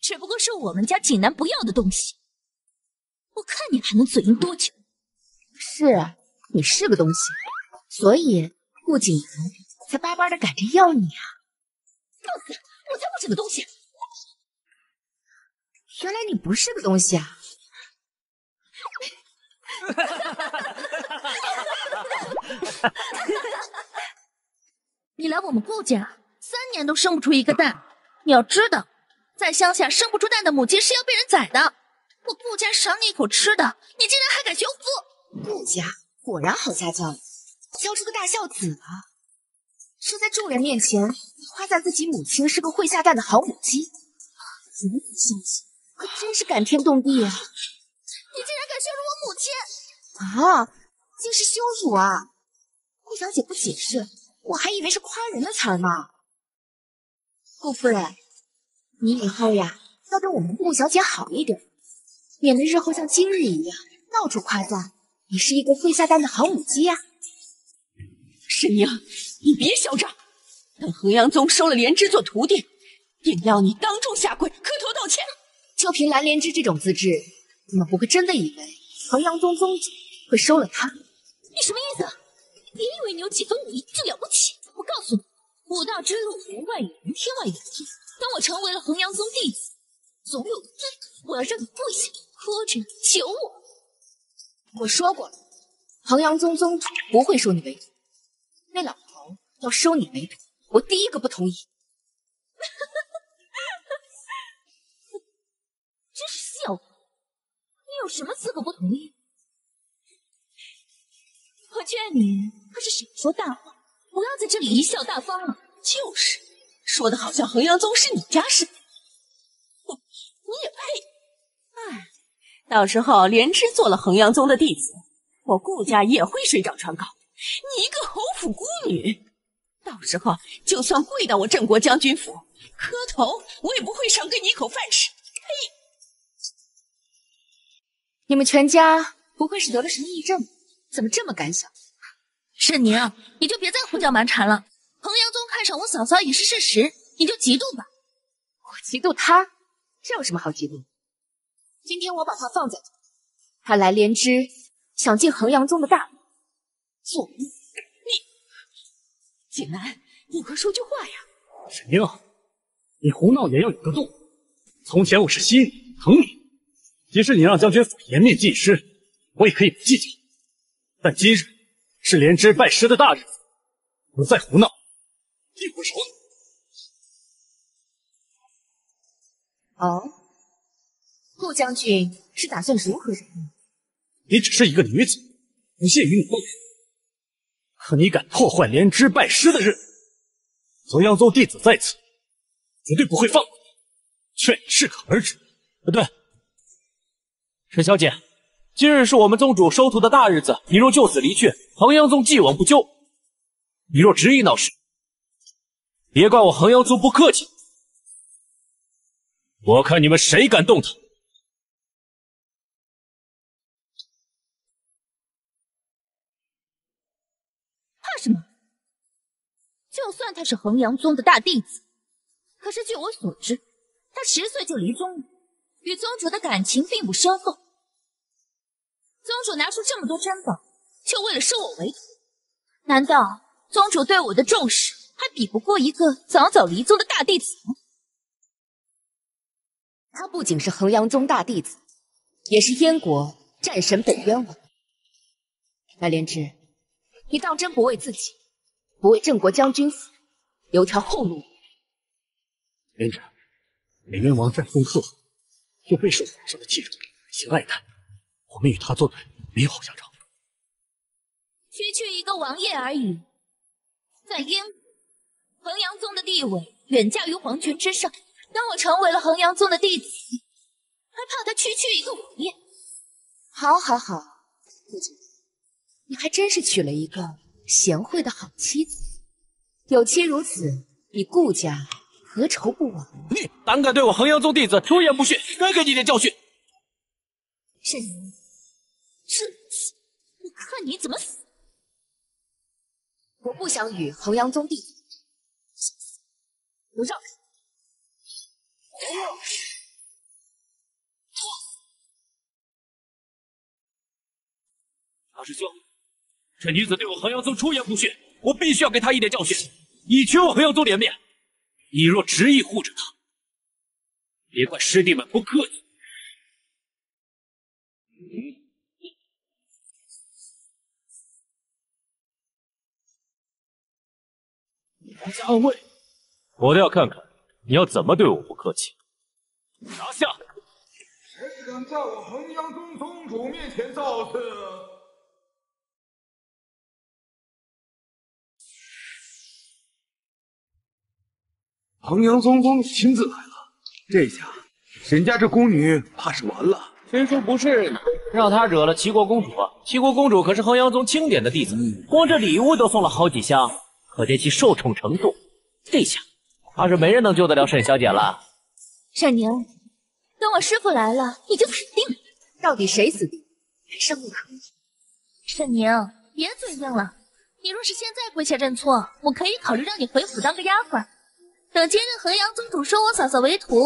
只不过是我们家锦南不要的东西，我看你还能嘴硬多久？是你是个东西，所以顾锦南才巴巴的赶着要你啊！放肆！我才不是个东西！原来你不是个东西啊！你来我们顾家三年都生不出一个蛋，你要知道。在乡下生不出蛋的母鸡是要被人宰的。我顾家赏你一口吃的，你竟然还敢修复？顾家果然好家教，教出个大孝子啊！说在众人面前夸赞自己母亲是个会下蛋的好母鸡，如此孝心，可真是感天动地啊！你竟然敢羞辱我母亲！啊，竟是羞辱啊！顾小姐不解释，我还以为是夸人的词儿呢。顾夫人。你以后呀，要对我们顾小姐好一点，免得日后像今日一样到处夸赞你是一个会下蛋的好母鸡呀。沈宁，你别嚣张！等衡阳宗收了莲枝做徒弟，定要你当众下跪磕头道歉。就凭蓝莲枝这种资质，你们不会真的以为衡阳宗宗主会收了她？你什么意思？别以为你有几分武艺就了不起！我告诉你，武道之路人外有人，天外有天。当我成为了衡阳宗弟子，总有一天我要让你跪下磕着求我。我说过了，衡阳宗宗主不会收你为徒。那老头要收你为徒，我第一个不同意。(laughs) 真是笑话！你有什么资格不同意？我劝你还是少说大话，不要在这里贻笑大方了。就是。说的好像衡阳宗是你家似的，你也配？哎，到时候莲枝做了衡阳宗的弟子，我顾家也会水涨船高。你一个侯府孤女，到时候就算跪到我镇国将军府磕头，我也不会赏给你一口饭吃。呸！你们全家不会是得了什么异症，怎么这么胆小？沈宁，你就别再胡搅蛮缠了。衡阳宗看上我嫂嫂已是事实，你就嫉妒吧。我嫉妒他，这有什么好嫉妒？今天我把话放在这，他来莲枝想进衡阳宗的大门，做梦！你，锦南，你快说句话呀！沈英，你胡闹也要有个度。从前我是惜你疼你，即使你让将军府颜面尽失，我也可以不计较。但今日是莲枝拜师的大日子，我再胡闹，定不饶你。哦，顾将军是打算如何忍你？你只是一个女子，不屑与你斗。可你敢破坏莲枝拜师的日子，衡阳宗弟子在此，绝对不会放过你。劝你适可而止。呃，对，沈小姐，今日是我们宗主收徒的大日子，你若就此离去，衡阳宗既往不咎。你若执意闹事，别怪我衡阳宗不客气。我看你们谁敢动他！怕什么？就算他是衡阳宗的大弟子，可是据我所知，他十岁就离宗了，与宗主的感情并不深厚。宗主拿出这么多珍宝，就为了收我为徒？难道宗主对我的重视还比不过一个早早离宗的大弟子吗？他不仅是衡阳宗大弟子，也是燕国战神北渊王。白莲芝，你当真不为自己，不为郑国将军死留条后路？莲枝，北渊王战风赫赫，又备受皇上的器重，喜爱戴，我们与他作对没有好下场。区区一个王爷而已，在燕国，衡阳宗的地位远驾于皇权之上。当我成为了衡阳宗的弟子，还怕他区区一个王爷？好，好，好，顾家，你还真是娶了一个贤惠的好妻子。有妻如此，你顾家何愁不亡？你胆敢对我衡阳宗弟子出言不逊，该给你点教训！沈宁，这次我看你怎么死！我不想与衡阳宗弟子我让开！大师兄，这女子对我衡阳宗出言不逊，我必须要给她一点教训，以绝我衡阳宗脸面。你若执意护着她，别怪师弟们不客气。皇家安慰，我倒要看看你要怎么对我不客气。拿下！谁敢在我衡阳宗宗主面前造次？衡阳宗宗主亲自来了，这下沈家这宫女怕是完了。谁说不是？让她惹了齐国公主，齐国公主可是衡阳宗钦点的弟子，光这礼物都送了好几箱，可见其受宠程度。这下怕是没人能救得了沈小姐了。沈宁，等我师傅来了，你就死定了。到底谁死定？生无可恋。沈宁，别嘴硬了。你若是现在跪下认错，我可以考虑让你回府当个丫鬟。等今日衡阳宗主收我嫂嫂为徒，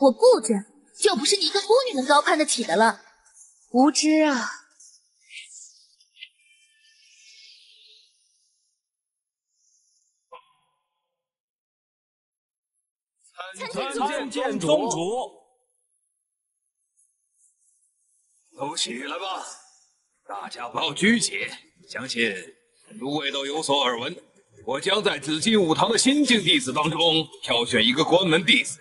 我顾家就不是你一个孤女能高攀得起的了。无知啊！参见宗主。都起来吧，大家不要拘谨。相信诸位都有所耳闻，我将在紫金武堂的新晋弟子当中挑选一个关门弟子，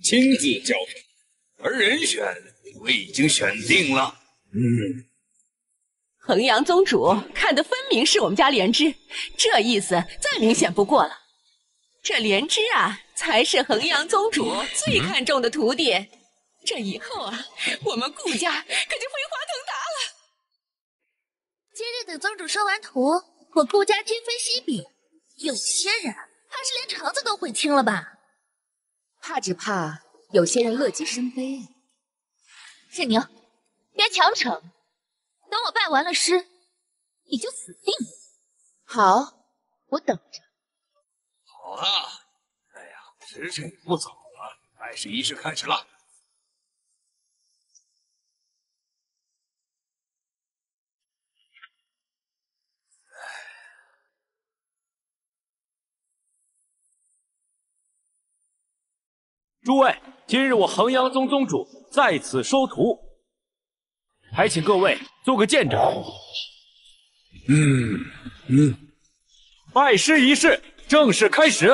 亲自教授。而人选我已经选定了。嗯，衡阳宗主看得分明是我们家莲枝，这意思再明显不过了。这莲枝啊，才是衡阳宗主最看重的徒弟。这以后啊，我们顾家可就飞黄腾达了。今日等宗主收完徒，我顾家今非昔比。有些人怕是连肠子都悔青了吧？怕只怕有些人乐极生悲。沈宁，别强逞，等我拜完了师，你就死定了。好，我等着。好了，哎呀，时辰也不早了，拜师仪式开始了。诸位，今日我衡阳宗宗主在此收徒，还请各位做个见证。嗯嗯，拜师仪式正式开始，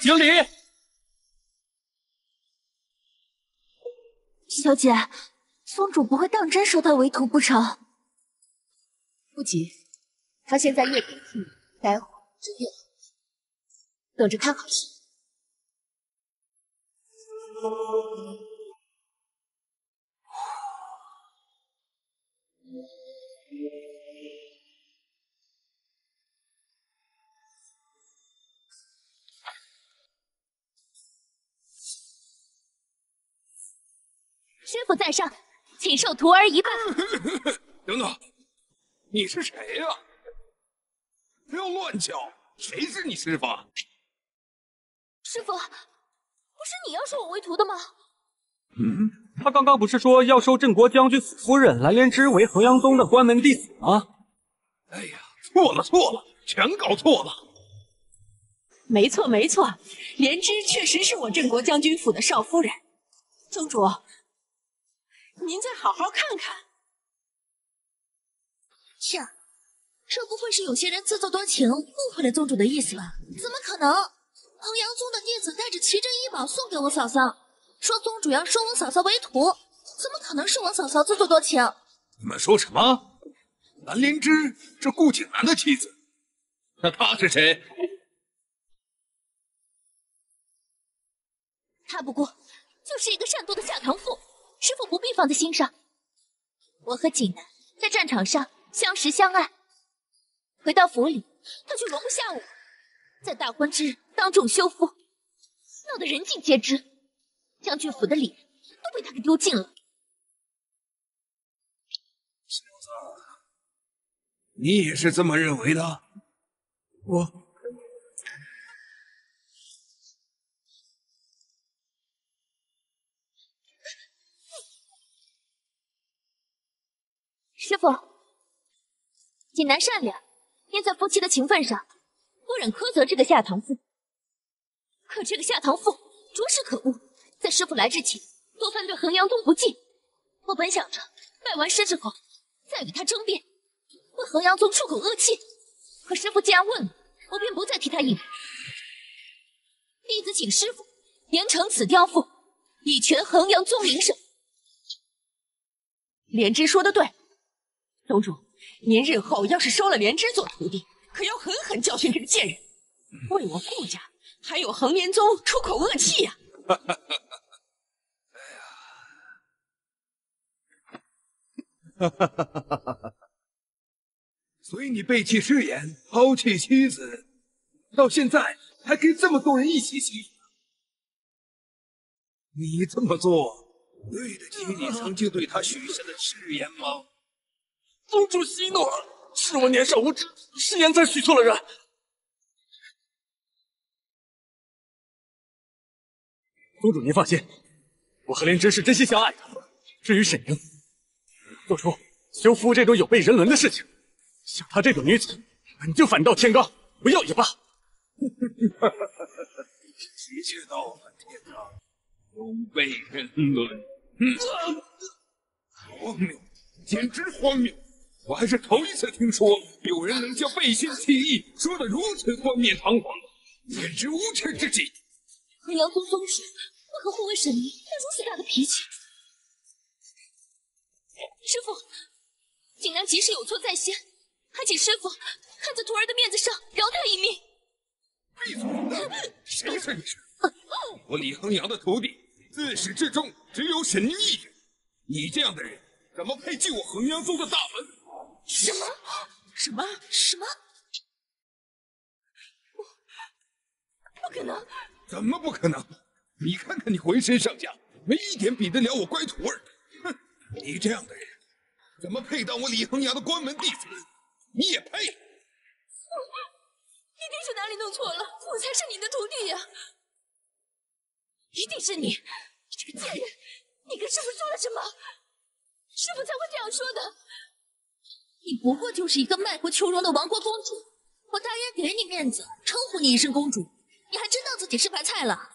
行礼。小姐，宗主不会当真收他为徒不成？不急，他现在越平静，待会儿就越好，等着看好戏。师傅在上，请受徒儿一拜。(laughs) 等等，你是谁呀、不要乱叫！谁是你师傅？师傅，不是你要收我为徒的吗？嗯，他刚刚不是说要收镇国将军府夫人蓝莲芝为衡阳宗的关门弟子吗？哎呀，错了错了，全搞错了。没错没错，莲芝确实是我镇国将军府的少夫人。宗主，您再好好看看。切，这不会是有些人自作多情，误会了宗主的意思吧？怎么可能？衡阳宗的弟子带着奇珍异宝送给我嫂嫂，说宗主要收我嫂嫂为徒，怎么可能是我嫂嫂自作多情？你们说什么？蓝灵芝是顾景南的妻子，那她是谁？她不过就是一个善妒的下堂妇，师傅不必放在心上。我和景南在战场上相识相爱，回到府里，他却容不下我，在大婚之日当众休夫，闹得人尽皆知，将军府的脸都被他给丢尽了。你也是这么认为的？我师傅，锦南善良，念在夫妻的情分上，不忍苛责这个下堂妇。可这个下堂妇着实可恶，在师傅来之前，多番对衡阳宗不敬。我本想着拜完师之后，再与他争辩，为衡阳宗出口恶气。可师傅既然问了，我便不再替他隐瞒。弟子请师傅严惩此刁妇，以全衡阳宗名声。莲芝说的对，宗主，您日后要是收了莲芝做徒弟，可要狠狠教训这个贱人，为我顾家还有恒年宗出口恶气呀、哈哈哈哈哈哈！所以你背弃誓言，抛弃妻子，到现在还跟这么多人一起行刑。你这么做，对得起你曾经对他许下的誓言吗？宗主息怒，是我年少无知，誓言才许错了人。宗主您放心，我和莲芝是真心相爱的。至于沈凝，做出休夫这种有悖人伦的事情，像她这种女子，本就反倒天罡，不要也罢。一切倒反天罡，有悖人伦。嗯，荒谬，简直荒谬！我还是头一次听说有人能将背信弃义说得如此冠冕堂皇，简直无耻至极。衡阳宗宗主为何会为沈凝发如此大的脾气？师傅，景南即使有错在先，还请师傅看在徒儿的面子上饶他一命。闭嘴！谁是你师傅？我李衡阳的徒弟，自始至终只有沈凝一人。你这样的人，怎么配进我衡阳宗的大门？什么？什么？什么？不，不可能！怎么不可能？你看看你浑身上下，没一点比得了我乖徒儿。哼，你这样的人，怎么配当我李恒阳的关门弟子？你也配？一定是哪里弄错了，我才是你的徒弟呀！一定是你，这个贱人！你跟师傅说了什么？师傅才会这样说的。你不过就是一个卖国求荣的亡国公主，我大燕给你面子，称呼你一声公主，你还真当自己是白菜了？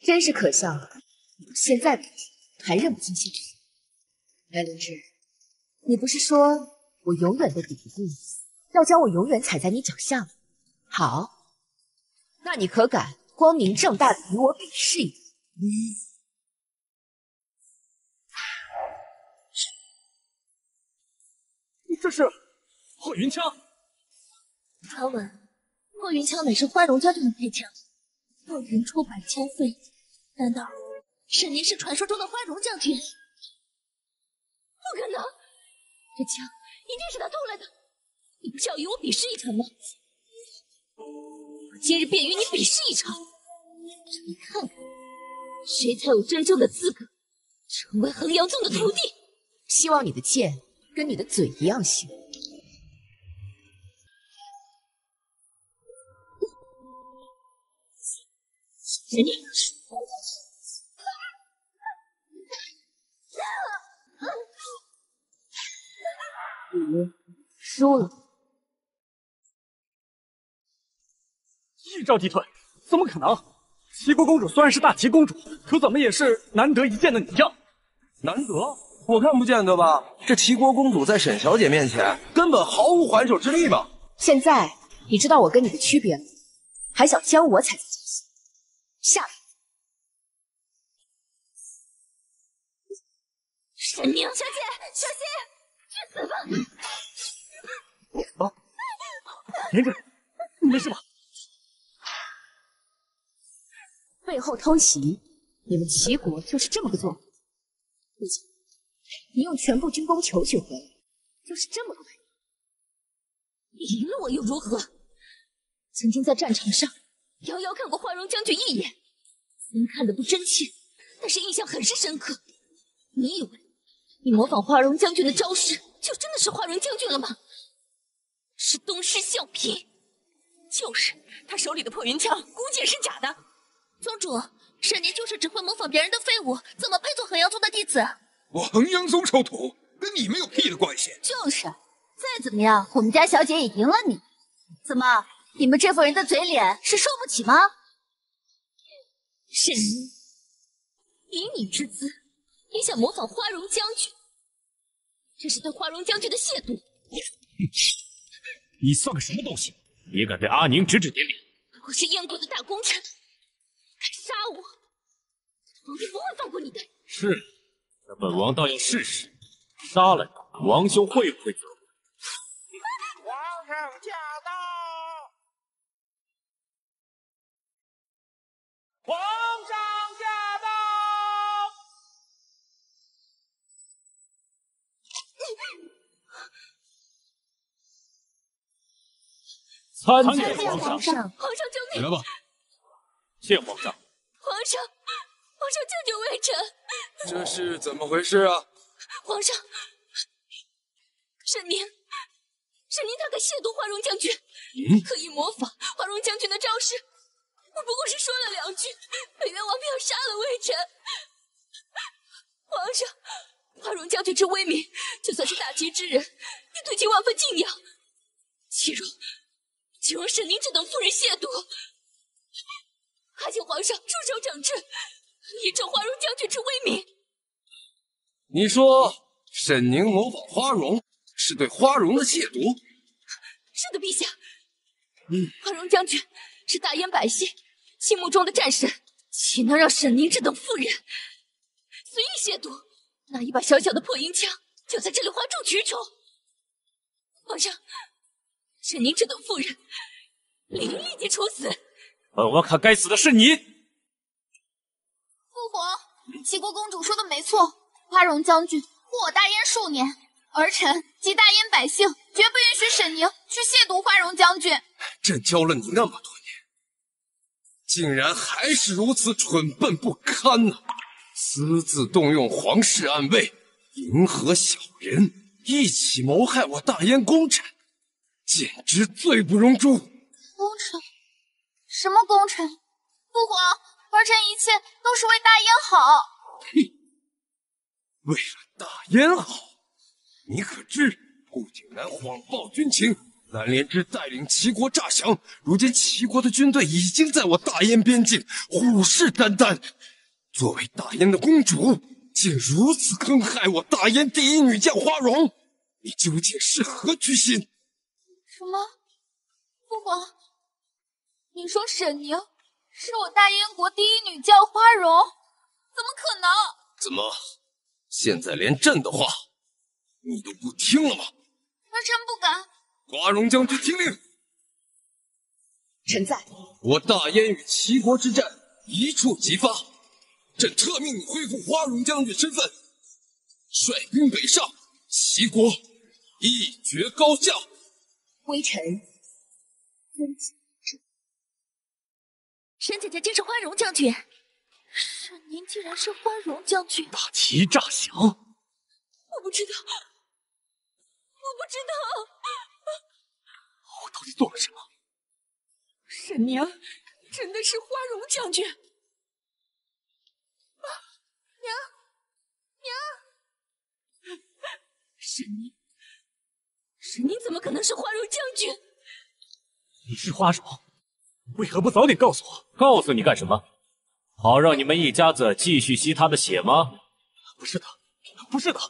真是可笑！现在不，还认不清现实。白灵芝，你不是说我永远都抵不过你，要将我永远踩在你脚下吗？好，那你可敢光明正大的与我比试一次？这是破云枪。传闻破云枪乃是花荣将军的配枪，破云出百枪飞。难道是您是传说中的花荣将军？不可能，这枪一定是他偷来的。你不是要与我比试一场吗？我今日便与你比试一场，让你看看谁才有真正的资格成为衡阳宗的徒弟。希望你的剑跟你的嘴一样细。你输了，一招击退，怎么可能？齐国公主虽然是大齐公主，可怎么也是难得一见的女将。难得？我看不见得吧？这齐国公主在沈小姐面前根本毫无还手之力吧？现在你知道我跟你的区别了，还想将我踩在脚下？下沈宁小姐，小心！去死吧！啊，莲芝，你没事吧？背后偷袭，你们齐国就是这么个做法。不行，你用全部军功求取回来，就是这么个。你赢了我又如何？曾经在战场上遥遥看过花荣将军一眼，虽然看的不真切，但是印象很是深刻。你以为你模仿花荣将军的招式，就真的是花荣将军了吗？是东施效颦，就是他手里的破云枪，估计也是假的。宗主，沈宁就是只会模仿别人的废物，怎么配做衡阳宗的弟子？我衡阳宗收徒，跟你们有屁的关系？就是，再怎么样，我们家小姐也赢了你。怎么，你们这副人的嘴脸是受不起吗？沈宁，以你之姿，也想模仿花荣将军，这是对花荣将军的亵渎。(laughs) 你算个什么东西？也敢对阿宁指指点点？我是燕国的大功臣。杀我！皇帝不会放过你的。是，那本王倒要试试，杀了你，王兄会不会责怪？皇上驾到！皇上驾到！参见皇上！皇上救命！起来吧。谢皇上。皇上，皇上救救微臣！这是怎么回事啊？皇上，沈宁，沈宁他敢亵渎花荣将军，刻意模仿花荣将军的招式。我不过是说了两句，北渊王便要杀了微臣。皇上，花荣将军之威名，就算是大齐之人也对其万分敬仰。岂容，岂容沈宁这等妇人亵渎？还请皇上出手整治，以正花荣将军之威名。你说沈宁模仿花荣，是对花荣的亵渎？是的，陛下。嗯，花荣将军是大燕百姓心目中的战神，岂能让沈宁这等妇人随意亵渎？拿一把小小的破银枪，就在这里哗众取宠。皇上，沈宁这等妇人，理应立即处死。本王看该死的是你，父皇。齐国公主说的没错，花荣将军护我大燕数年，儿臣及大燕百姓绝不允许沈宁去亵渎花荣将军。朕教了你那么多年，竟然还是如此蠢笨不堪呐！私自动用皇室暗卫，迎合小人，一起谋害我大燕功臣，简直罪不容诛。功臣。什么功臣？父皇，儿臣一切都是为大燕好。哼，为了大燕好，你可知顾景南谎报军情，蓝莲芝带领齐国诈降，如今齐国的军队已经在我大燕边境虎视眈眈。作为大燕的公主，竟如此坑害我大燕第一女将花荣，你究竟是何居心？什么？父皇，你说沈宁是我大燕国第一女将花荣？怎么可能？怎么，现在连朕的话你都不听了吗？儿臣不敢。花荣将军听令，臣在。我大燕与齐国之战一触即发，朕特命你恢复花荣将军身份，率兵北上，齐国一决高下。微臣遵旨。沈姐姐竟是花荣将军，沈宁竟然是花荣将军。大旗诈降，我不知道，我不知道。我到底做了什么？沈宁真的是花荣将军？娘娘，沈宁，沈宁怎么可能是花荣将军？你是花荣，为何不早点告诉我？告诉你干什么？好让你们一家子继续吸他的血吗？不是的，不是的，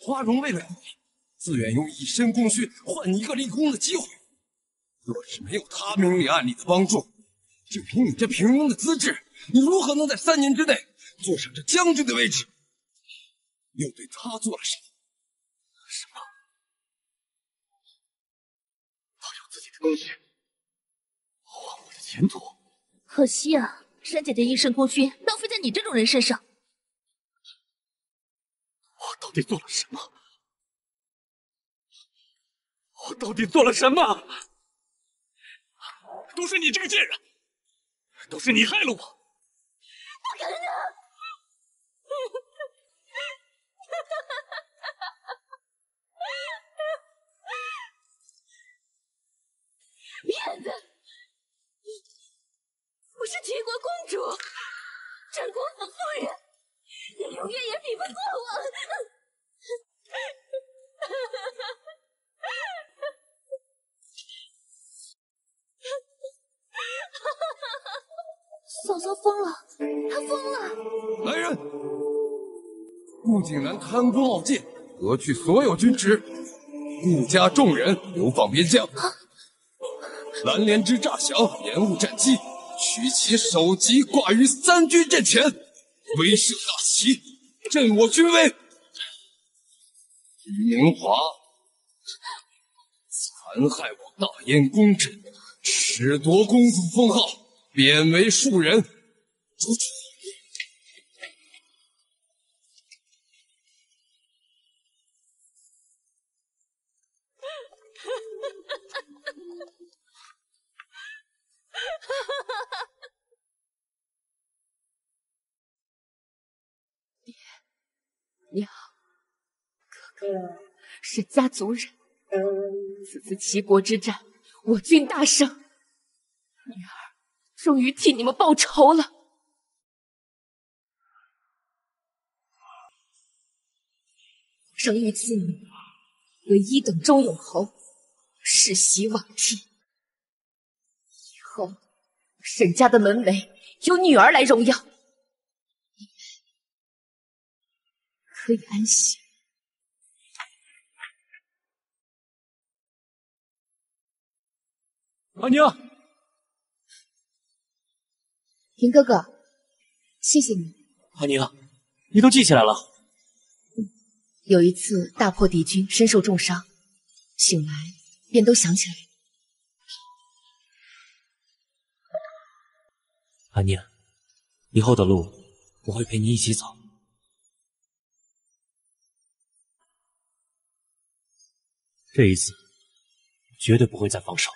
花荣为了你。自愿用一身功勋换你一个立功的机会。若是没有他明里暗里的帮助，就凭你这平庸的资质，你如何能在三年之内坐上这将军的位置？又对他做了什么？什么？他有自己的东西换我的前途？可惜啊，珊姐姐一身功勋浪费在你这种人身上。我到底做了什么？我到底做了什么？都是你这个贱人，都是你害了我！不可能！骗子！我是齐国公主，朕公子夫人，你永远也比不过我！嫂嫂疯了，她疯了！来人，顾景南贪功傲贱，革去所有军职，顾家众人流放边疆。蓝莲之诈降，延误战机，取其首级挂于三军阵前，威慑大齐，振我军威。于明华残害我大燕功臣，褫夺公主封号。贬为庶人，沈家族人，此次齐国之战，我军大胜，女儿。终于替你们报仇了！生育次女，为一等忠勇侯，世袭罔替。以后沈家的门楣由女儿来荣耀，你们可以安心。阿宁。平哥哥，谢谢你。阿宁，你都记起来了。有一次大破敌军，身受重伤，醒来便都想起来。阿宁，以后的路我会陪你一起走。这一次绝对不会再放手。